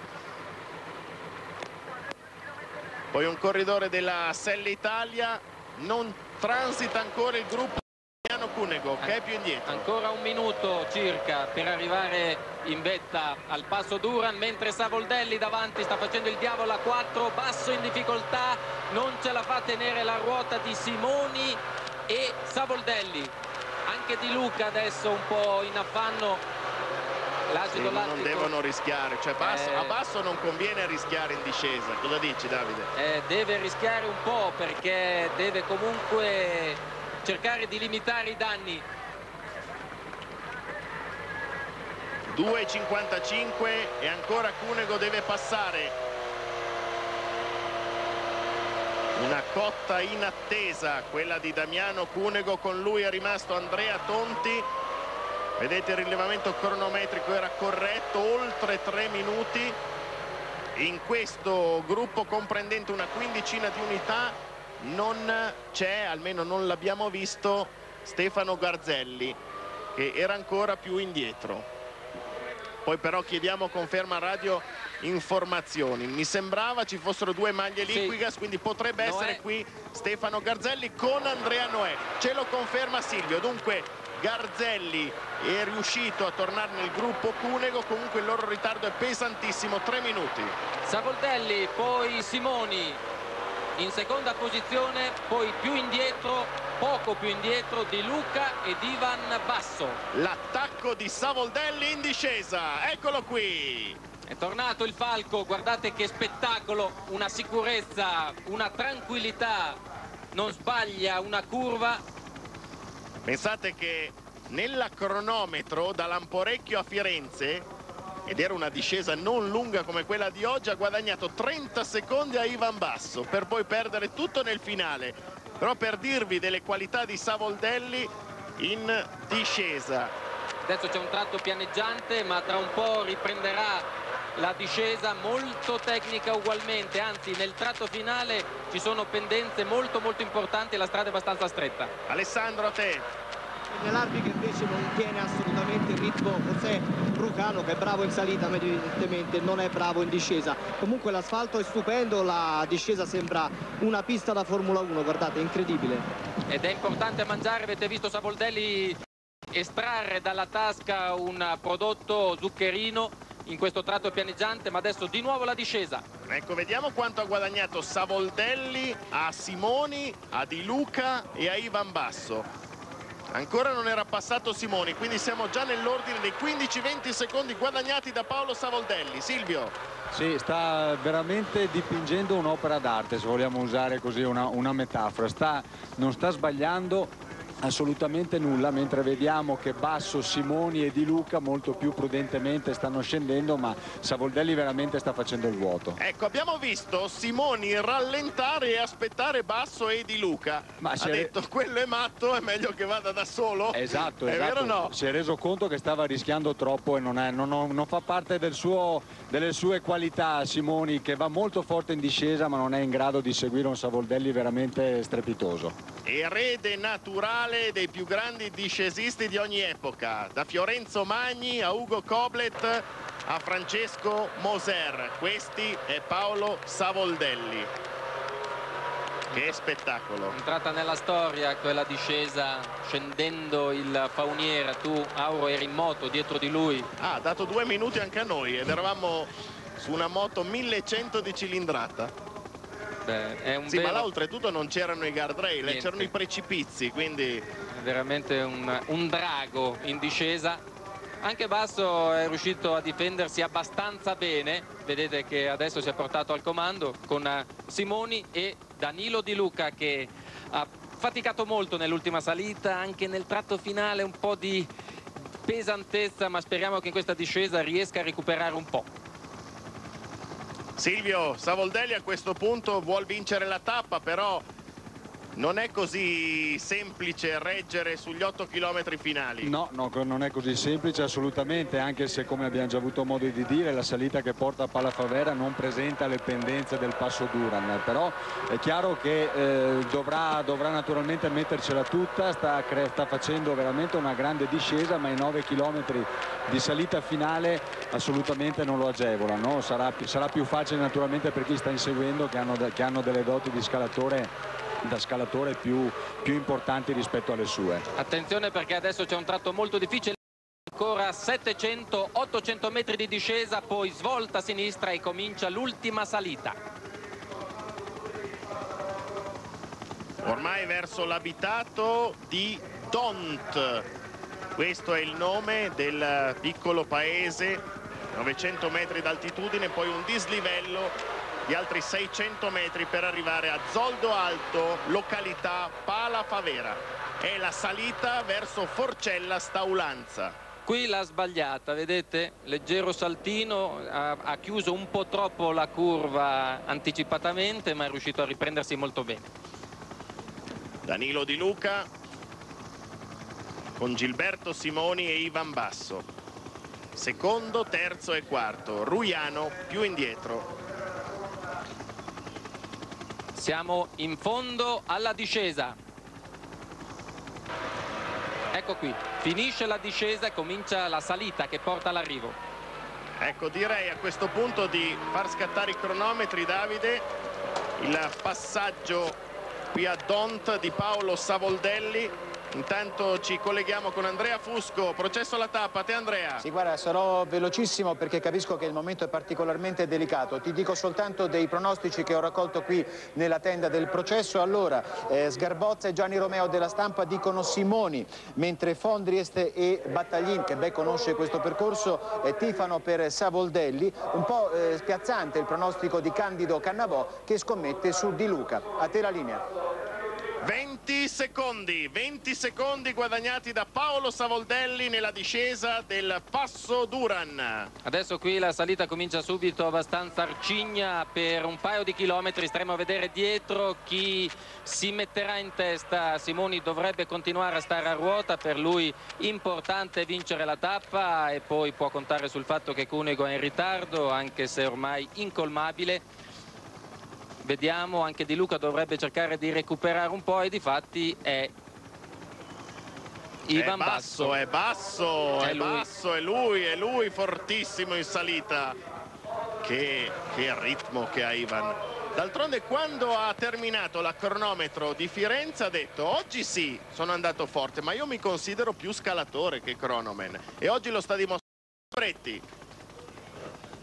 Poi un corridore della Selle Italia, non transita ancora il gruppo Damiano Cunego che è più indietro. Ancora un minuto circa per arrivare in vetta al passo Duran mentre Savoldelli davanti sta facendo il diavolo a 4 basso in difficoltà non ce la fa tenere la ruota di Simoni e Savoldelli anche di Luca adesso un po' in affanno l'acido sì, non devono rischiare cioè basso, eh, a basso non conviene rischiare in discesa cosa dici Davide? Eh, deve rischiare un po' perché deve comunque cercare di limitare i danni. 2.55 e ancora Cunego deve passare. Una cotta in attesa quella di Damiano Cunego con lui è rimasto Andrea Tonti. Vedete il rilevamento cronometrico era corretto oltre tre minuti. In questo gruppo comprendente una quindicina di unità non c'è almeno non l'abbiamo visto Stefano Garzelli che era ancora più indietro. Poi però chiediamo conferma radio informazioni. Mi sembrava ci fossero due maglie liquigas sì. quindi potrebbe Noè. essere qui Stefano Garzelli con Andrea Noè. Ce lo conferma Silvio. Dunque Garzelli è riuscito a tornare nel gruppo Cunego. Comunque il loro ritardo è pesantissimo. Tre minuti. Savoldelli poi Simoni in seconda posizione poi più indietro poco più indietro di Luca ed Ivan Basso. L'attacco di Savoldelli in discesa. Eccolo qui. È tornato il Falco. Guardate che spettacolo. Una sicurezza una tranquillità. Non sbaglia una curva. Pensate che nella cronometro da Lamporecchio a Firenze ed era una discesa non lunga come quella di oggi, ha guadagnato 30 secondi a Ivan Basso per poi perdere tutto nel finale. Però per dirvi delle qualità di Savoldelli in discesa. Adesso c'è un tratto pianeggiante ma tra un po' riprenderà la discesa molto tecnica ugualmente, anzi nel tratto finale ci sono pendenze molto molto importanti e la strada è abbastanza stretta. Alessandro a te. Che invece non tiene assolutamente il ritmo José Brucano che è bravo in salita ma evidentemente non è bravo in discesa. Comunque l'asfalto è stupendo, la discesa sembra una pista da Formula 1, guardate, incredibile. Ed è importante mangiare, avete visto Savoldelli estrarre dalla tasca un prodotto zuccherino in questo tratto pianeggiante ma adesso di nuovo la discesa ecco vediamo quanto ha guadagnato Savoldelli a Simoni a Di Luca e a Ivan Basso ancora non era passato Simoni quindi siamo già nell'ordine dei 15-20 secondi guadagnati da Paolo Savoldelli Silvio sì, sta veramente dipingendo un'opera d'arte, se vogliamo usare così una, una metafora. Sta, non sta sbagliando assolutamente nulla mentre vediamo che Basso, Simoni e Di Luca molto più prudentemente stanno scendendo ma Savoldelli veramente sta facendo il vuoto ecco abbiamo visto Simoni rallentare e aspettare Basso e Di Luca ma ha detto re... quello è matto è meglio che vada da solo esatto, è esatto. vero no? si è reso conto che stava rischiando troppo e non, è, non, non fa parte del suo, delle sue qualità Simoni che va molto forte in discesa ma non è in grado di seguire un Savoldelli veramente strepitoso erede naturale dei più grandi discesisti di ogni epoca, da Fiorenzo Magni a Ugo Koblet a Francesco Moser. Questi è Paolo Savoldelli. Che spettacolo. Entrata nella storia quella discesa scendendo il fauniera, tu Auro eri in moto dietro di lui. Ah, ha dato due minuti anche a noi ed eravamo su una moto 1100 di cilindrata. Beh, sì, vero... ma là oltretutto non c'erano i guardrail, c'erano i precipizi, quindi... È veramente un, un drago in discesa. Anche Basso è riuscito a difendersi abbastanza bene, vedete che adesso si è portato al comando con eh, Simoni e Danilo Di Luca che ha faticato molto nell'ultima salita, anche nel tratto finale un po' di pesantezza, ma speriamo che in questa discesa riesca a recuperare un po'. Silvio Savoldelli a questo punto vuol vincere la tappa però non è così semplice reggere sugli 8 km finali. No, no, non è così semplice assolutamente, anche se come abbiamo già avuto modo di dire la salita che porta a Palafavera non presenta le pendenze del passo Duran, però è chiaro che eh, dovrà, dovrà, naturalmente mettercela tutta, sta, sta, facendo veramente una grande discesa, ma i 9 km di salita finale assolutamente non lo agevolano, sarà, sarà più facile naturalmente per chi sta inseguendo che hanno, che hanno delle doti di scalatore da scalatore più, più importanti rispetto alle sue. Attenzione perché adesso c'è un tratto molto difficile. Ancora 700-800 metri di discesa poi svolta a sinistra e comincia l'ultima salita. Ormai verso l'abitato di Dont. Questo è il nome del piccolo paese 900 metri d'altitudine poi un dislivello di altri 600 metri per arrivare a Zoldo Alto, località Pala Favera. È la salita verso Forcella Staulanza. Qui l'ha sbagliata, vedete? Leggero saltino, ha, ha, chiuso un po' troppo la curva anticipatamente, ma è riuscito a riprendersi molto bene. Danilo Di Luca con Gilberto Simoni e Ivan Basso. Secondo, terzo e quarto. Ruiano più indietro siamo in fondo alla discesa. Ecco qui, finisce la discesa e comincia la salita che porta all'arrivo. Ecco, direi a questo punto di far scattare i cronometri, Davide. Il passaggio qui a Dont di Paolo Savoldelli Intanto ci colleghiamo con Andrea Fusco, processo alla tappa, te Andrea. Sì, guarda, sarò velocissimo perché capisco che il momento è particolarmente delicato. Ti dico soltanto dei pronostici che ho raccolto qui nella tenda del processo. Allora, eh, Sgarbozza e Gianni Romeo della stampa dicono Simoni, mentre Fondriest e Battaglin, che ben conosce questo percorso, eh, tifano per Savoldelli. Un po' eh, spiazzante il pronostico di Candido Cannavò che scommette su Di Luca. A te la linea. 20 secondi, 20 secondi guadagnati da Paolo Savoldelli nella discesa del Passo Duran. Adesso qui la salita comincia subito abbastanza arcigna per un paio di chilometri, staremo a vedere dietro chi si metterà in testa. Simoni dovrebbe continuare a stare a ruota, per lui importante vincere la tappa e poi può contare sul fatto che Cunego è in ritardo, anche se ormai incolmabile vediamo anche Di Luca dovrebbe cercare di recuperare un po' e di fatti è Ivan è basso, basso. È basso, è, è lui. basso, è lui, è lui fortissimo in salita. Che, che ritmo che ha Ivan. D'altronde quando ha terminato la cronometro di Firenze ha detto oggi sì, sono andato forte, ma io mi considero più scalatore che cronoman. E oggi lo sta dimostrando Bretti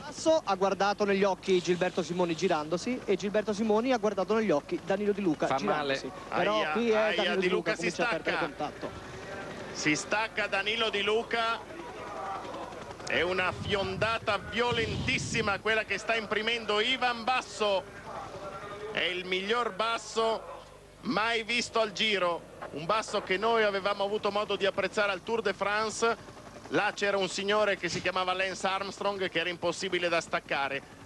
passo ha guardato negli occhi Gilberto Simoni girandosi e Gilberto Simoni ha guardato negli occhi Danilo Di Luca Fa girandosi. Male. Però aia, qui è aia, Danilo Di Luca, Luca si stacca. contatto. Si stacca Danilo Di Luca. È una fiondata violentissima quella che sta imprimendo Ivan Basso. È il miglior basso mai visto al giro. Un basso che noi avevamo avuto modo di apprezzare al Tour de France là c'era un signore che si chiamava Lance Armstrong che era impossibile da staccare.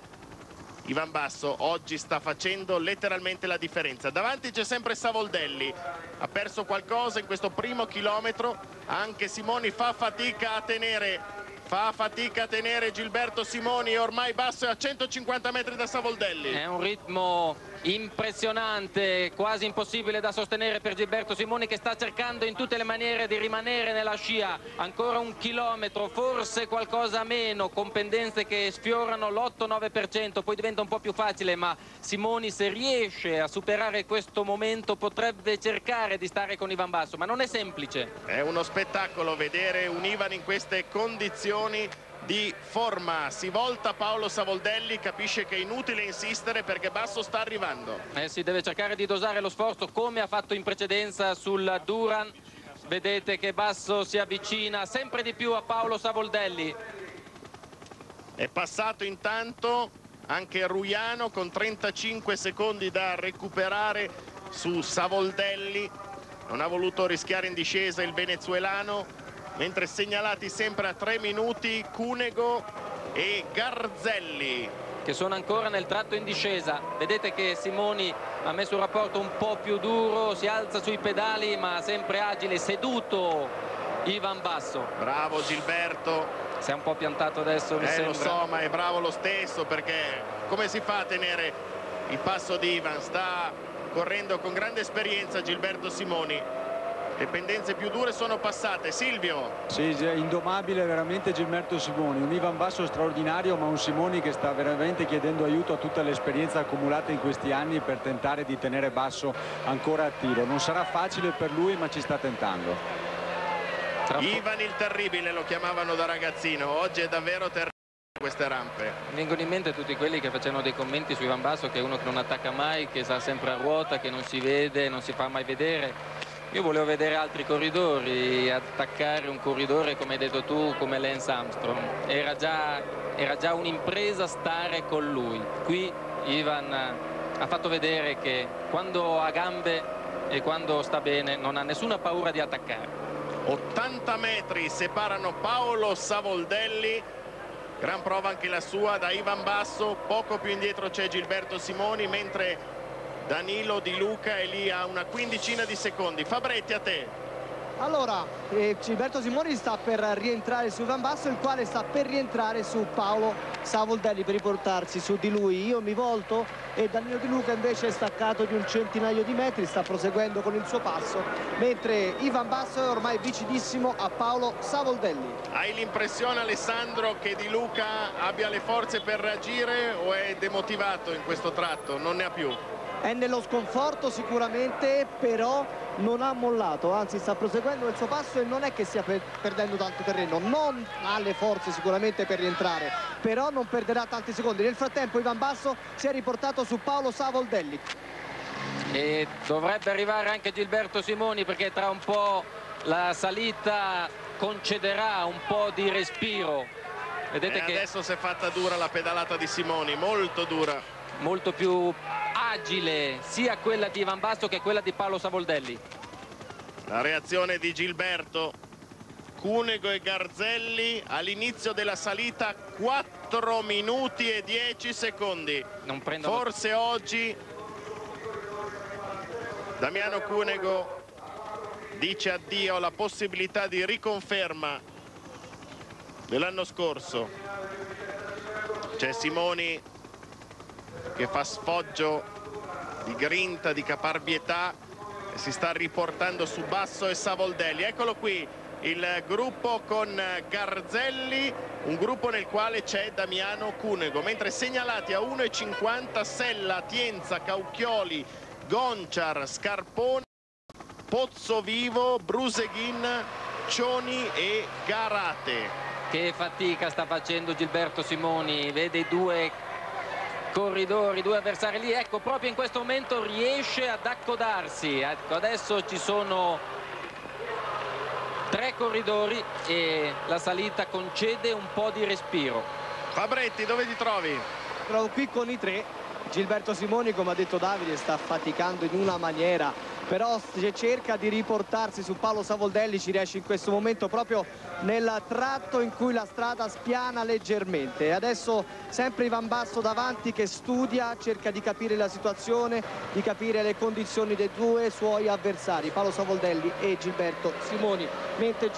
Ivan Basso oggi sta facendo letteralmente la differenza. Davanti c'è sempre Savoldelli. Ha perso qualcosa in questo primo chilometro. Anche Simoni fa fatica a tenere fa fatica a tenere Gilberto Simoni ormai Basso a 150 metri da Savoldelli è un ritmo impressionante, quasi impossibile da sostenere per Gilberto Simoni che sta cercando in tutte le maniere di rimanere nella scia, ancora un chilometro, forse qualcosa meno, con pendenze che sfiorano l'8-9%, poi diventa un po' più facile, ma Simoni se riesce a superare questo momento potrebbe cercare di stare con Ivan Basso, ma non è semplice. È uno spettacolo vedere un Ivan in queste condizioni di forma. Si volta Paolo Savoldelli capisce che è inutile insistere perché Basso sta arrivando. Eh si deve cercare di dosare lo sforzo come ha fatto in precedenza sul Duran. Vedete che Basso si avvicina sempre di più a Paolo Savoldelli. È passato intanto anche Ruiano con 35 secondi da recuperare su Savoldelli. Non ha voluto rischiare in discesa il venezuelano mentre segnalati sempre a tre minuti Cunego e Garzelli. Che sono ancora nel tratto in discesa. Vedete che Simoni ha messo un rapporto un po' più duro si alza sui pedali ma sempre agile seduto Ivan Basso. Bravo Gilberto. Si è un po' piantato adesso mi eh, sembra. lo so ma è bravo lo stesso perché come si fa a tenere il passo di Ivan? Sta correndo con grande esperienza Gilberto Simoni le pendenze più dure sono passate. Silvio. Sì, indomabile veramente Gilberto Simoni. Un Ivan Basso straordinario ma un Simoni che sta veramente chiedendo aiuto a tutta l'esperienza accumulata in questi anni per tentare di tenere Basso ancora attivo non sarà facile per lui ma ci sta tentando. Ivan il terribile lo chiamavano da ragazzino. Oggi è davvero terribile queste rampe. Vengono in mente tutti quelli che facevano dei commenti su Ivan Basso che è uno che non attacca mai, che sta sempre a ruota, che non si vede, non si fa mai vedere io volevo vedere altri corridori, attaccare un corridore come hai detto tu, come Lance Armstrong. Era già, era già un'impresa stare con lui. Qui Ivan ha fatto vedere che quando ha gambe e quando sta bene non ha nessuna paura di attaccare. 80 metri separano Paolo Savoldelli gran prova anche la sua da Ivan Basso poco più indietro c'è Gilberto Simoni mentre Danilo Di Luca è lì a una quindicina di secondi. Fabretti a te. Allora, eh, Gilberto Simoni sta per rientrare su Van Basso, il quale sta per rientrare su Paolo Savoldelli per riportarsi su di lui. Io mi volto e Danilo Di Luca invece è staccato di un centinaio di metri, sta proseguendo con il suo passo, mentre Ivan Basso è ormai vicinissimo a Paolo Savoldelli. Hai l'impressione Alessandro che Di Luca abbia le forze per reagire o è demotivato in questo tratto? Non ne ha più? È nello sconforto sicuramente però non ha mollato anzi sta proseguendo il suo passo e non è che stia per perdendo tanto terreno. Non ha le forze sicuramente per rientrare però non perderà tanti secondi. Nel frattempo Ivan Basso si è riportato su Paolo Savoldelli. E dovrebbe arrivare anche Gilberto Simoni perché tra un po' la salita concederà un po' di respiro. Vedete e che adesso si è fatta dura la pedalata di Simoni molto dura molto più agile sia quella di Ivan Basso che quella di Paolo Savoldelli. La reazione di Gilberto, Cunego e Garzelli all'inizio della salita 4 minuti e 10 secondi. Forse oggi Damiano Cunego dice addio alla possibilità di riconferma dell'anno scorso. C'è Simoni che fa sfoggio di grinta, di caparbietà e si sta riportando su Basso e Savoldelli. Eccolo qui il gruppo con Garzelli, un gruppo nel quale c'è Damiano Cunego, mentre segnalati a 1,50 Sella, Tienza, Caucchioli, Gonciar, Scarpone, Pozzovivo, Bruseghin, Cioni e Garate. Che fatica sta facendo Gilberto Simoni, vede i due corridori, due avversari lì, ecco proprio in questo momento riesce ad accodarsi, ecco, adesso ci sono tre corridori e la salita concede un po' di respiro. Fabretti dove ti trovi? Trovo qui con i tre, Gilberto Simoni come ha detto Davide sta faticando in una maniera però cerca di riportarsi su Paolo Savoldelli ci riesce in questo momento proprio nel tratto in cui la strada spiana leggermente. Adesso sempre Ivan Basso davanti che studia cerca di capire la situazione di capire le condizioni dei due suoi avversari Paolo Savoldelli e Gilberto Simoni. Mentre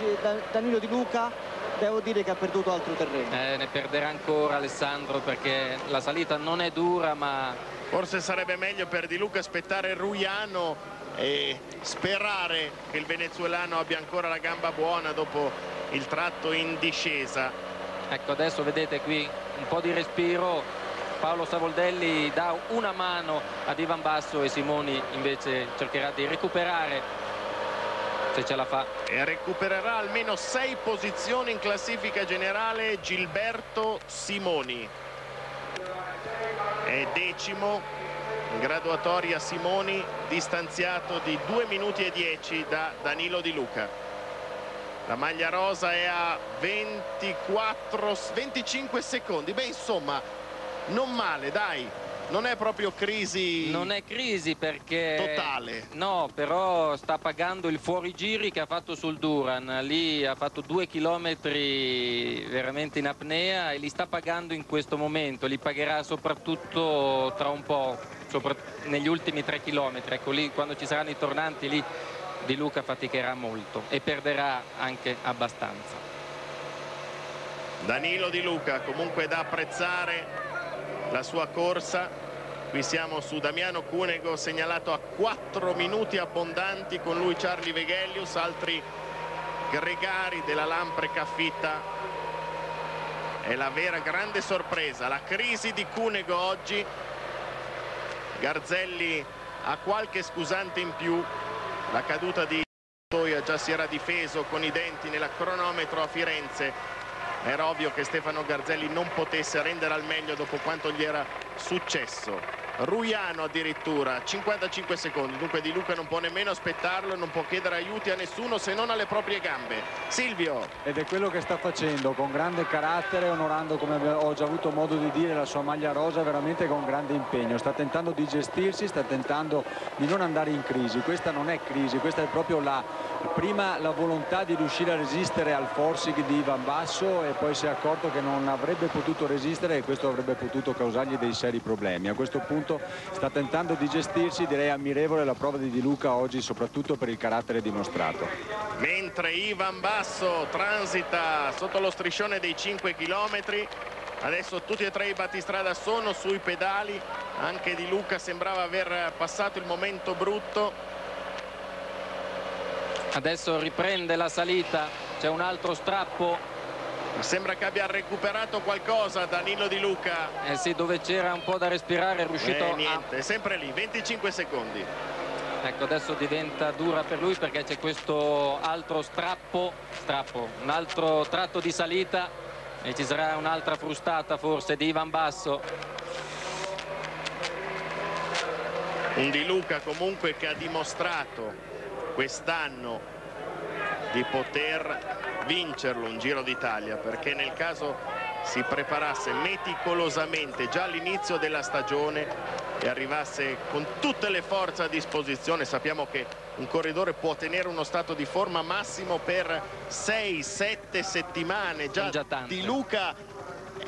Danilo Di Luca devo dire che ha perduto altro terreno. Eh, ne perderà ancora Alessandro perché la salita non è dura ma forse sarebbe meglio per Di Luca aspettare Ruiano e sperare che il venezuelano abbia ancora la gamba buona dopo il tratto in discesa. Ecco adesso vedete qui un po' di respiro, Paolo Savoldelli dà una mano ad Ivan Basso e Simoni invece cercherà di recuperare se ce la fa. E recupererà almeno sei posizioni in classifica generale Gilberto Simoni. È decimo graduatoria Simoni distanziato di 2 minuti e 10 da Danilo Di Luca. La maglia rosa è a 24 25 secondi. Beh insomma non male dai. Non è proprio crisi non è crisi perché totale. No però sta pagando il fuorigiri che ha fatto sul Duran. Lì ha fatto due chilometri veramente in apnea e li sta pagando in questo momento. Li pagherà soprattutto tra un po' negli ultimi tre chilometri ecco lì quando ci saranno i tornanti lì Di Luca faticherà molto e perderà anche abbastanza. Danilo Di Luca comunque da apprezzare la sua corsa. Qui siamo su Damiano Cunego segnalato a 4 minuti abbondanti con lui Charlie Veghellius altri gregari della Lampre Caffitta. È la vera grande sorpresa la crisi di Cunego oggi Garzelli ha qualche scusante in più. La caduta di Toia già si era difeso con i denti nella cronometro a Firenze. Era ovvio che Stefano Garzelli non potesse rendere al meglio dopo quanto gli era successo Ruiano addirittura 55 secondi. Dunque Di Luca non può nemmeno aspettarlo non può chiedere aiuti a nessuno se non alle proprie gambe. Silvio. Ed è quello che sta facendo con grande carattere onorando come ho già avuto modo di dire la sua maglia rosa veramente con grande impegno. Sta tentando di gestirsi sta tentando di non andare in crisi. Questa non è crisi questa è proprio la prima la volontà di riuscire a resistere al forcing di Ivan Basso e poi si è accorto che non avrebbe potuto resistere e questo avrebbe potuto causargli dei seri problemi a questo punto sta tentando di gestirsi, direi ammirevole la prova di Di Luca oggi soprattutto per il carattere dimostrato. Mentre Ivan Basso transita sotto lo striscione dei 5 km, adesso tutti e tre i battistrada sono sui pedali, anche Di Luca sembrava aver passato il momento brutto. Adesso riprende la salita, c'è un altro strappo Sembra che abbia recuperato qualcosa Danilo Di Luca. Eh sì, dove c'era un po' da respirare è riuscito eh, niente, a... sempre lì, 25 secondi. Ecco, adesso diventa dura per lui perché c'è questo altro strappo, strappo, un altro tratto di salita e ci sarà un'altra frustata forse di Ivan Basso. Un Di Luca comunque che ha dimostrato quest'anno di poter vincerlo un Giro d'Italia perché nel caso si preparasse meticolosamente già all'inizio della stagione e arrivasse con tutte le forze a disposizione. Sappiamo che un corridore può tenere uno stato di forma massimo per 6-7 settimane. Già, già Di Luca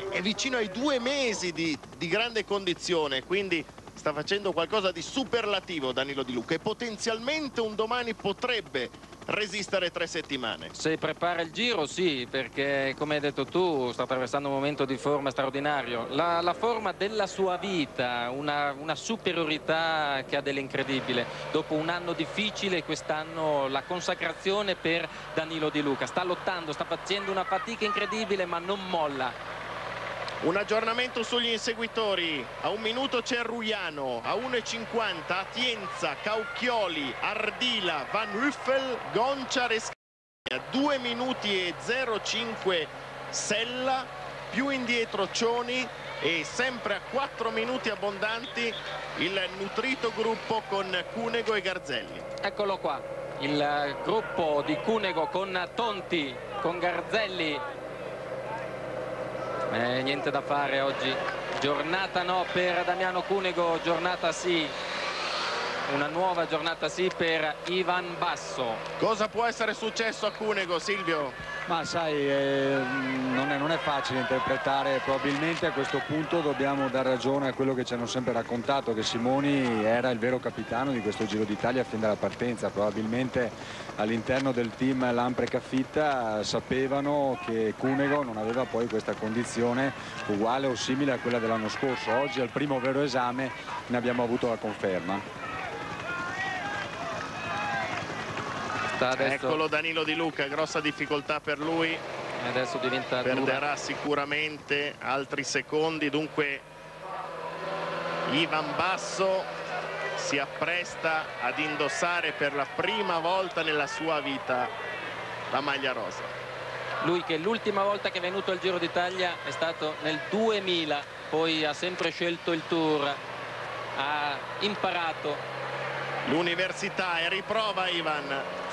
è vicino ai due mesi di, di grande condizione, quindi sta facendo qualcosa di superlativo Danilo Di Luca e potenzialmente un domani potrebbe resistere tre settimane. Se prepara il giro sì, perché come hai detto tu sta attraversando un momento di forma straordinario. La, la forma della sua vita, una, una superiorità che ha dell'incredibile. Dopo un anno difficile, quest'anno la consacrazione per Danilo Di Luca. Sta lottando, sta facendo una fatica incredibile ma non molla. Un aggiornamento sugli inseguitori. A un minuto c'è Ruiano, a 1,50 Atienza, Caucchioli, Ardila, Van Huffel, Goncia, Rescagna. 2 minuti e 0,5 Sella, più indietro Cioni e sempre a 4 minuti abbondanti il nutrito gruppo con Cunego e Garzelli. Eccolo qua, il gruppo di Cunego con Tonti, con Garzelli eh, niente da fare oggi. Giornata no per Damiano Cunego giornata sì una nuova giornata sì per Ivan Basso. Cosa può essere successo a Cunego Silvio? ma sai eh, non, è, non, è, facile interpretare. Probabilmente a questo punto dobbiamo dar ragione a quello che ci hanno sempre raccontato che Simoni era il vero capitano di questo Giro d'Italia fin dalla partenza. Probabilmente all'interno del team Lampre Caffitta sapevano che Cunego non aveva poi questa condizione uguale o simile a quella dell'anno scorso. Oggi al primo vero esame ne abbiamo avuto la conferma Adesso... Eccolo Danilo Di Luca, grossa difficoltà per lui. Adesso diventa Perderà dura. sicuramente altri secondi, dunque Ivan Basso si appresta ad indossare per la prima volta nella sua vita la maglia rosa. Lui che l'ultima volta che è venuto al Giro d'Italia è stato nel 2000, poi ha sempre scelto il Tour, ha imparato. L'università e riprova Ivan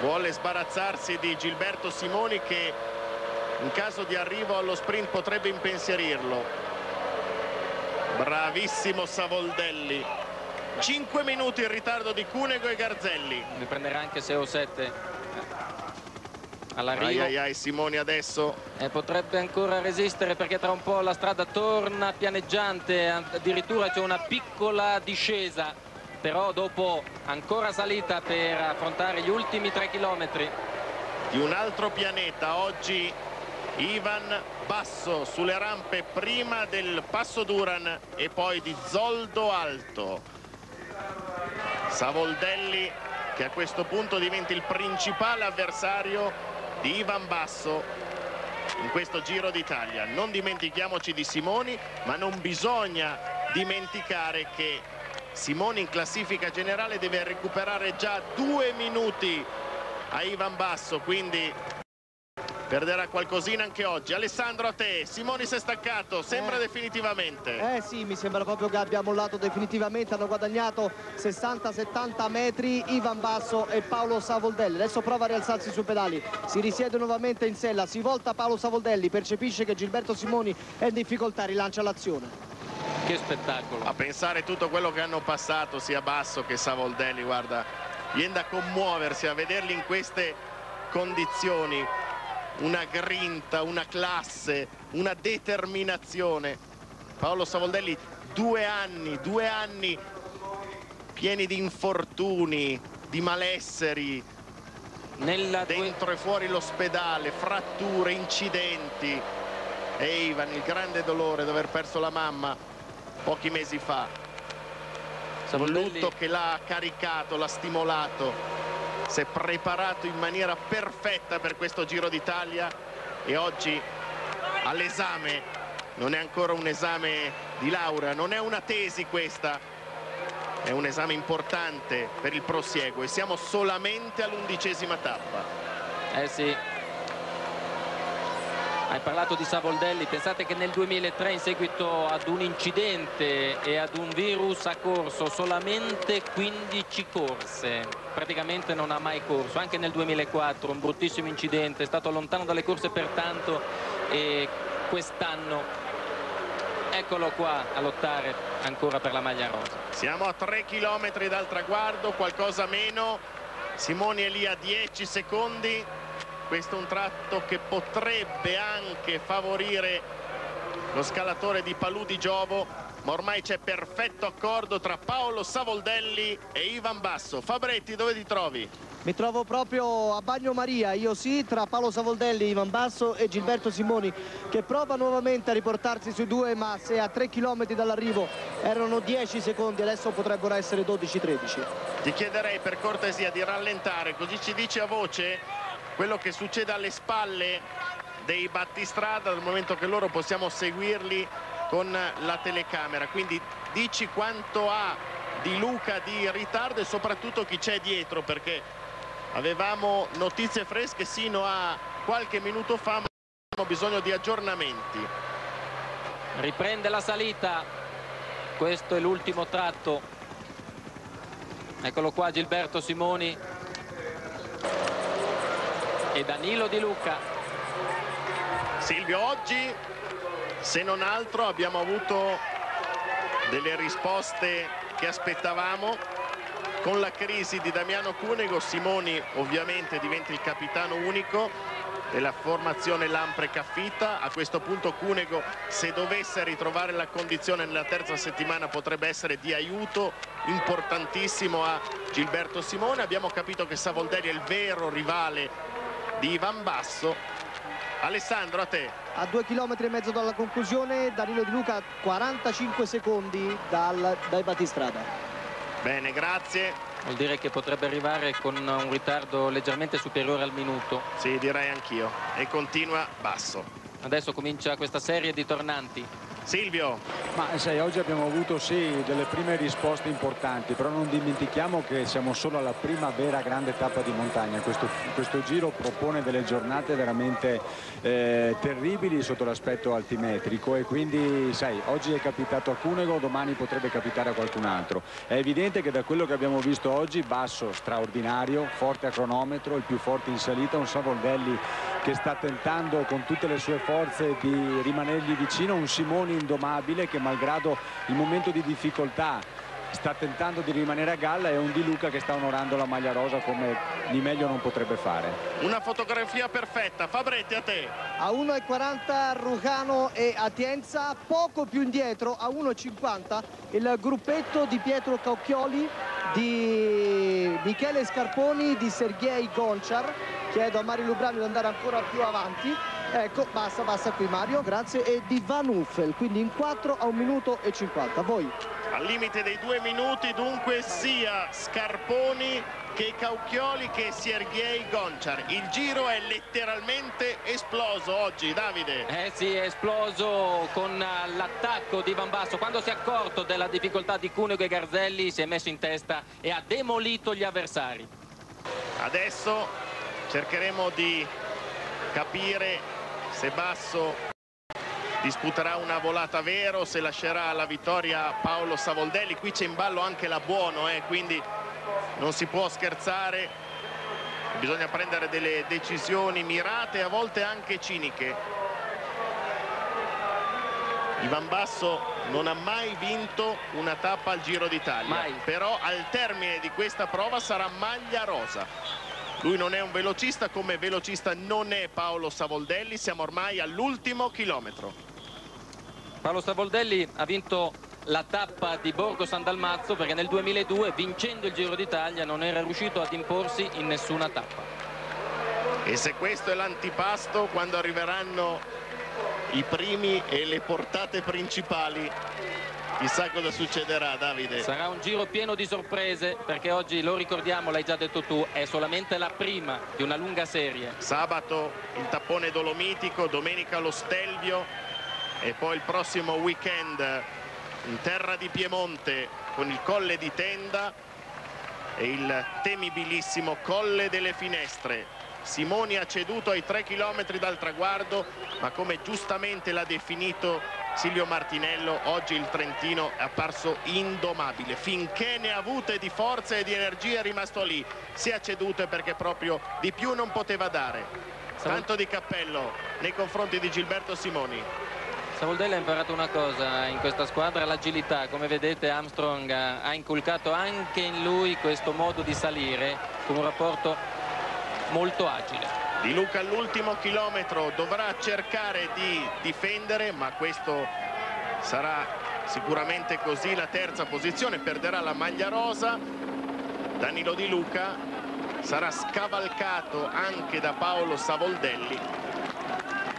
vuole sbarazzarsi di Gilberto Simoni che in caso di arrivo allo sprint potrebbe impensierirlo. Bravissimo Savoldelli. 5 minuti in ritardo di Cunego e Garzelli ne prenderà anche 6 o 7 all'arrivo. Ai, ai, ai, Simoni adesso. Eh, potrebbe ancora resistere perché tra un po' la strada torna pianeggiante. Addirittura c'è una piccola discesa però dopo ancora salita per affrontare gli ultimi tre chilometri. Di un altro pianeta oggi Ivan Basso sulle rampe prima del Passo Duran e poi di Zoldo Alto. Savoldelli che a questo punto diventa il principale avversario di Ivan Basso in questo Giro d'Italia. Non dimentichiamoci di Simoni ma non bisogna dimenticare che Simoni in classifica generale deve recuperare già due minuti a Ivan Basso quindi perderà qualcosina anche oggi. Alessandro a te, Simoni si è staccato sembra eh, definitivamente. Eh sì, mi sembra proprio che abbia mollato definitivamente hanno guadagnato 60-70 metri Ivan Basso e Paolo Savoldelli. Adesso prova a rialzarsi sui pedali si risiede nuovamente in sella si volta Paolo Savoldelli percepisce che Gilberto Simoni è in difficoltà rilancia l'azione che spettacolo. A pensare tutto quello che hanno passato sia Basso che Savoldelli guarda viene da commuoversi a vederli in queste condizioni una grinta, una classe una determinazione. Paolo Savoldelli due anni due anni pieni di infortuni di malesseri Nella dentro e fuori l'ospedale fratture, incidenti e Ivan il grande dolore di aver perso la mamma pochi mesi fa. Un lutto che l'ha caricato, l'ha stimolato, si è preparato in maniera perfetta per questo Giro d'Italia e oggi all'esame, non è ancora un esame di laurea, non è una tesi questa, è un esame importante per il prosieguo e siamo solamente all'undicesima tappa. Eh sì, hai parlato di Savoldelli, pensate che nel 2003 in seguito ad un incidente e ad un virus ha corso solamente 15 corse, praticamente non ha mai corso, anche nel 2004 un bruttissimo incidente, è stato lontano dalle corse per tanto e quest'anno eccolo qua a lottare ancora per la maglia rosa. Siamo a 3 km dal traguardo, qualcosa meno. Simoni è lì a 10 secondi. Questo è un tratto che potrebbe anche favorire lo scalatore di Palù di Giovo, ma ormai c'è perfetto accordo tra Paolo Savoldelli e Ivan Basso. Fabretti, dove ti trovi? Mi trovo proprio a Bagnomaria, io sì, tra Paolo Savoldelli, Ivan Basso e Gilberto Simoni che prova nuovamente a riportarsi sui due ma se a 3 km dall'arrivo erano 10 secondi adesso potrebbero essere 12-13. Ti chiederei per cortesia di rallentare così ci dici a voce quello che succede alle spalle dei battistrada dal momento che loro possiamo seguirli con la telecamera. Quindi dici quanto ha di Luca di ritardo e soprattutto chi c'è dietro perché avevamo notizie fresche sino a qualche minuto fa ma abbiamo bisogno di aggiornamenti. Riprende la salita. Questo è l'ultimo tratto. Eccolo qua Gilberto Simoni e Danilo Di Luca. Silvio oggi se non altro abbiamo avuto delle risposte che aspettavamo. Con la crisi di Damiano Cunego Simoni ovviamente diventa il capitano unico della formazione Lampre Caffita. A questo punto Cunego se dovesse ritrovare la condizione nella terza settimana potrebbe essere di aiuto importantissimo a Gilberto Simone. Abbiamo capito che Savoldelli è il vero rivale di Ivan Basso Alessandro a te a due chilometri e mezzo dalla conclusione Danilo Di Luca 45 secondi dal, dai battistrada Bene, grazie. Vuol dire che potrebbe arrivare con un ritardo leggermente superiore al minuto. Sì, direi anch'io. E continua basso. Adesso comincia questa serie di tornanti. Silvio. Ma sai, oggi abbiamo avuto sì delle prime risposte importanti, però non dimentichiamo che siamo solo alla prima vera grande tappa di montagna. Questo, questo giro propone delle giornate veramente eh, terribili sotto l'aspetto altimetrico e quindi sai, oggi è capitato a Cunego, domani potrebbe capitare a qualcun altro. È evidente che da quello che abbiamo visto oggi, basso straordinario, forte a cronometro, il più forte in salita, un Savoldelli che sta tentando con tutte le sue forze di rimanergli vicino, un Simoni indomabile che malgrado il momento di difficoltà sta tentando di rimanere a galla e un Di Luca che sta onorando la maglia rosa come di meglio non potrebbe fare. Una fotografia perfetta, Fabretti a te. A 1,40 Rugano e Atienza, poco più indietro a 1,50 il gruppetto di Pietro Caucchioli, di Michele Scarponi, di Sergei Gonchar. Chiedo a Mario Lubrani di andare ancora più avanti. Ecco basta basta qui Mario. Grazie e di Van Uffel quindi in 4 a 1 minuto e 50 voi al limite dei due minuti dunque sia Scarponi che Caucchioli che Sergei Gonchar. Il giro è letteralmente esploso oggi Davide. Eh sì è esploso con l'attacco di Van Basso quando si è accorto della difficoltà di Cunego e Garzelli si è messo in testa e ha demolito gli avversari. Adesso cercheremo di capire se Basso disputerà una volata vero, se lascerà la vittoria Paolo Savoldelli, qui c'è in ballo anche la Buono, eh, quindi non si può scherzare, bisogna prendere delle decisioni mirate, a volte anche ciniche. Ivan Basso non ha mai vinto una tappa al Giro d'Italia, però al termine di questa prova sarà maglia rosa. Lui non è un velocista come velocista non è Paolo Savoldelli, siamo ormai all'ultimo chilometro. Paolo Savoldelli ha vinto la tappa di Borgo San Dalmazzo perché nel 2002 vincendo il Giro d'Italia non era riuscito ad imporsi in nessuna tappa. E se questo è l'antipasto quando arriveranno i primi e le portate principali Chissà cosa succederà Davide. Sarà un giro pieno di sorprese perché oggi, lo ricordiamo, l'hai già detto tu, è solamente la prima di una lunga serie. Sabato il tappone dolomitico, domenica lo Stelvio e poi il prossimo weekend in terra di Piemonte con il Colle di Tenda e il temibilissimo Colle delle Finestre. Simoni ha ceduto ai 3 km dal traguardo ma come giustamente l'ha definito Silvio Martinello oggi il Trentino è apparso indomabile. Finché ne ha avute di forza e di energia è rimasto lì. Si è ceduto perché proprio di più non poteva dare. Tanto di cappello nei confronti di Gilberto Simoni Savoldelli ha imparato una cosa in questa squadra, l'agilità. Come vedete Armstrong ha inculcato anche in lui questo modo di salire con un rapporto molto agile. Di Luca all'ultimo chilometro dovrà cercare di difendere, ma questo sarà sicuramente così. La terza posizione perderà la maglia rosa. Danilo Di Luca sarà scavalcato anche da Paolo Savoldelli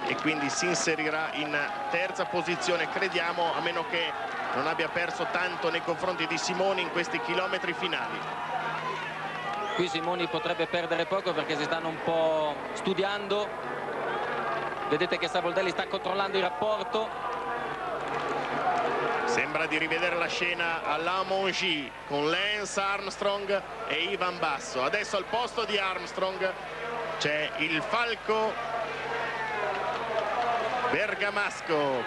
e quindi si inserirà in terza posizione crediamo a meno che non abbia perso tanto nei confronti di Simoni in questi chilometri finali. Qui Simoni potrebbe perdere poco perché si stanno un po' studiando. Vedete che Savoldelli sta controllando il rapporto. Sembra di rivedere la scena alla Mongi con Lance Armstrong e Ivan Basso. Adesso al posto di Armstrong c'è il Falco Bergamasco,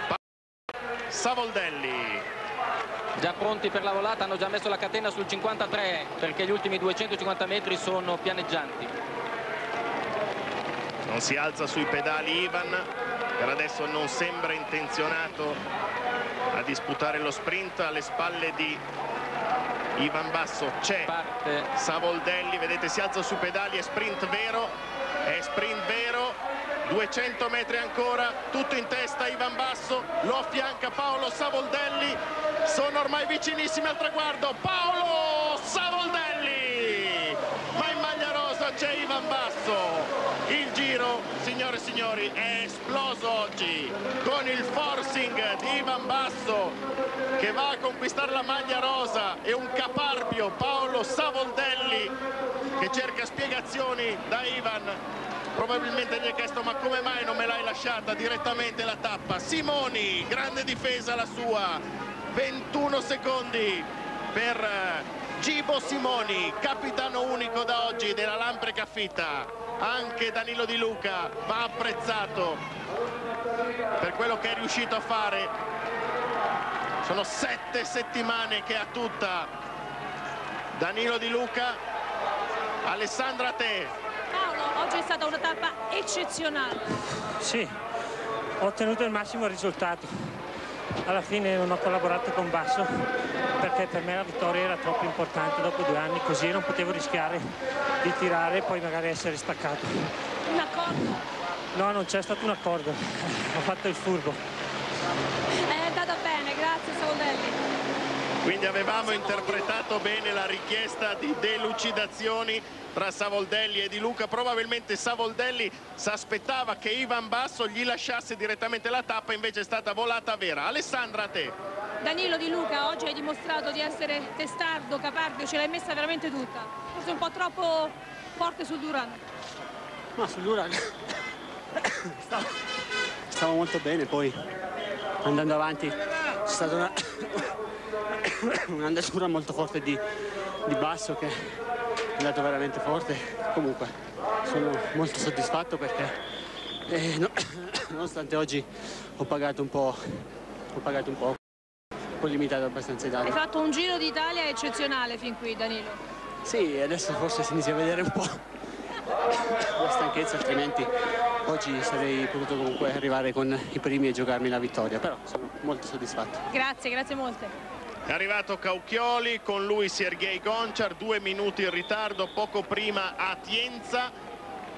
Savoldelli. Già pronti per la volata, hanno già messo la catena sul 53 perché gli ultimi 250 metri sono pianeggianti. Non si alza sui pedali Ivan, per adesso non sembra intenzionato a disputare lo sprint alle spalle di Ivan Basso c'è Savoldelli vedete si alza sui pedali è sprint vero è sprint vero 200 metri ancora tutto in testa Ivan Basso lo affianca Paolo Savoldelli sono ormai vicinissimi al traguardo Paolo Savoldelli! Ma in maglia rosa c'è Ivan Basso. Il giro signore e signori è esploso oggi con il forcing di Ivan Basso che va a conquistare la maglia rosa e un caparbio Paolo Savoldelli che cerca spiegazioni da Ivan probabilmente gli ha chiesto ma come mai non me l'hai lasciata direttamente la tappa? Simoni grande difesa la sua. 21 secondi per eh, Gibo Simoni capitano unico da oggi della Lampreca Fitta anche Danilo Di Luca va apprezzato per quello che è riuscito a fare. Sono sette settimane che ha tutta Danilo Di Luca. Alessandra Te oggi è stata una tappa eccezionale. Sì, ho ottenuto il massimo risultato. Alla fine non ho collaborato con Basso perché per me la vittoria era troppo importante dopo due anni, così non potevo rischiare di tirare e poi magari essere staccato. Un accordo? No, non c'è stato un accordo, ho fatto il furbo. È andata bene, grazie Saudelli. Quindi avevamo interpretato bene la richiesta di delucidazioni tra Savoldelli e Di Luca. Probabilmente Savoldelli si aspettava che Ivan Basso gli lasciasse direttamente la tappa, invece è stata volata vera. Alessandra, a te. Danilo Di Luca, oggi hai dimostrato di essere testardo, caparbio, ce l'hai messa veramente tutta. Forse un po' troppo forte sul Duran. Ma sul Duran stavo, stavo molto bene, poi andando avanti c'è stata una un'andatura molto forte di, di basso che è andato veramente forte. Comunque sono molto soddisfatto perché eh, no, nonostante oggi ho pagato un po', ho pagato un po', un po' limitato abbastanza i dati. Hai fatto un giro d'Italia eccezionale fin qui Danilo. Sì, adesso forse si inizia a vedere un po' la stanchezza, altrimenti oggi sarei potuto comunque arrivare con i primi e giocarmi la vittoria, però sono molto soddisfatto. Grazie, grazie molte. È arrivato Cauchioli, con lui Sergei Gonchar, due minuti in ritardo, poco prima a Tienza.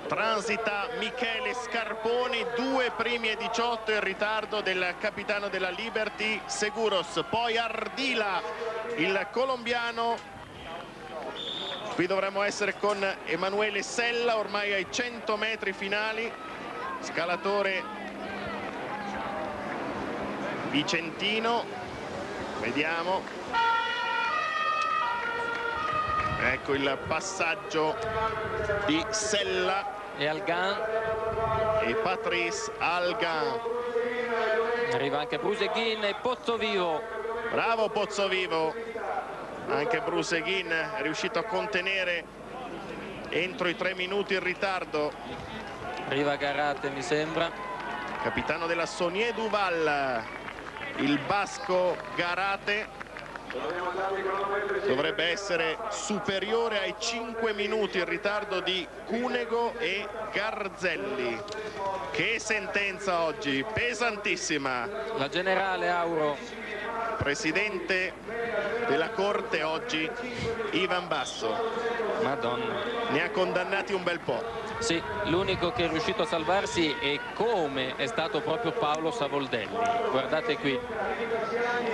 Transita Michele Scarponi, due primi e 18 in ritardo del capitano della Liberty Seguros. Poi Ardila, il colombiano. Qui dovremmo essere con Emanuele Sella, ormai ai 100 metri finali. Scalatore vicentino vediamo. Ecco il passaggio di Sella e Algan. e Patrice Algan. Arriva anche Bruseghin e Pozzovivo bravo Pozzovivo anche Bruseghin è riuscito a contenere entro i tre minuti il ritardo. Arriva Garate mi sembra. Capitano della Sonier Duval il basco Garate dovrebbe essere superiore ai 5 minuti il ritardo di Cunego e Garzelli che sentenza oggi pesantissima la generale Auro presidente della corte oggi Ivan Basso Madonna ne ha condannati un bel po' Sì, l'unico che è riuscito a salvarsi e come è stato proprio Paolo Savoldelli. Guardate qui.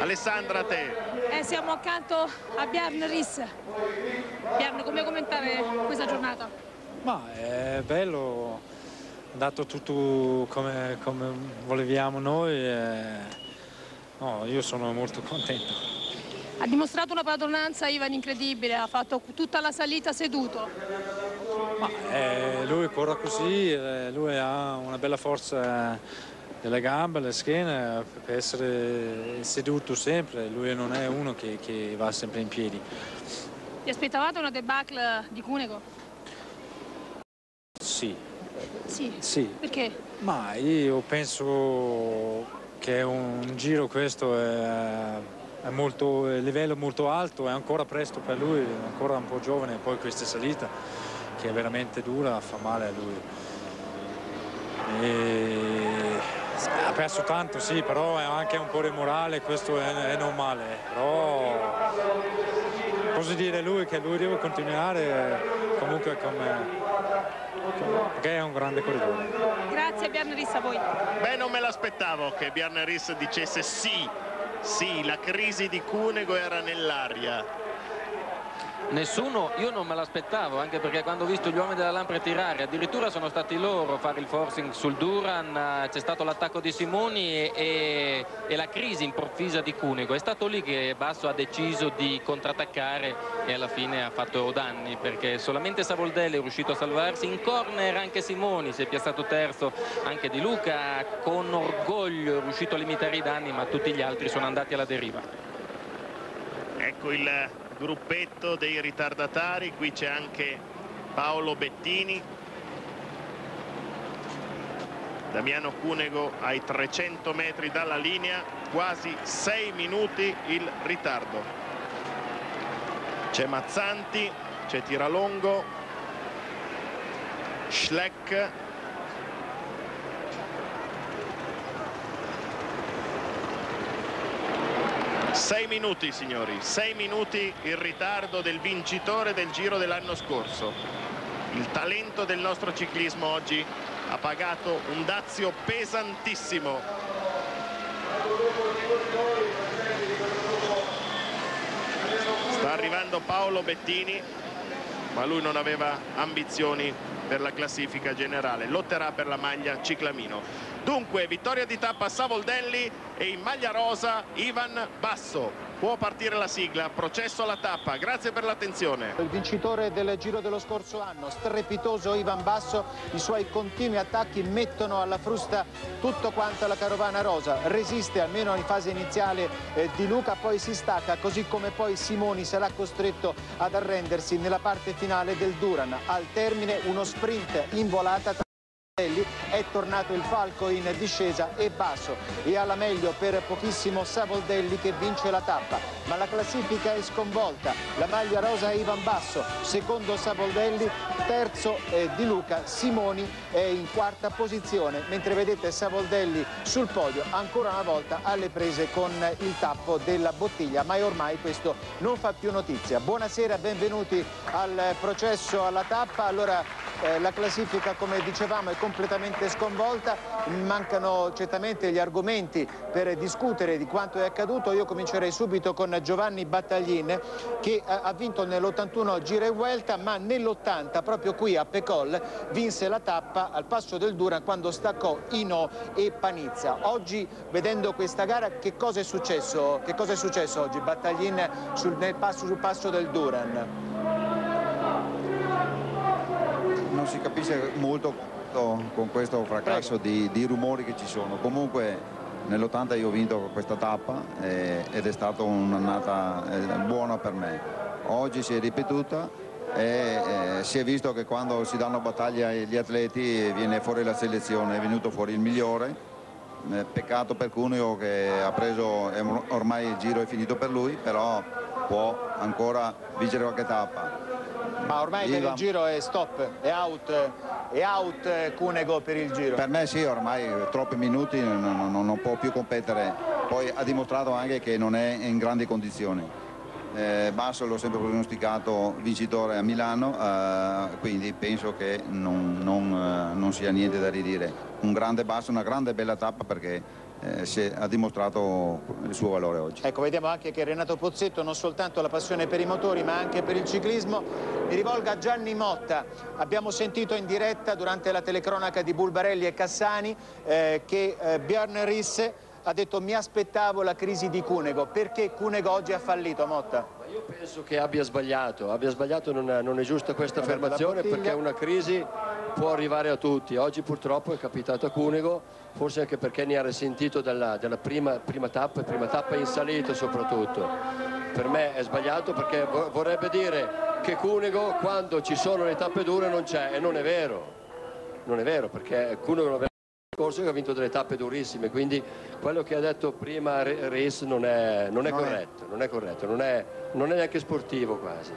Alessandra, te. Eh, siamo accanto a Bjarne Riss. Bjarne, come commentare questa giornata? Ma è bello, è andato tutto come, come voleviamo noi. E... No, io sono molto contento. Ha dimostrato una padronanza Ivan incredibile, ha fatto tutta la salita seduto. Ma, eh, lui corre così, eh, lui ha una bella forza delle gambe, le schiene per essere seduto sempre, lui non è uno che, che va sempre in piedi. Ti aspettavate una debacle di Cunego? Sì. Sì? Sì. Perché? Ma io penso che un giro questo è, è molto, è livello molto alto, è ancora presto per lui, è ancora un po' giovane, poi questa salita che è veramente dura, fa male a lui. E... Ha perso tanto, sì, però è anche un po' di morale, questo è, è normale. Però posso dire lui che lui deve continuare comunque come perché è un grande corridore. Grazie Bjarne Riss a voi. Beh, non me l'aspettavo che Bjarne Riss dicesse sì, sì, la crisi di Cunego era nell'aria. Nessuno, io non me l'aspettavo, anche perché quando ho visto gli uomini della Lampre tirare, addirittura sono stati loro a fare il forcing sul Duran, eh, c'è stato l'attacco di Simoni e, e, la crisi improvvisa di Cunego. È stato lì che Basso ha deciso di contrattaccare e alla fine ha fatto danni, perché solamente Savoldelli è riuscito a salvarsi, in corner anche Simoni si è piazzato terzo, anche Di Luca con orgoglio è riuscito a limitare i danni, ma tutti gli altri sono andati alla deriva. Ecco il gruppetto dei ritardatari. Qui c'è anche Paolo Bettini. Damiano Cunego ai 300 metri dalla linea. Quasi 6 minuti il ritardo. C'è Mazzanti c'è Tiralongo Schleck Sei minuti signori, sei minuti il ritardo del vincitore del giro dell'anno scorso. Il talento del nostro ciclismo oggi ha pagato un dazio pesantissimo. Sta arrivando Paolo Bettini, ma lui non aveva ambizioni per la classifica generale, lotterà per la maglia ciclamino. Dunque, vittoria di tappa Savoldelli e in maglia rosa Ivan Basso. Può partire la sigla, processo alla tappa, grazie per l'attenzione. Il vincitore del Giro dello scorso anno, strepitoso Ivan Basso, i suoi continui attacchi mettono alla frusta tutto quanto la carovana rosa, resiste almeno in fase iniziale eh, di Luca, poi si stacca, così come poi Simoni sarà costretto ad arrendersi nella parte finale del Duran. Al termine uno sprint in volata è tornato il falco in discesa e basso. E alla meglio per pochissimo Savoldelli che vince la tappa. Ma la classifica è sconvolta. La maglia rosa è Ivan Basso secondo Savoldelli terzo eh, Di Luca Simoni è in quarta posizione. Mentre vedete Savoldelli sul podio ancora una volta alle prese con il tappo della bottiglia. Ma ormai questo non fa più notizia. Buonasera benvenuti al processo alla tappa. Allora eh, la classifica come dicevamo è completamente sconvolta, mancano certamente gli argomenti per discutere di quanto è accaduto. Io comincerei subito con Giovanni Battaglin che ha vinto nell'81 Gira e Vuelta ma nell'80 proprio qui a Pecol vinse la tappa al passo del Duran quando staccò Ino e Panizza. Oggi vedendo questa gara che cosa è successo, cosa è successo oggi Battaglin sul, passo, sul passo del Duran? Non si capisce molto con questo fracasso di, di, rumori che ci sono. Comunque nell'80 io ho vinto questa tappa eh, ed è stata un'annata eh, buona per me. Oggi si è ripetuta e eh, si è visto che quando si danno battaglia agli atleti viene fuori la selezione, è venuto fuori il migliore eh, peccato per Cuneo che ha preso, ormai il giro è finito per lui, però può ancora vincere qualche tappa. Ma ormai Ivan... per il giro è stop, è out, è out Cunego per il giro? Per me sì, ormai troppi minuti non, non, non può più competere, poi ha dimostrato anche che non è in grandi condizioni. Eh, Basso l'ho sempre pronosticato vincitore a Milano, eh, quindi penso che non, non, eh, non, sia niente da ridire. Un grande Basso, una grande bella tappa perché eh, ha dimostrato il suo valore oggi. Ecco, vediamo anche che Renato Pozzetto non soltanto la passione per i motori ma anche per il ciclismo. Mi rivolgo a Gianni Motta. Abbiamo sentito in diretta durante la telecronaca di Bulbarelli e Cassani eh, che eh, Björn Risse ha detto mi aspettavo la crisi di Cunego, perché Cunego oggi ha fallito Motta? Io penso che abbia sbagliato, abbia sbagliato, non è, non è giusta questa affermazione perché una crisi può arrivare a tutti, oggi purtroppo è capitato a Cunego, forse anche perché ne ha risentito dalla, dalla prima, prima tappa, prima tappa in salita soprattutto. Per me è sbagliato perché vorrebbe dire che Cunego quando ci sono le tappe dure non c'è e non è vero, non è vero perché Cunego non corso che ha vinto delle tappe durissime, quindi quello che ha detto prima Reis non è, non è non corretto, è. non è corretto, non è, non è neanche sportivo quasi.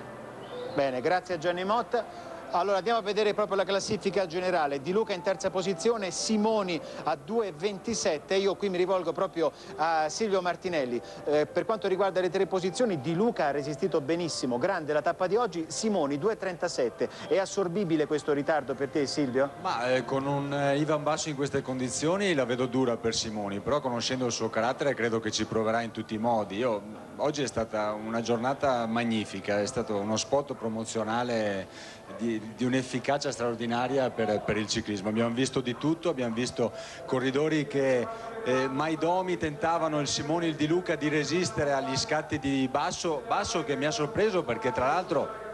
Bene, grazie a Gianni Motta. Allora andiamo a vedere proprio la classifica generale. Di Luca in terza posizione, Simoni a 2,27. Io qui mi rivolgo proprio a Silvio Martinelli. Eh, per quanto riguarda le tre posizioni, Di Luca ha resistito benissimo. Grande la tappa di oggi, Simoni 2,37. È assorbibile questo ritardo per te Silvio? Ma eh, con un eh, Ivan Basso in queste condizioni la vedo dura per Simoni, però conoscendo il suo carattere credo che ci proverà in tutti i modi. Io, oggi è stata una giornata magnifica, è stato uno spot promozionale di, di un'efficacia straordinaria per, per, il ciclismo. Abbiamo visto di tutto, abbiamo visto corridori che eh, Maidomi tentavano il Simone il Di Luca di resistere agli scatti di Basso, Basso che mi ha sorpreso perché tra l'altro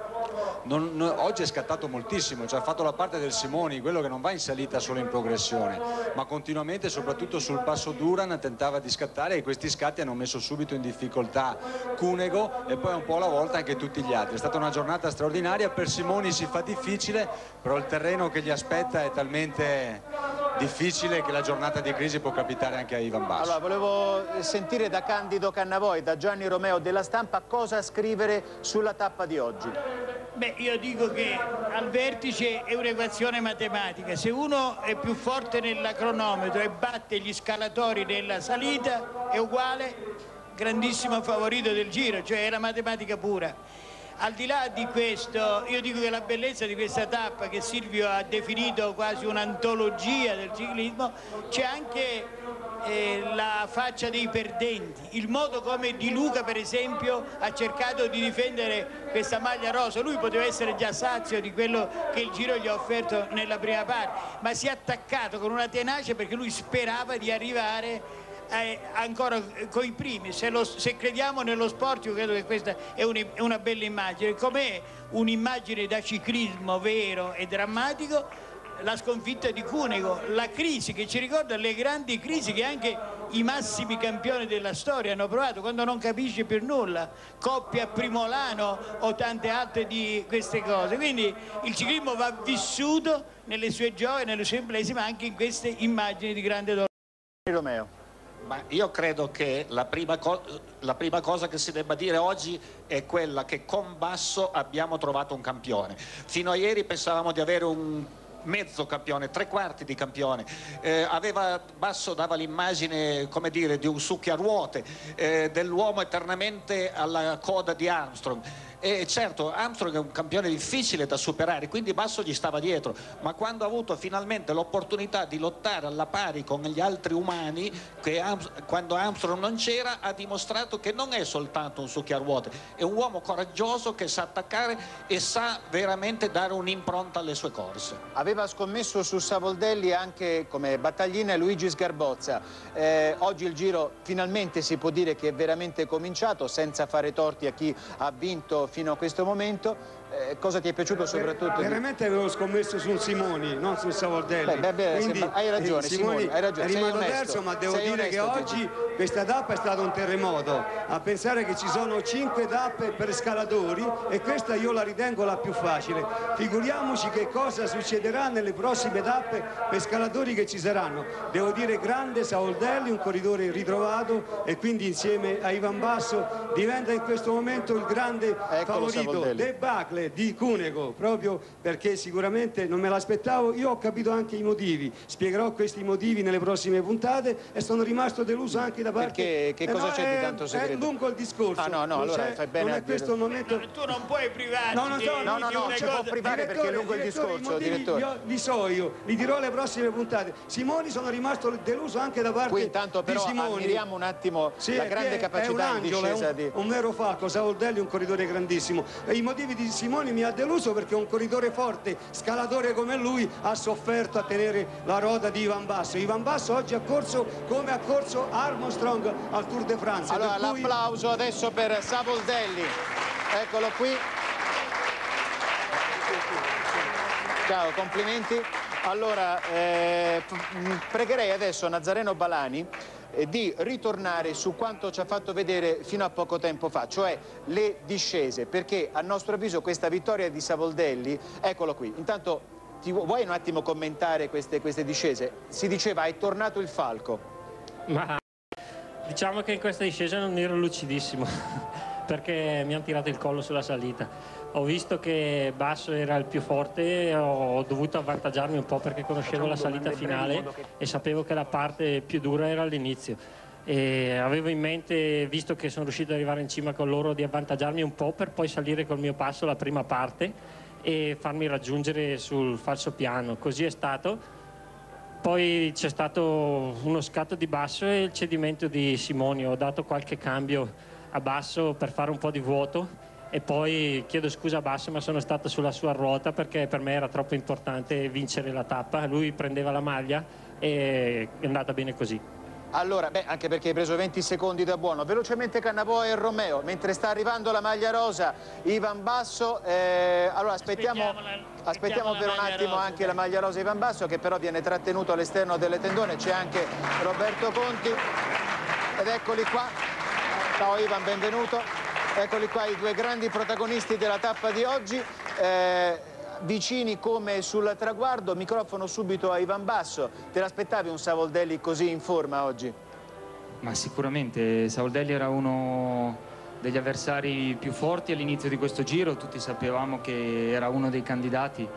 non, non, oggi è scattato moltissimo, cioè ha fatto la parte del Simoni, quello che non va in salita solo in progressione, ma continuamente, soprattutto sul passo Duran, tentava di scattare e questi scatti hanno messo subito in difficoltà Cunego e poi un po' alla volta anche tutti gli altri. È stata una giornata straordinaria, per Simoni si fa difficile, però il terreno che gli aspetta è talmente difficile che la giornata di crisi può capitare anche a Ivan Basso. Allora, volevo sentire da Candido Cannavoi, da Gianni Romeo della Stampa, cosa scrivere sulla tappa di oggi. Beh, io dico che al vertice è un'equazione matematica. Se uno è più forte nel cronometro e batte gli scalatori nella salita, è uguale grandissimo favorito del giro, cioè è la matematica pura. Al di là di questo, io dico che la bellezza di questa tappa che Silvio ha definito quasi un'antologia del ciclismo, c'è anche eh, la faccia dei perdenti, il modo come Di Luca per esempio ha cercato di difendere questa maglia rosa, lui poteva essere già sazio di quello che il giro gli ha offerto nella prima parte, ma si è attaccato con una tenacia perché lui sperava di arrivare eh, ancora con i primi, se, lo, se, crediamo nello sport io credo che questa è, un, è una bella immagine, com'è un'immagine da ciclismo vero e drammatico la sconfitta di Cunego, la crisi che ci ricorda le grandi crisi che anche i massimi campioni della storia hanno provato quando non capisce più nulla, coppia Primolano o tante altre di queste cose. Quindi il ciclismo va vissuto nelle sue gioie, nelle sue imprese, ma anche in queste immagini di grande dolore. Romeo. Ma io credo che la prima, la prima, cosa che si debba dire oggi è quella che con Basso abbiamo trovato un campione. Fino a ieri pensavamo di avere un mezzo campione, tre quarti di campione, eh, aveva, Basso dava l'immagine come dire, di un succhiaruote, eh, dell'uomo eternamente alla coda di Armstrong e certo Armstrong è un campione difficile da superare, quindi Basso gli stava dietro, ma quando ha avuto finalmente l'opportunità di lottare alla pari con gli altri umani, Armstrong, quando Armstrong non c'era, ha dimostrato che non è soltanto un succhiarruote, è un uomo coraggioso che sa attaccare e sa veramente dare un'impronta alle sue corse. Aveva scommesso su Savoldelli anche come battaglina Luigi Sgarbozza. Eh, oggi il giro finalmente si può dire che è veramente cominciato senza fare torti a chi ha vinto fino a questo momento eh, cosa ti è piaciuto soprattutto? di- Veramente avevo scommesso sul Simoni, non sul Savoldelli. Beh, beh, Quindi, sembra- hai ragione, eh, Simoni, hai ragione, È rimasto terzo, ma devo sei dire che onesto, oggi questa tappa è stata un terremoto. A pensare che ci sono cinque tappe per scalatori e questa io la ritengo la più facile. Figuriamoci che cosa succederà nelle prossime tappe per scalatori che ci saranno. Devo dire grande Savoldelli, un corridore ritrovato e quindi insieme a Ivan Basso diventa in questo momento il grande favorito Savoldelli. Debacle di Cunego proprio perché sicuramente non me l'aspettavo io ho capito anche i motivi spiegherò questi motivi nelle prossime puntate e sono rimasto deluso anche da parte Perché? Che Eh cosa no, c'è di è- tanto è segreto? lungo il discorso Ah, no, no, Non allora fai bene non a è questo il momento Tu non puoi privarti No, non di- so, di no, no, no, una si può privare perché è lungo il discorso, direttore. Li, ho- li so io, li dirò alle prossime puntate. Simoni sono rimasto deluso anche da parte Qui intanto però di Simoni. ammiriamo un attimo Sì, la è- grande è capacità angelo, è discesa un, di... un vero falco, Savoldelli è un corridore grandissimo. E I motivi di Simoni mi ha deluso perché un corridore forte, scalatore come lui, ha sofferto a tenere la ruota di Ivan Basso. Ivan Basso oggi ha corso come ha corso Armstrong al Tour de France. Allora cui- l'applauso adesso per Savoldelli, eccolo qui. Ciao, complimenti. Allora, eh, pregherei adesso Nazareno Balani di ritornare su quanto ci ha fatto vedere fino a poco tempo fa, cioè le discese, perché a nostro avviso questa vittoria di Savoldelli, eccolo qui, intanto ti vu- vuoi un attimo commentare queste, queste discese? Si diceva è tornato il falco. Ma diciamo che in questa discesa non ero lucidissimo perché mi hanno tirato il collo sulla salita. Ho visto che Basso era il più forte, ho dovuto avvantaggiarmi un po' perché conoscevo la salita finale e sapevo che la parte più dura era all'inizio. E avevo in mente, visto che sono riuscito ad arrivare in cima con loro, di avvantaggiarmi un po' per poi salire col mio passo la prima parte e farmi raggiungere sul falso piano. Così è stato. Poi c'è stato uno scatto di basso e il cedimento di Simoni. Ho dato qualche cambio a basso per fare un po' di vuoto e poi chiedo scusa a basso ma sono stato sulla sua ruota perché per me era troppo importante vincere la tappa. Lui prendeva la maglia e è andata bene così. Allora, beh, anche perché hai preso 20 secondi da buono. Velocemente Cannavò e Romeo, mentre sta arrivando la maglia rosa, Ivan Basso. eh, allora aspettiamo, aspettiamo per un attimo anche la maglia rosa Ivan Basso, che però viene trattenuto all'esterno delle tendone. C'è anche Roberto Conti. Ed eccoli qua. Ciao Ivan, benvenuto. Eccoli qua i due grandi protagonisti della tappa di oggi. Eh, vicini come sul traguardo, microfono subito a Ivan Basso. Te l'aspettavi un Savoldelli così in forma oggi? Ma sicuramente Savoldelli era uno degli avversari più forti all'inizio di questo giro, tutti sapevamo che era uno dei candidati.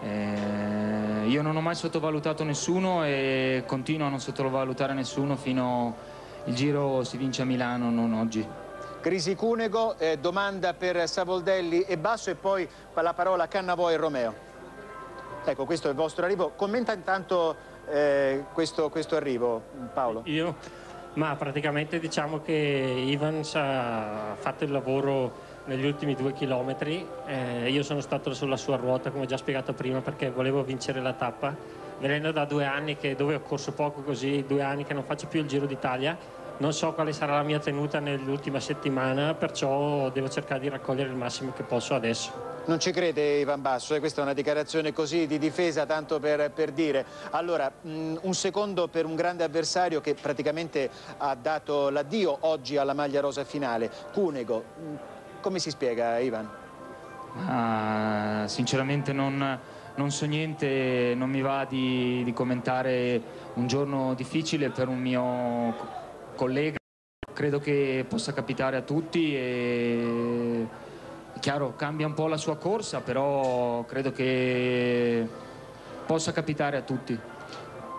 Eh, io non ho mai sottovalutato nessuno e continuo a non sottovalutare nessuno fino il giro si vince a Milano, non oggi. Crisi Cunego, eh, domanda per Savoldelli e Basso e poi la parola a Cannavò e Romeo. Ecco, questo è il vostro arrivo. Commenta intanto eh, questo, questo arrivo, Paolo. Io? Ma praticamente diciamo che Ivans ha fatto il lavoro negli ultimi due chilometri. Eh, io sono stato sulla sua ruota, come già spiegato prima, perché volevo vincere la tappa. Venendo da due anni che, dove ho corso poco così, due anni che non faccio più il Giro d'Italia, non so quale sarà la mia tenuta nell'ultima settimana, perciò devo cercare di raccogliere il massimo che posso adesso. Non ci crede Ivan Basso, eh? questa è una dichiarazione così di difesa, tanto per, per dire. Allora, mh, un secondo per un grande avversario che praticamente ha dato l'addio oggi alla maglia rosa finale, Cunego. Mh, come si spiega, Ivan? Ah, sinceramente non, non so niente, non mi va di, di commentare un giorno difficile per un mio collega. Credo che possa capitare a tutti e chiaro cambia un po' la sua corsa, però credo che possa capitare a tutti.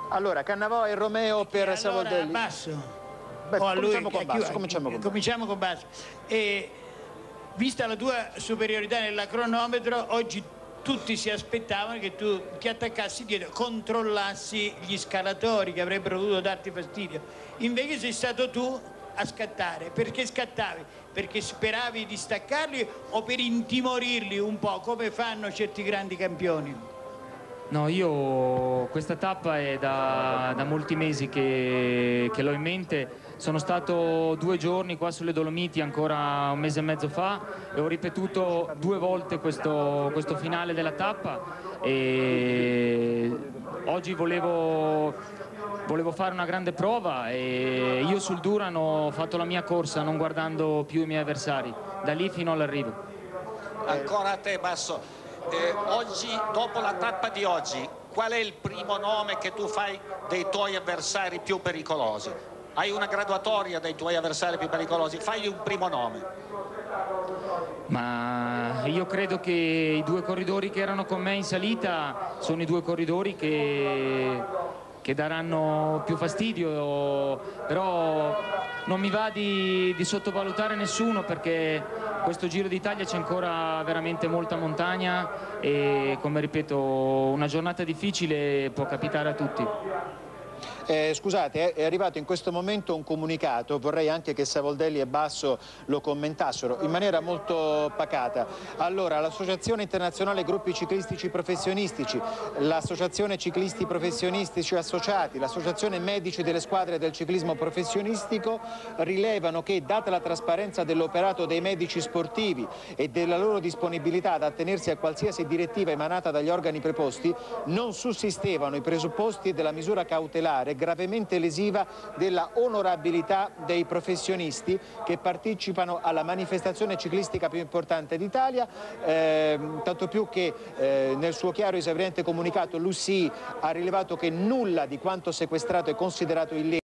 Allora, Cannavò e Romeo per allora, Savoldelli. Basso. Beh, O a lui, cominciamo con Basso, cominciamo con Basso. cominciamo con Basso. E, vista la tua superiorità nella cronometro, oggi tutti si aspettavano che tu ti attaccassi dietro, controllassi gli scalatori che avrebbero dovuto darti fastidio. Invece sei stato tu a scattare. Perché scattavi? Perché speravi di staccarli o per intimorirli un po', come fanno certi grandi campioni? No, io questa tappa è da, da molti mesi che, che l'ho in mente sono stato due giorni qua sulle Dolomiti ancora un mese e mezzo fa e ho ripetuto due volte questo, questo finale della tappa e oggi volevo, volevo fare una grande prova e io sul Duran ho fatto la mia corsa non guardando più i miei avversari, da lì fino all'arrivo. Ancora a te Basso, eh, oggi, dopo la tappa di oggi, qual è il primo nome che tu fai dei tuoi avversari più pericolosi? Hai una graduatoria dei tuoi avversari più pericolosi, fai un primo nome. Ma io credo che i due corridori che erano con me in salita sono i due corridori che, che daranno più fastidio, però non mi va di, di sottovalutare nessuno perché questo Giro d'Italia c'è ancora veramente molta montagna e come ripeto una giornata difficile può capitare a tutti. Eh, scusate, è arrivato in questo momento un comunicato, vorrei anche che Savoldelli e Basso lo commentassero in maniera molto pacata. Allora, l'Associazione Internazionale Gruppi Ciclistici Professionistici, l'Associazione Ciclisti Professionistici Associati, l'Associazione Medici delle Squadre del Ciclismo Professionistico rilevano che, data la trasparenza dell'operato dei medici sportivi e della loro disponibilità ad attenersi a qualsiasi direttiva emanata dagli organi preposti, non sussistevano i presupposti della misura cautelare gravemente lesiva della onorabilità dei professionisti che partecipano alla manifestazione ciclistica più importante d'Italia, eh, tanto più che eh, nel suo chiaro esauriente comunicato l'UCI ha rilevato che nulla di quanto sequestrato è considerato illecito